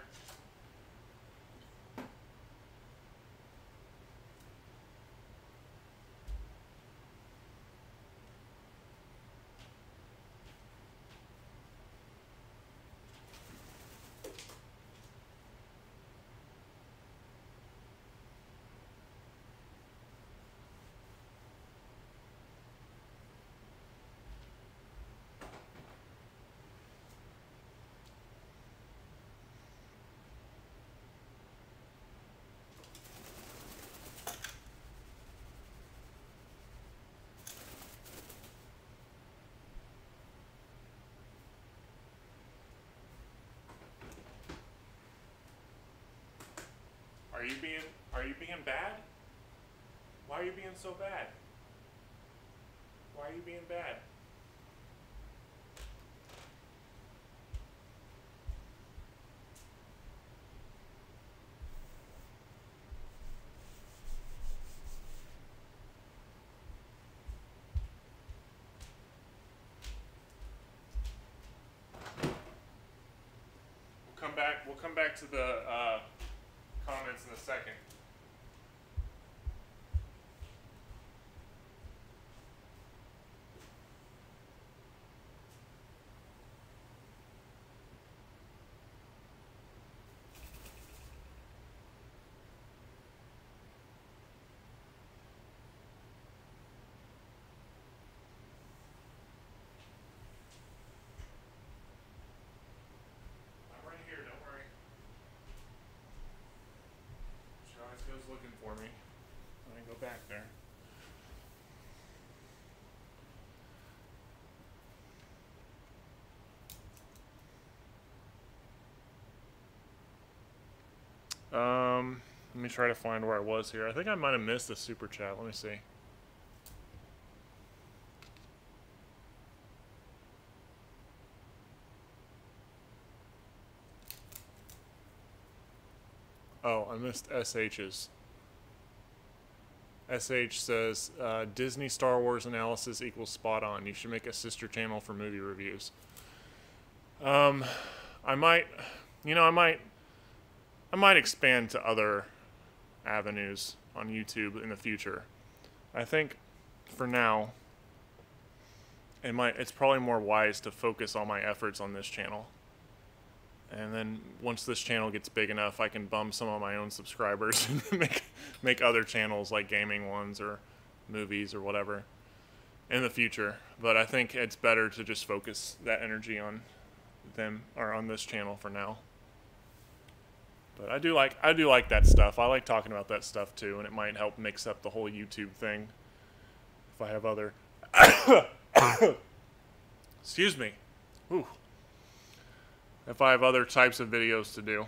Are you being are you being bad? Why are you being so bad? Why are you being bad? We'll come back. We'll come back to the uh, comments in a second. back there. Um, let me try to find where I was here. I think I might have missed the super chat. Let me see. Oh, I missed SH's. SH says uh, Disney Star Wars analysis equals spot on. You should make a sister channel for movie reviews. Um, I might, you know, I might, I might expand to other avenues on YouTube in the future. I think for now, it might, it's probably more wise to focus all my efforts on this channel. And then once this channel gets big enough, I can bum some of my own subscribers and make make other channels like gaming ones or movies or whatever in the future. But I think it's better to just focus that energy on them or on this channel for now. But I do like I do like that stuff. I like talking about that stuff too, and it might help mix up the whole YouTube thing. If I have other Excuse me. Ooh if I have other types of videos to do.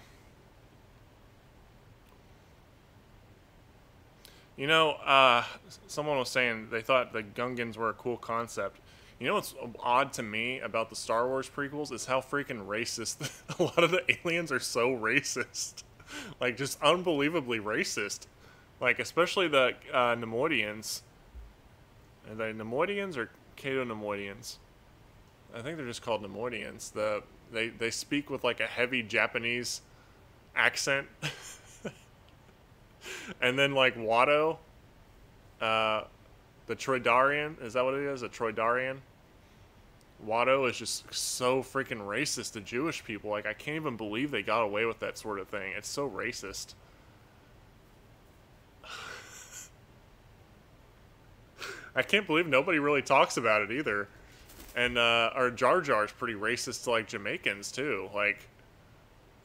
You know, uh, someone was saying they thought the Gungans were a cool concept. You know what's odd to me about the Star Wars prequels is how freaking racist a lot of the aliens are so racist. like, just unbelievably racist. Like, especially the uh, Neimoidians. Are they Neimoidians or Cato Neimoidians? I think they're just called Neimoidians. The they they speak with like a heavy Japanese accent. and then like Watto, uh, the Toydarian, is that what it is? A Toydarian? Watto is just so freaking racist to Jewish people. Like I can't even believe they got away with that sort of thing. It's so racist. I can't believe nobody really talks about it either and uh, our Jar Jar's pretty racist to like Jamaicans too, like,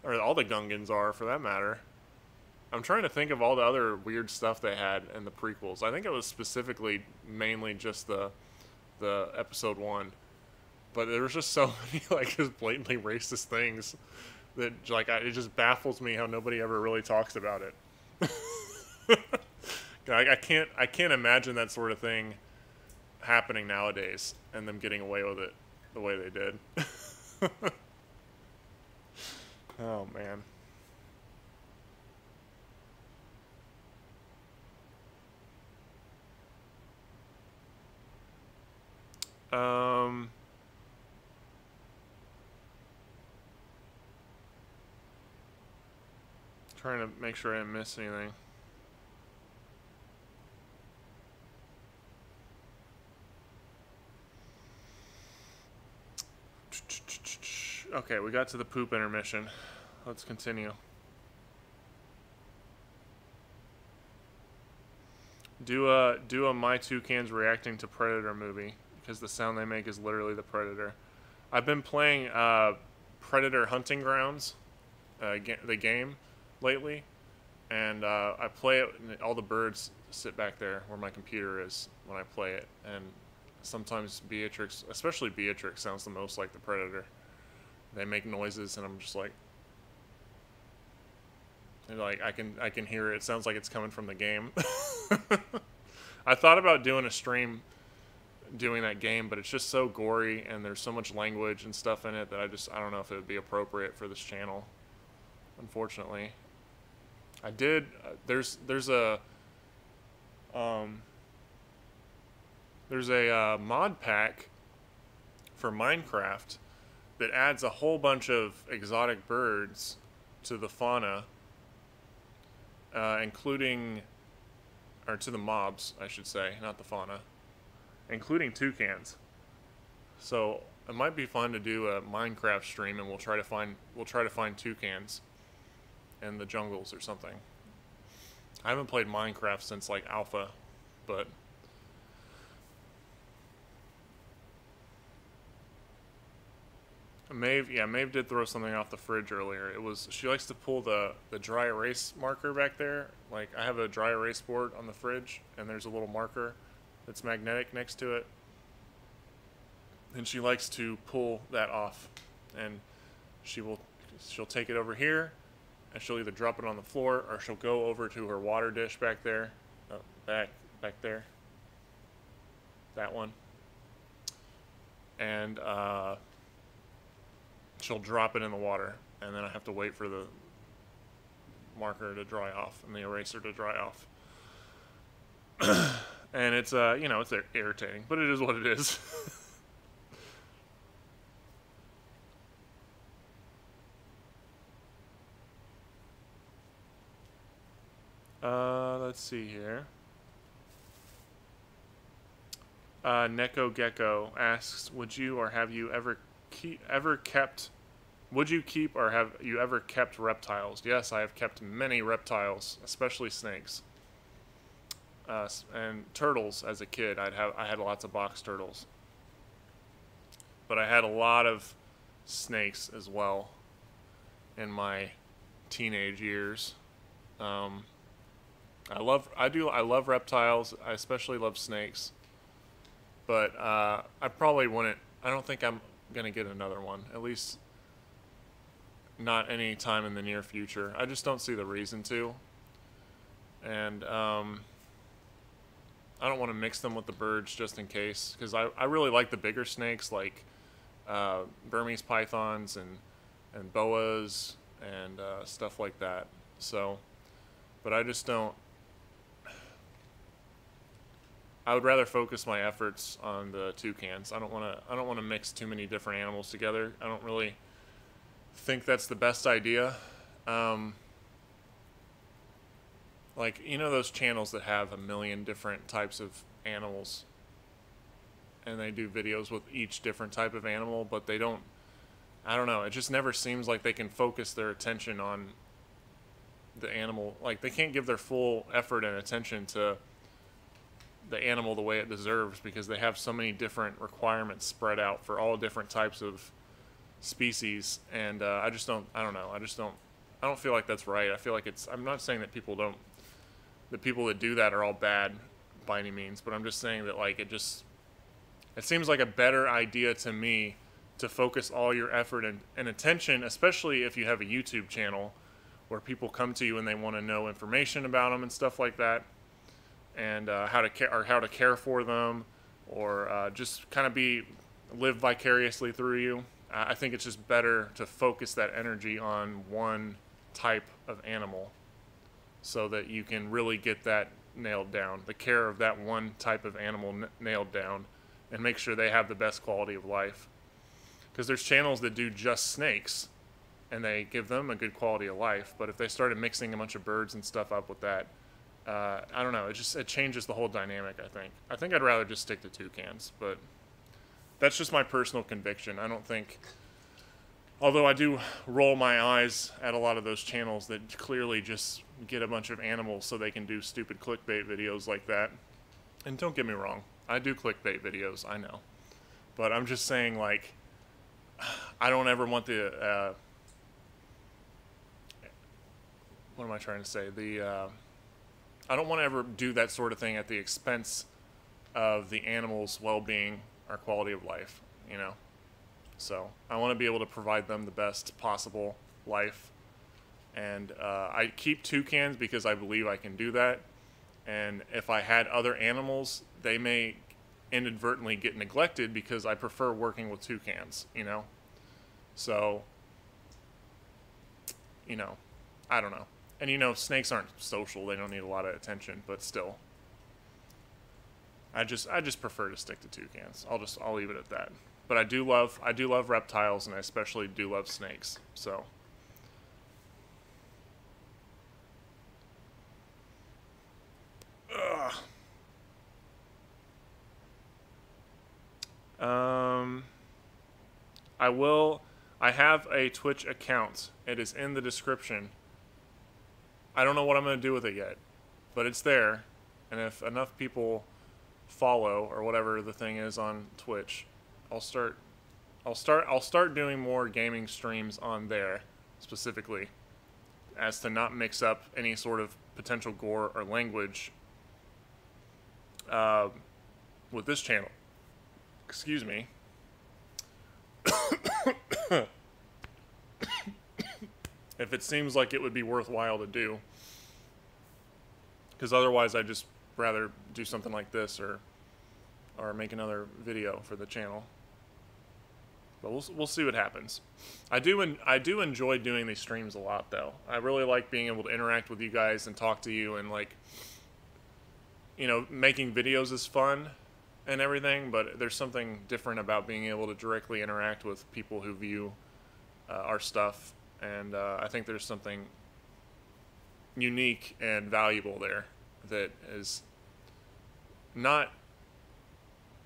or all the Gungans are for that matter. I'm trying to think of all the other weird stuff they had in the prequels. I think it was specifically mainly just the the episode one, but there was just so many like just blatantly racist things that like I, it just baffles me how nobody ever really talks about it. I, I can't I can't imagine that sort of thing happening nowadays and them getting away with it the way they did. oh man. Um trying to make sure I didn't miss anything. Okay, we got to the poop intermission. Let's continue. Do a do a my toucans reacting to Predator movie because the sound they make is literally the Predator. I've been playing uh, Predator Hunting Grounds, uh, ga the game, lately, and uh, I play it. And all the birds sit back there where my computer is when I play it, and sometimes Beatrix, especially Beatrix, sounds the most like the Predator. They make noises, and I'm just like, like I can I can hear it. It sounds like it's coming from the game. I thought about doing a stream doing that game, but it's just so gory and there's so much language and stuff in it that I just I don't know if it would be appropriate for this channel. Unfortunately, I did. Uh, there's there's a um there's a uh, mod pack for Minecraft that adds a whole bunch of exotic birds to the fauna, uh, including, or to the mobs, I should say, not the fauna, including toucans. So it might be fun to do a Minecraft stream, and we'll try to find we'll try to find toucans in the jungles or something. I haven't played Minecraft since like alpha, but Maeve, yeah, Maeve did throw something off the fridge earlier. It was she likes to pull the the dry erase marker back there. Like I have a dry erase board on the fridge, and there's a little marker that's magnetic next to it, and she likes to pull that off, and she will she'll take it over here, and she'll either drop it on the floor or she'll go over to her water dish back there, uh, back back there. That one. And uh, she'll drop it in the water, and then I have to wait for the marker to dry off and the eraser to dry off. and it's uh, you know, it's irritating, but it is what it is. uh, let's see here. Uh, Neko Gecko asks, "Would you or have you ever keep ever kept? Would you keep or have you ever kept reptiles? Yes, I have kept many reptiles, especially snakes, uh, and turtles. As a kid, I'd have I had lots of box turtles, but I had a lot of snakes as well in my teenage years. Um, I love I do I love reptiles. I especially love snakes but uh, I probably wouldn't. I don't think I'm gonna get another one. At least not any time in the near future. I just don't see the reason to. And um, I don't want to mix them with the birds just in case, because I, I really like the bigger snakes like uh, Burmese pythons and and boas and uh, stuff like that. So, but I just don't. I would rather focus my efforts on the toucans. I don't want to. I don't want to mix too many different animals together. I don't really think that's the best idea. Um, like you know those channels that have a million different types of animals, and they do videos with each different type of animal, but they don't. I don't know. It just never seems like they can focus their attention on the animal. Like they can't give their full effort and attention to the animal the way it deserves because they have so many different requirements spread out for all different types of species. And uh, i just don't i don't know. I just don't i don't feel like that's right. I feel like it's i'm not saying that people don't the people that do that are all bad by any means but i'm just saying that like it just it seems like a better idea to me to focus all your effort and, and attention especially if you have a youtube channel where people come to you and they want to know information about them and stuff like that and uh, how to care or how to care for them, or uh, just kind of be live vicariously through you. I think it's just better to focus that energy on one type of animal, so that you can really get that nailed down, the care of that one type of animal nailed down, and make sure they have the best quality of life. Because there's channels that do just snakes, and they give them a good quality of life. But if they started mixing a bunch of birds and stuff up with that, uh, I don't know. It just it changes the whole dynamic. I think. I think I'd rather just stick to toucans, but that's just my personal conviction. I don't think. Although I do roll my eyes at a lot of those channels that clearly just get a bunch of animals so they can do stupid clickbait videos like that. And don't get me wrong, I do clickbait videos, I know. But I'm just saying, like, I don't ever want the. Uh, what am I trying to say? The. Uh, I don't want to ever do that sort of thing at the expense of the animal's well-being or quality of life, you know. So I want to be able to provide them the best possible life, and uh, I keep toucans because I believe I can do that. And if I had other animals, they may inadvertently get neglected because I prefer working with toucans, you know. So, you know, I don't know. And you know, snakes aren't social; they don't need a lot of attention. But still, I just I just prefer to stick to toucans. I'll just I'll leave it at that. But I do love I do love reptiles, and I especially do love snakes. So. Ugh. Um, I will. I have a Twitch account. It is in the description. I don't know what I'm going to do with it yet, but it's there. And if enough people follow or whatever the thing is on Twitch, I'll start I'll start I'll start doing more gaming streams on there specifically as to not mix up any sort of potential gore or language uh, with this channel. Excuse me. If it seems like it would be worthwhile to do. Because otherwise, I'd just rather do something like this or or make another video for the channel. But we'll we'll see what happens. I do I do enjoy doing these streams a lot though. I really like being able to interact with you guys and talk to you and like you know, making videos is fun and everything, but there's something different about being able to directly interact with people who view uh, our stuff and uh, I think there's something unique and valuable there that is not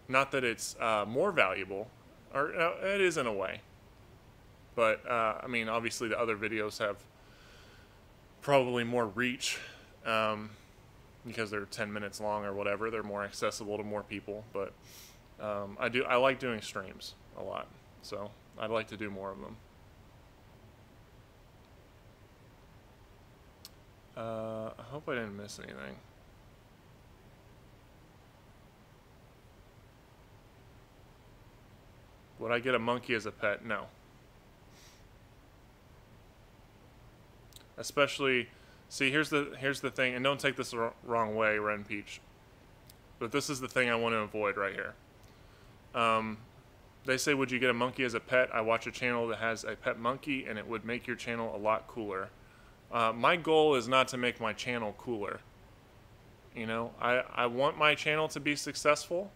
not that it's uh, more valuable or uh, it is in a way. But uh, i mean obviously the other videos have probably more reach um, because they're 10 minutes long or whatever. They're more accessible to more people. But um, i do i like doing streams a lot. So i'd like to do more of them uh, i hope i didn't miss anything Would I get a monkey as a pet? No. Especially, see, here's the here's the thing, and don't take this the wrong way, Ren Peach. But this is the thing I want to avoid right here. Um, they say, would you get a monkey as a pet? I watch a channel that has a pet monkey, and it would make your channel a lot cooler. Uh, my goal is not to make my channel cooler. You know, I, I want my channel to be successful,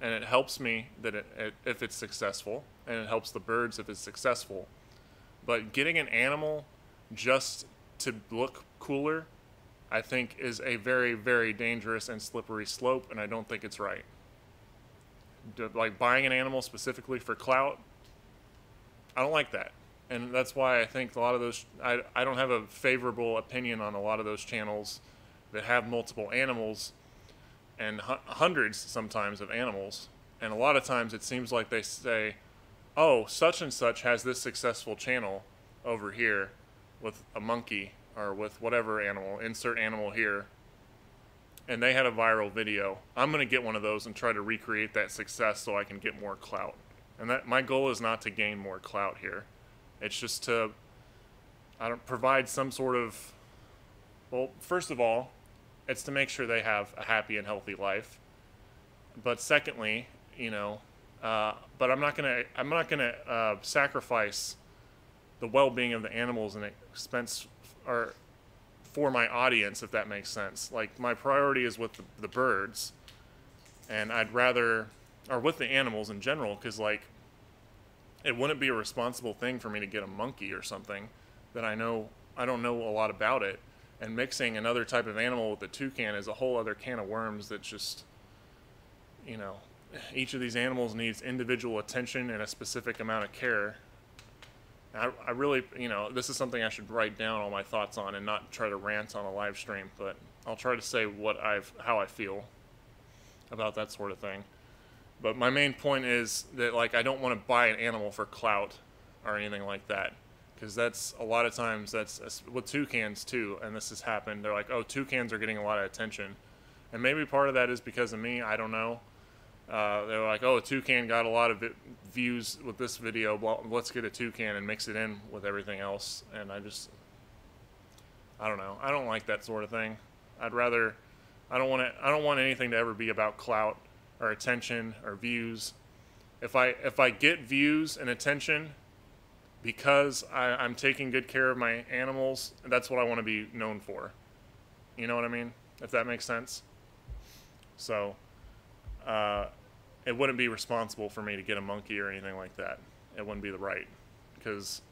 and it helps me that it, it, if it's successful, and it helps the birds if it's successful. But getting an animal just to look cooler, I think, is a very, very dangerous and slippery slope, and I don't think it's right. Like buying an animal specifically for clout, I don't like that. And that's why I think a lot of those, I, I don't have a favorable opinion on a lot of those channels that have multiple animals and hu- hundreds sometimes of animals. And a lot of times it seems like they say, oh, such and such has this successful channel over here with a monkey or with whatever animal, insert animal here. And they had a viral video. I'm going to get one of those and try to recreate that success so I can get more clout. And that my goal is not to gain more clout here. It's just to I don't provide some sort of well, first of all, it's to make sure they have a happy and healthy life. But secondly, you know, uh, but I'm not gonna I'm not gonna uh, sacrifice the well-being of the animals and expense or for my audience, if that makes sense. Like my priority is with the, the birds, and I'd rather or with the animals in general, because like it wouldn't be a responsible thing for me to get a monkey or something that I know I don't know a lot about it. And mixing another type of animal with a toucan is a whole other can of worms that just you know each of these animals needs individual attention and a specific amount of care. I, I really you know this is something i should write down all my thoughts on and not try to rant on a live stream but i'll try to say what i've how i feel about that sort of thing but my main point is that like i don't want to buy an animal for clout or anything like that because that's a lot of times that's with toucans too and this has happened they're like oh toucans are getting a lot of attention. And maybe part of that is because of me i don't know. Uh, they're like oh a toucan got a lot of views with this video let's get a toucan and mix it in with everything else. And i just i don't know i don't like that sort of thing. I'd rather i don't want to i don't want anything to ever be about clout or attention or views if i if i get views and attention because I, am taking good care of my animals, that's what I want to be known for. You know what I mean? If that makes sense. So, uh, it wouldn't be responsible for me to get a monkey or anything like that. It wouldn't be the right, because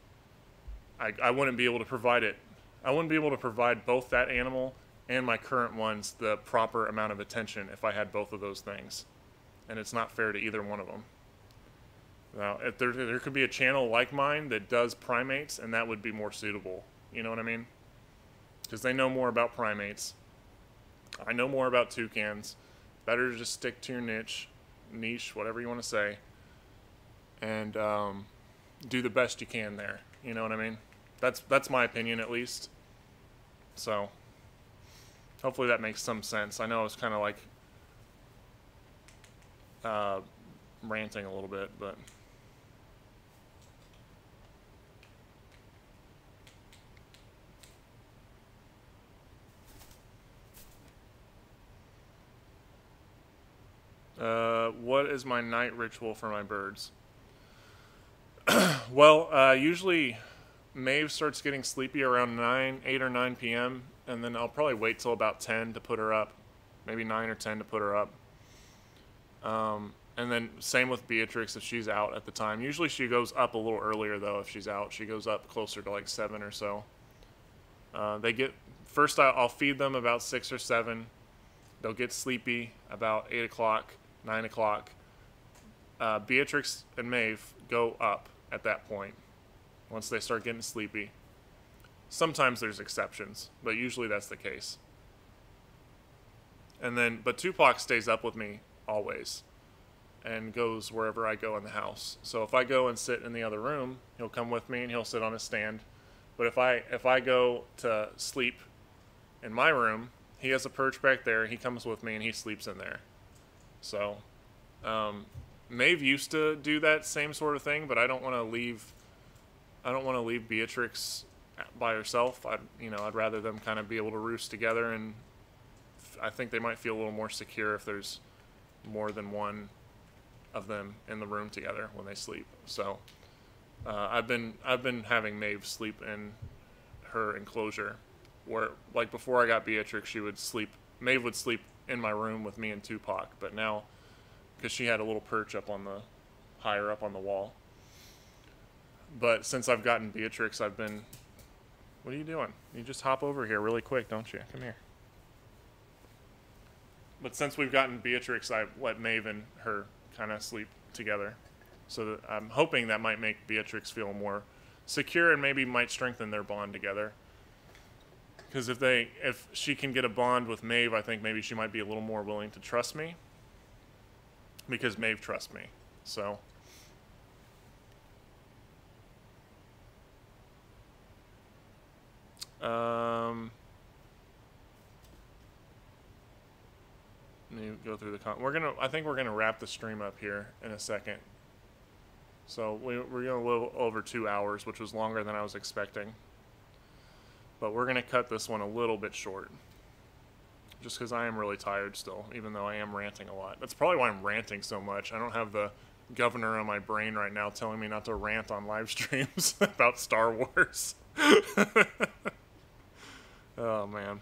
I, I wouldn't be able to provide it. I wouldn't be able to provide both that animal and my current ones the proper amount of attention if I had both of those things. And it's not fair to either one of them. Now, if there there could be a channel like mine that does primates, and that would be more suitable. You know what I mean? Because they know more about primates. I know more about toucans. Better to just stick to your niche, niche, whatever you want to say, and um, do the best you can there. You know what I mean? That's that's my opinion at least. So hopefully that makes some sense. I know it's kind of like uh, ranting a little bit, but. Uh, what is my night ritual for my birds? well, uh, usually Maeve starts getting sleepy around 9, 8 or 9 p.m., and then I'll probably wait till about 10 to put her up, maybe 9 or 10 to put her up. Um, and then same with Beatrix if she's out at the time. Usually she goes up a little earlier though if she's out. She goes up closer to like 7 or so. Uh, they get first I'll feed them about 6 or 7. They'll get sleepy about 8 o'clock, 9 o'clock. Uh, Beatrix and Maeve go up at that point once they start getting sleepy. Sometimes there's exceptions, but usually that's the case. And then, but Toupac stays up with me always and goes wherever I go in the house. So if I go and sit in the other room, he'll come with me and he'll sit on his stand. But if I if I go to sleep in my room, he has a perch back there. He comes with me and he sleeps in there. So um, Maeve used to do that same sort of thing, but I don't want to leave. I don't want to leave Beatrix by herself. I, you know, I'd rather them kind of be able to roost together, and I think they might feel a little more secure if there's more than one of them in the room together when they sleep. So uh, I've been I've been having Maeve sleep in her enclosure, where like before I got Beatrix, she would sleep. Maeve would sleep in my room with me and Toupac, but now because she had a little perch up on the higher up on the wall. But since I've gotten Beatrix, I've been. What are you doing? You just hop over here really quick, don't you? Come here. But since we've gotten Beatrix, I let Maeve and her kind of sleep together. So I'm hoping that might make Beatrix feel more secure and maybe might strengthen their bond together. Because if they, if she can get a bond with Maeve, I think maybe she might be a little more willing to trust me because Maeve trusts me. So. Um, go through the con. We're gonna. I think we're gonna wrap the stream up here in a second. So we, we're going a little over two hours, which was longer than I was expecting. But we're gonna cut this one a little bit short just because I am really tired still, even though I am ranting a lot. That's probably why I'm ranting so much. I don't have the governor on my brain right now telling me not to rant on live streams about Star Wars. oh, man.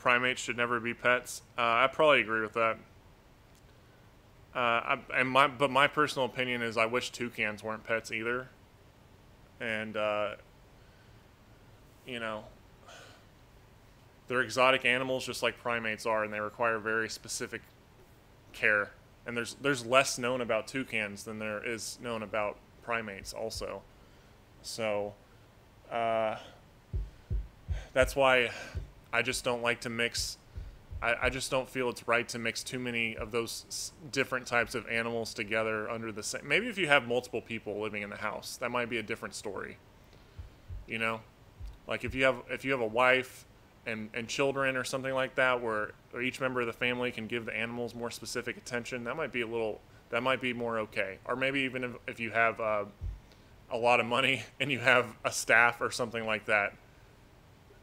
Primates should never be pets. Uh, I probably agree with that. Uh, I, and my, but my personal opinion is I wish toucans weren't pets either. And uh, you know, they're exotic animals just like primates are, and they require very specific care. And there's there's less known about toucans than there is known about primates, also. So, uh, that's why I just don't like to mix. I, I just don't feel it's right to mix too many of those different types of animals together under the same. Maybe if you have multiple people living in the house, that might be a different story. You know, like if you have if you have a wife and and children or something like that, where each member of the family can give the animals more specific attention, that might be a little that might be more okay. Or maybe even if, if you have uh, a lot of money and you have a staff or something like that,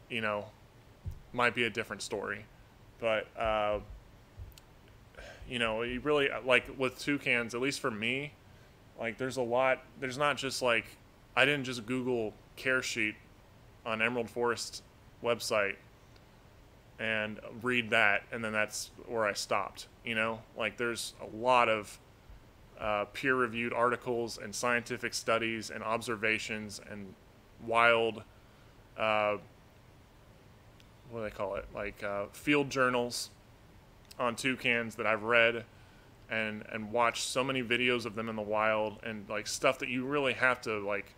you know, might be a different story. But uh, you know, you really like with toucans, at least for me, like there's a lot. There's not just like I didn't just Google care sheet on Emerald Forest website and read that, and then that's where I stopped. You know, like there's a lot of uh, peer-reviewed articles and scientific studies and observations and wild, uh, what do they call it? Like uh, field journals on toucans that I've read and and watched so many videos of them in the wild and like stuff that you really have to like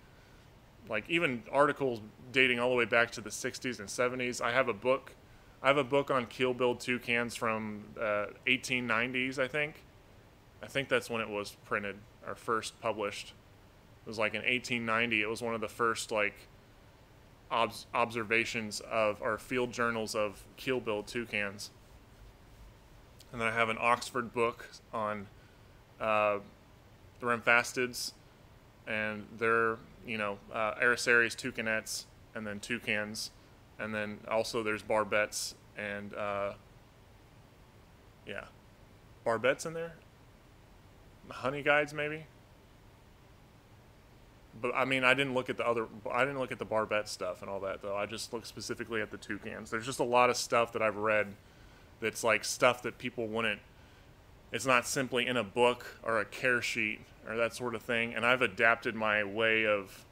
like even articles dating all the way back to the 60s and 70s. I have a book. I have a book on keel-billed toucans from uh, 1890s, I think. I think that's when it was printed or first published. It was like in 1890. It was one of the first like ob- observations of or field journals of keel-billed toucans. And then I have an Oxford book on uh, the ramphastids and their you know, uh, Aracaris and then toucans, and then also there's barbets and uh, yeah, barbets in there. Honey guides maybe. But I mean, I didn't look at the other. I didn't look at the barbet stuff and all that though. I just looked specifically at the toucans. There's just a lot of stuff that I've read that's like stuff that people wouldn't. It's not simply in a book or a care sheet or that sort of thing. And I've adapted my way of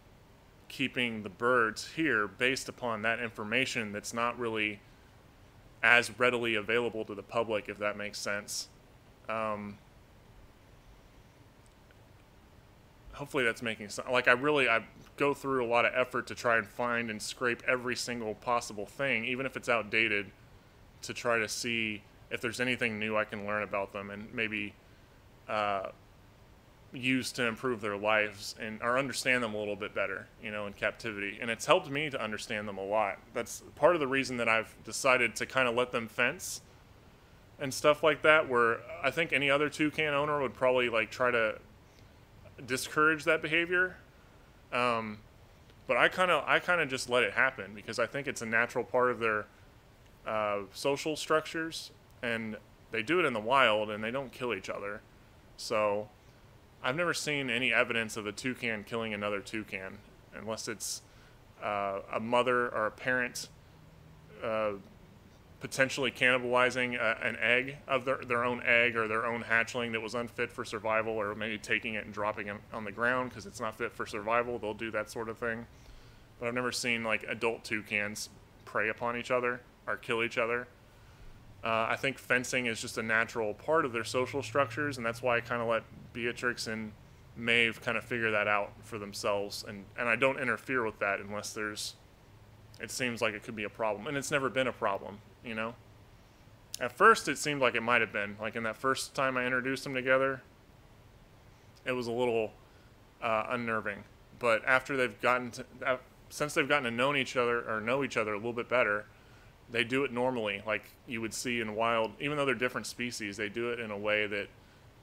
keeping the birds here based upon that information that's not really as readily available to the public, if that makes sense. Um, hopefully that's making sense. Like I really, I go through a lot of effort to try and find and scrape every single possible thing, even if it's outdated, to try to see if there's anything new I can learn about them and maybe uh, use to improve their lives and or understand them a little bit better, you know, in captivity. And it's helped me to understand them a lot. That's part of the reason that I've decided to kind of let them fence and stuff like that. Where I think any other toucan owner would probably like try to discourage that behavior. Um, but I kind of I kind of just let it happen because I think it's a natural part of their uh, social structures, and they do it in the wild and they don't kill each other. So I've never seen any evidence of a toucan killing another toucan, unless it's uh, a mother or a parent uh, potentially cannibalizing a, an egg of their, their own egg or their own hatchling that was unfit for survival, or maybe taking it and dropping it on the ground because it's not fit for survival. They'll do that sort of thing. But I've never seen like adult toucans prey upon each other or kill each other. Uh, I think fencing is just a natural part of their social structures, and that's why I kind of let Beatrix and Maeve kind of figure that out for themselves. And, and I don't interfere with that unless there's, it seems like it could be a problem. And it's never been a problem, you know? At first, it seemed like it might have been. Like in that first time I introduced them together, it was a little uh, unnerving. But after they've gotten to, uh, since they've gotten to know each other or know each other a little bit better, they do it normally, like you would see in wild. Even though they're different species, they do it in a way that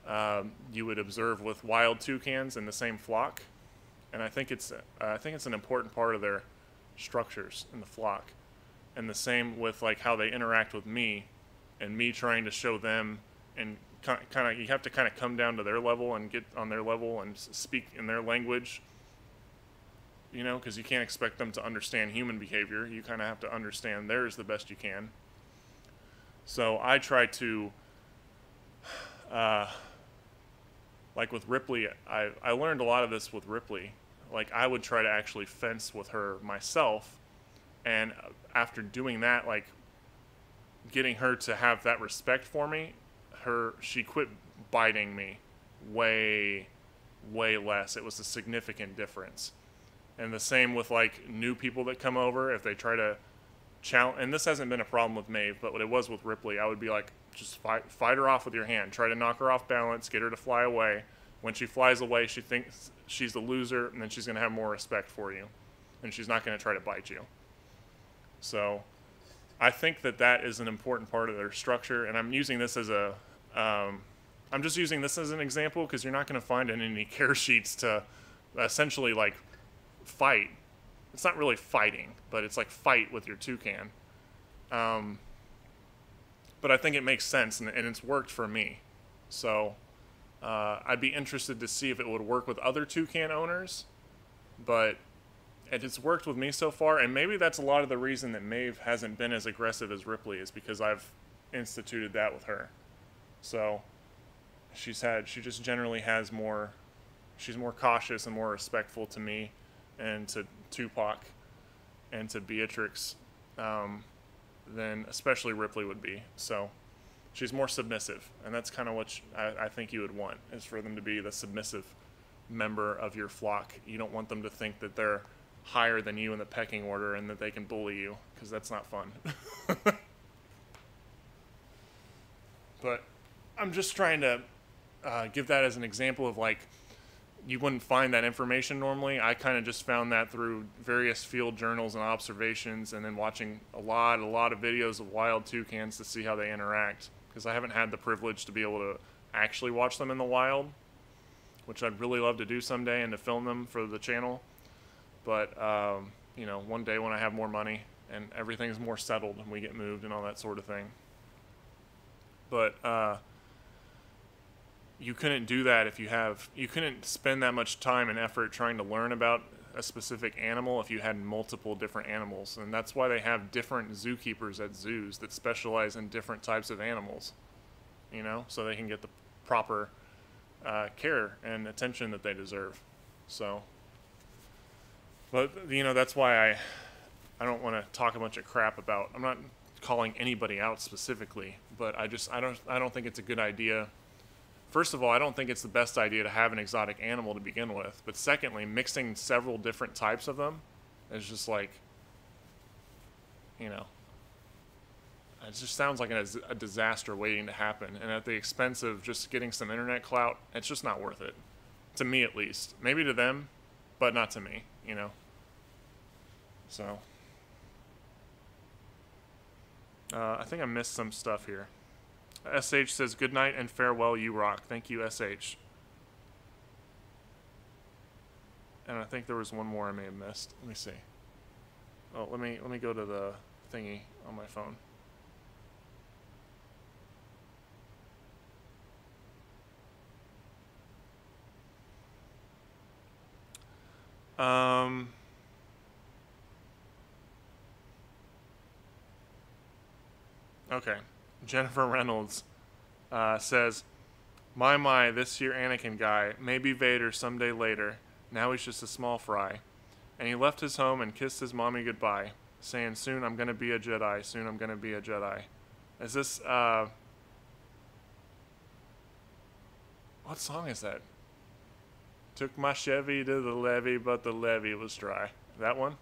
um, you would observe with wild toucans in the same flock. And I think it's uh, I think it's an important part of their structures in the flock. And the same with like how they interact with me, and me trying to show them and kind of you have to kind of come down to their level and get on their level and speak in their language you know, because you can't expect them to understand human behavior. You kind of have to understand theirs the best you can. So I try to, uh, like with Ripley, I, I learned a lot of this with Ripley. Like I would try to actually fence with her myself. And after doing that, like getting her to have that respect for me, her she quit biting me way way less. It was a significant difference. And the same with like new people that come over if they try to challenge and this hasn't been a problem with Maeve but what it was with Ripley I would be like just fight fight her off with your hand. Try to knock her off balance get her to fly away. When she flies away she thinks she's the loser and then she's going to have more respect for you. And she's not going to try to bite you so I think that that is an important part of their structure and I'm using this as a um, I'm just using this as an example because you're not going to find in any care sheets to essentially like fight. It's not really fighting, but it's like fight with your toucan. Um, but I think it makes sense, and, and it's worked for me. So uh, I'd be interested to see if it would work with other toucan owners, but it has worked with me so far, and maybe that's a lot of the reason that Maeve hasn't been as aggressive as Ripley is because I've instituted that with her. So she's had she just generally has more she's more cautious and more respectful to me and to Toupac and to Beatrix um, than especially Ripley would be. So she's more submissive, and that's kind of what I, I think you would want is for them to be the submissive member of your flock. You don't want them to think that they're higher than you in the pecking order and that they can bully you because that's not fun. but I'm just trying to uh, give that as an example of like you wouldn't find that information normally. I kind of just found that through various field journals and observations, and then watching a lot, a lot of videos of wild toucans to see how they interact. Because I haven't had the privilege to be able to actually watch them in the wild, which I'd really love to do someday and to film them for the channel. But um, you know, one day when I have more money and everything's more settled and we get moved and all that sort of thing. But uh, you couldn't do that if you have you couldn't spend that much time and effort trying to learn about a specific animal if you had multiple different animals and that's why they have different zookeepers at zoos that specialize in different types of animals you know so they can get the proper uh, care and attention that they deserve so but you know that's why i i don't want to talk a bunch of crap about i'm not calling anybody out specifically but i just i don't i don't think it's a good idea First of all, I don't think it's the best idea to have an exotic animal to begin with. But secondly, mixing several different types of them is just like, you know, it just sounds like a, a disaster waiting to happen. And at the expense of just getting some internet clout, it's just not worth it. To me, at least. Maybe to them, but not to me, you know? So. Uh, I think I missed some stuff here. SH says, Good night and farewell, you rock. Thank you, SH. And I think there was one more I may have missed. Let me see. Oh, let me let me go to the thingy on my phone. Um Okay. Jennifer Reynolds uh, says, My, my, this here Anakin guy, maybe Vader someday later. Now he's just a small fry. And he left his home and kissed his mommy goodbye, saying, Soon I'm going to be a Jedi. Soon I'm going to be a Jedi. Is this, uh. What song is that? Took my Chevy to the levee, but the levee was dry. That one?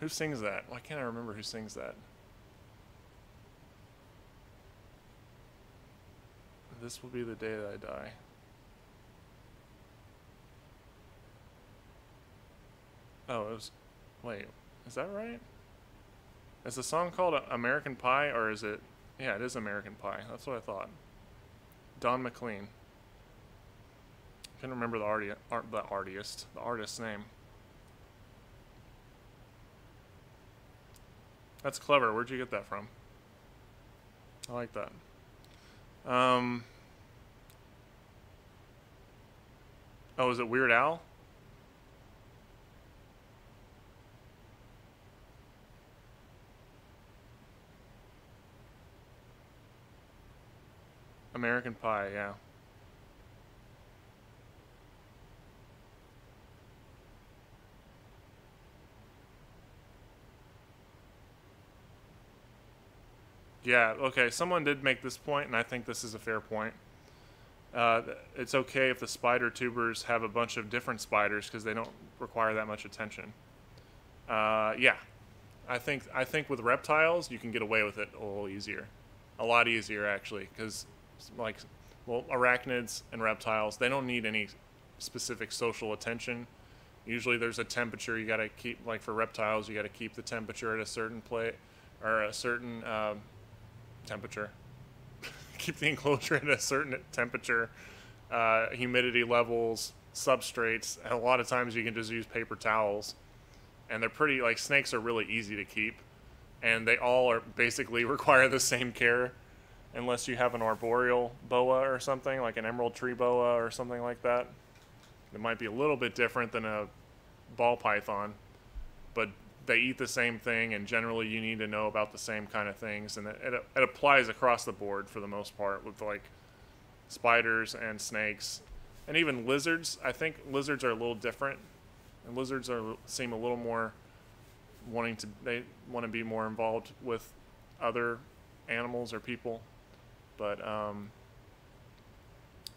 Who sings that? Why can't I remember who sings that? This will be the day that I die. Oh, it was. Wait, is that right? Is the song called American Pie or is it? Yeah, it is American Pie. That's what I thought. Don McLean. I couldn't remember the arti- art, the artist, the artist's name. That's clever. Where'd you get that from? I like that. Um, oh, is it Weird Al? American Pie, yeah. Yeah, okay, someone did make this point, and I think this is a fair point. Uh, it's okay if the spider tubers have a bunch of different spiders because they don't require that much attention. Uh, yeah, I think I think with reptiles you can get away with it a little easier, a lot easier actually, because like well arachnids and reptiles they don't need any specific social attention. Usually there's a temperature you got to keep like for reptiles you got to keep the temperature at a certain plate or a certain um, temperature. Keep the enclosure at a certain temperature, uh, humidity levels, substrates. And a lot of times you can just use paper towels, and they're pretty. Like snakes are really easy to keep, and they all are basically require the same care, unless you have an arboreal boa or something like an emerald tree boa or something like that. It might be a little bit different than a ball python, but they eat the same thing, and generally you need to know about the same kind of things, and it, it, it applies across the board for the most part with like spiders and snakes, and even lizards. I think lizards are a little different, and lizards are seem a little more wanting to they want to be more involved with other animals or people, but um,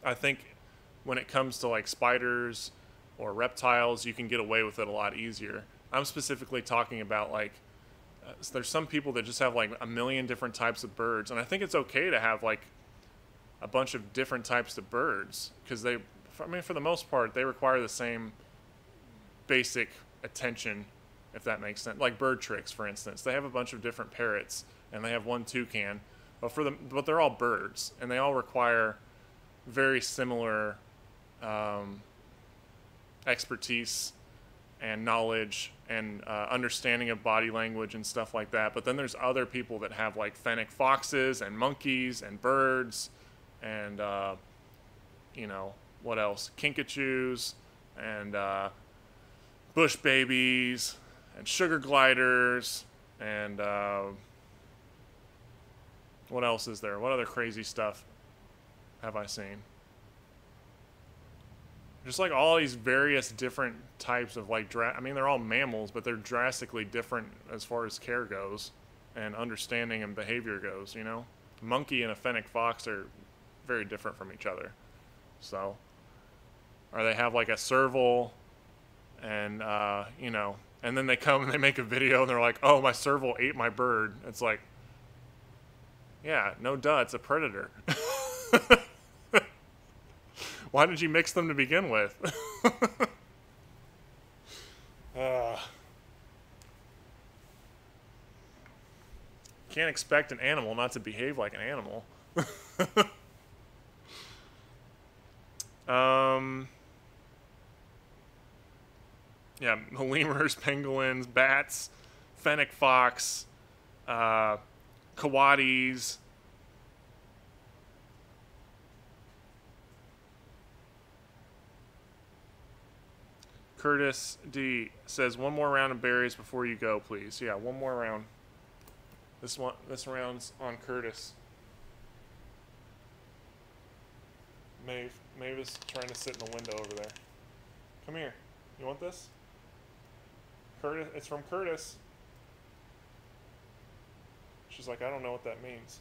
I think when it comes to like spiders or reptiles, you can get away with it a lot easier I'm specifically talking about like uh, there's some people that just have like a million different types of birds, and I think it's okay to have like a bunch of different types of birds because they, I mean, for the most part, they require the same basic attention, if that makes sense. Like bird tricks, for instance, they have a bunch of different parrots, and they have one toucan, but for them, but they're all birds, and they all require very similar um, expertise and knowledge and uh, understanding of body language and stuff like that. But then there's other people that have like fennec foxes and monkeys and birds and uh, you know what else? Kinkajous and uh, bush babies and sugar gliders and uh, what else is there? What other crazy stuff have I seen? Just like all these various different types of like, dra- I mean, they're all mammals, but they're drastically different as far as care goes and understanding and behavior goes, you know? A monkey and a fennec fox are very different from each other. So, or they have like a serval and, uh, you know, and then they come and they make a video and they're like, oh, my serval ate my bird. It's like, yeah, no duh, it's a predator. Why did you mix them to begin with? uh, can't expect an animal not to behave like an animal. um, yeah, lemurs, pangolins, bats, fennec fox, uh, Curtis D says one more round of berries before you go, please. Yeah, one more round. This one, this round's on Curtis. Maeve, Maeve is trying to sit in the window over there. Come here. You want this? Curtis, it's from Curtis. She's like, I don't know what that means.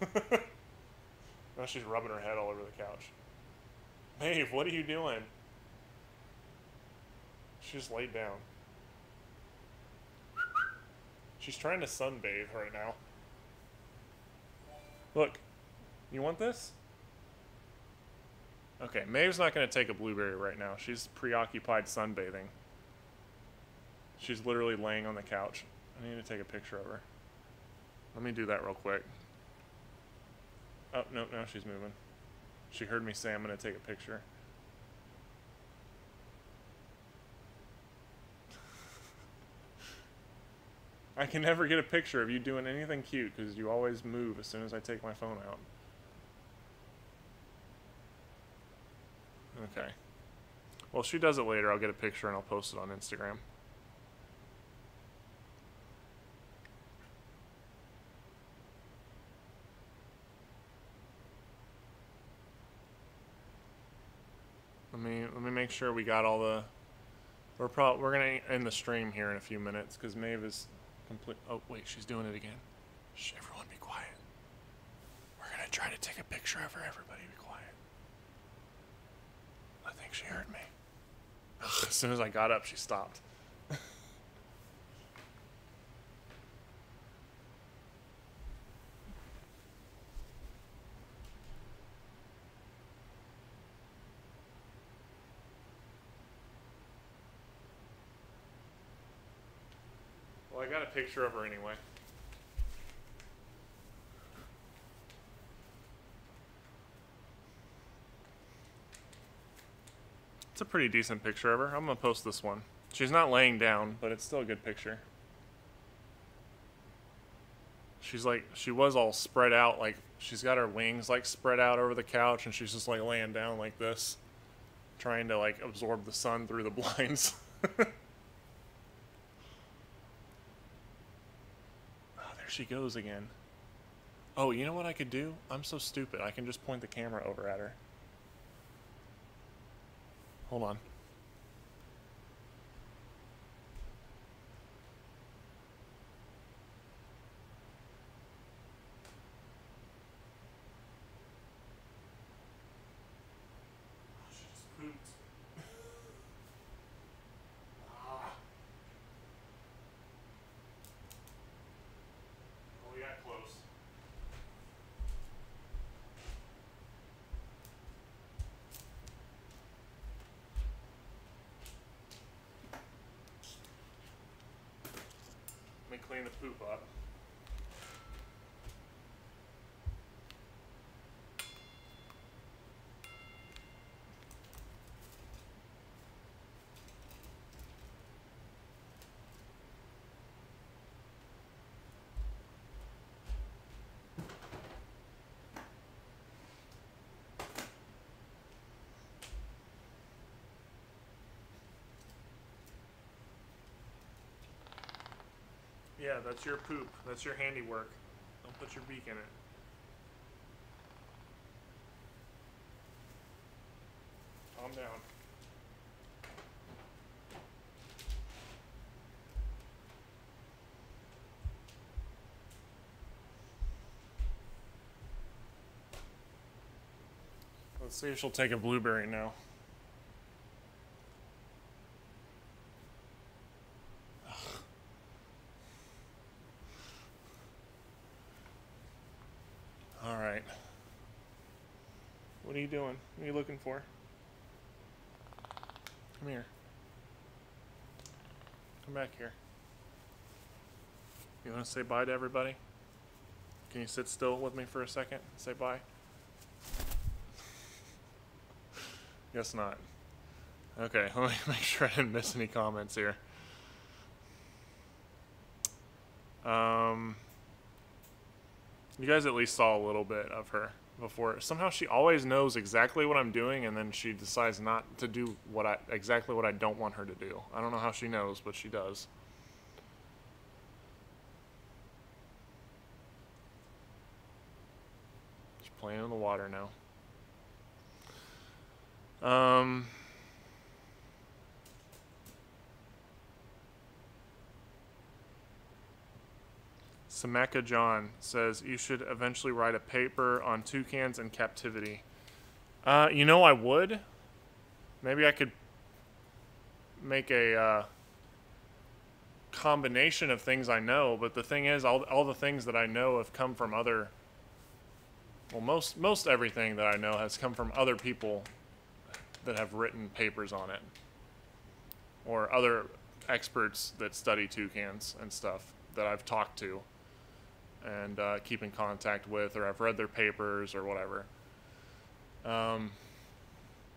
now she's rubbing her head all over the couch. Maeve, what are you doing? She just laid down. She's trying to sunbathe right now. Look, you want this? Okay, Maeve's not going to take a blueberry right now. She's preoccupied sunbathing. She's literally laying on the couch. I need to take a picture of her. Let me do that real quick. Oh, no, now she's moving. She heard me say I'm going to take a picture. I can never get a picture of you doing anything cute because you always move as soon as I take my phone out. Okay. Well, she does it later. I'll get a picture and I'll post it on Instagram. Let me let me make sure we got all the. We're probably we're gonna end the stream here in a few minutes because Maeve is complete. Oh wait, she's doing it again. Shh, everyone, be quiet. We're gonna try to take a picture of her. Everybody, be quiet. I think she heard me. As soon as I got up, she stopped. Got a picture of her anyway. It's a pretty decent picture of her. I'm gonna post this one. She's not laying down, but it's still a good picture. She's like, she was all spread out, like, she's got her wings, like, spread out over the couch, and she's just, like, laying down like this, trying to, like, absorb the sun through the blinds. oh, there she goes again. Oh, you know what I could do? I'm so stupid. I can just point the camera over at her. Hold on. She just pooped. Ah. Oh, we got close. Let me clean the poop up. Yeah, that's your poop. That's your handiwork. Don't put your beak in it. Calm down. Let's see if she'll take a blueberry now. All right. What are you doing? What are you looking for? Come here. Come back here. You want to say bye to everybody? Can you sit still with me for a second? and Say bye. Guess not. Okay, let me make sure I didn't miss any comments here. Um, you guys at least saw a little bit of her before. Somehow she always knows exactly what I'm doing, and then she decides not to do what I exactly what I don't want her to do. I don't know how she knows, but she does. She's playing in the water now. Um. Sameka John says you should eventually write a paper on toucans in captivity. Uh, you know, I would. Maybe I could make a uh, combination of things I know, but the thing is, all all the things that I know have come from other. Well, most most everything that I know has come from other people that have written papers on it, or other experts that study toucans and stuff that I've talked to and uh, keep in contact with, or I've read their papers or whatever. Um,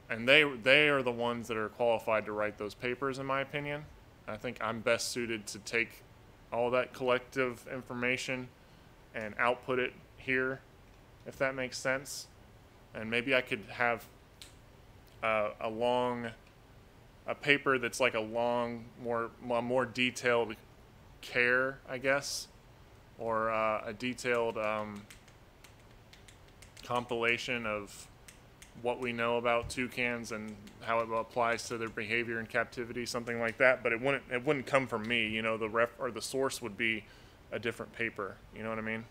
and they they are the ones that are qualified to write those papers, in my opinion. I think I'm best suited to take all that collective information and output it here, if that makes sense. And maybe I could have uh, a long, a paper that's like a long, more more detailed care, I guess, or uh, a detailed um, compilation of what we know about toucans and how it applies to their behavior in captivity, something like that. But it wouldn't it wouldn't come from me. You know, the ref or the source would be a different paper. You know what I mean?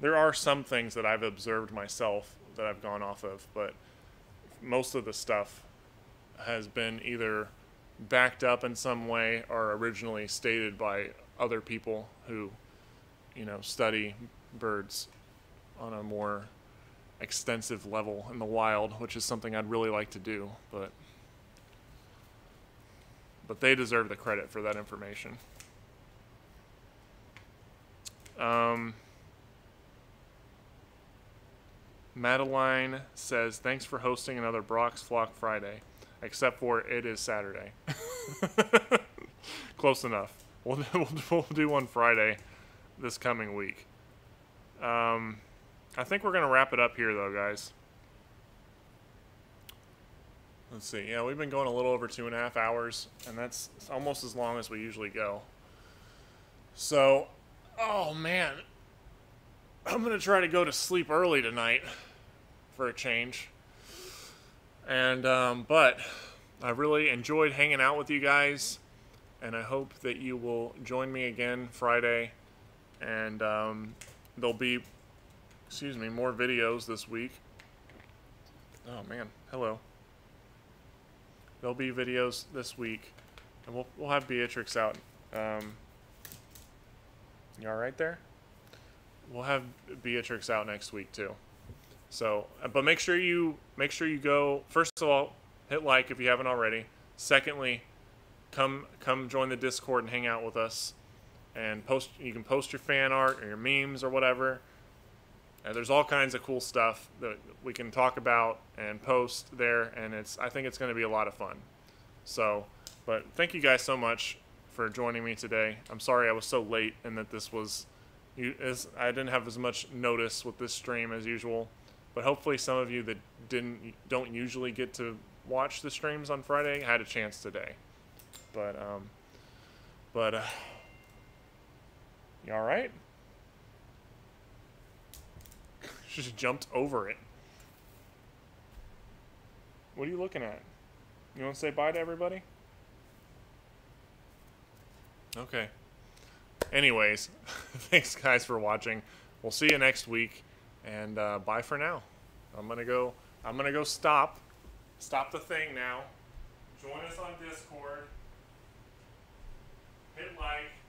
There are some things that I've observed myself that I've gone off of, but most of the stuff has been either backed up in some way or originally stated by other people who, you know, study birds on a more extensive level in the wild, which is something I'd really like to do, but but they deserve the credit for that information. Um, Madeline says, "Thanks for hosting another Brock's Flock Friday, except for it is Saturday." Close enough. We'll, we'll, do one Friday this coming week. Um, I think we're going to wrap it up here, though, guys. Let's see. Yeah, we've been going a little over two and a half hours, and that's almost as long as we usually go. So, oh man, I'm going to try to go to sleep early tonight for a change. And, um, but I really enjoyed hanging out with you guys and I hope that you will join me again Friday. And um, there'll be, excuse me, more videos this week. Oh man, hello. There'll be videos this week, and we'll we'll have Beatrix out. Um, you all right there? We'll have Beatrix out next week too. So, but make sure you make sure you go. First of all, hit like if you haven't already. Secondly, come come join the Discord and hang out with us. And post you can post your fan art or your memes or whatever. And there's all kinds of cool stuff that we can talk about and post there, and it's I think it's going to be a lot of fun. So, but thank you guys so much for joining me today. I'm sorry I was so late and that this was, you, as, I didn't have as much notice with this stream as usual, but hopefully some of you that didn't don't usually get to watch the streams on Friday had a chance today. But um, but uh, You all right? She just jumped over it. What are you looking at? You want to say bye to everybody? Okay. Anyways, thanks guys for watching. We'll see you next week, and uh, bye for now. I'm gonna go. I'm gonna go stop. Stop the thing now. Join us on Discord bit like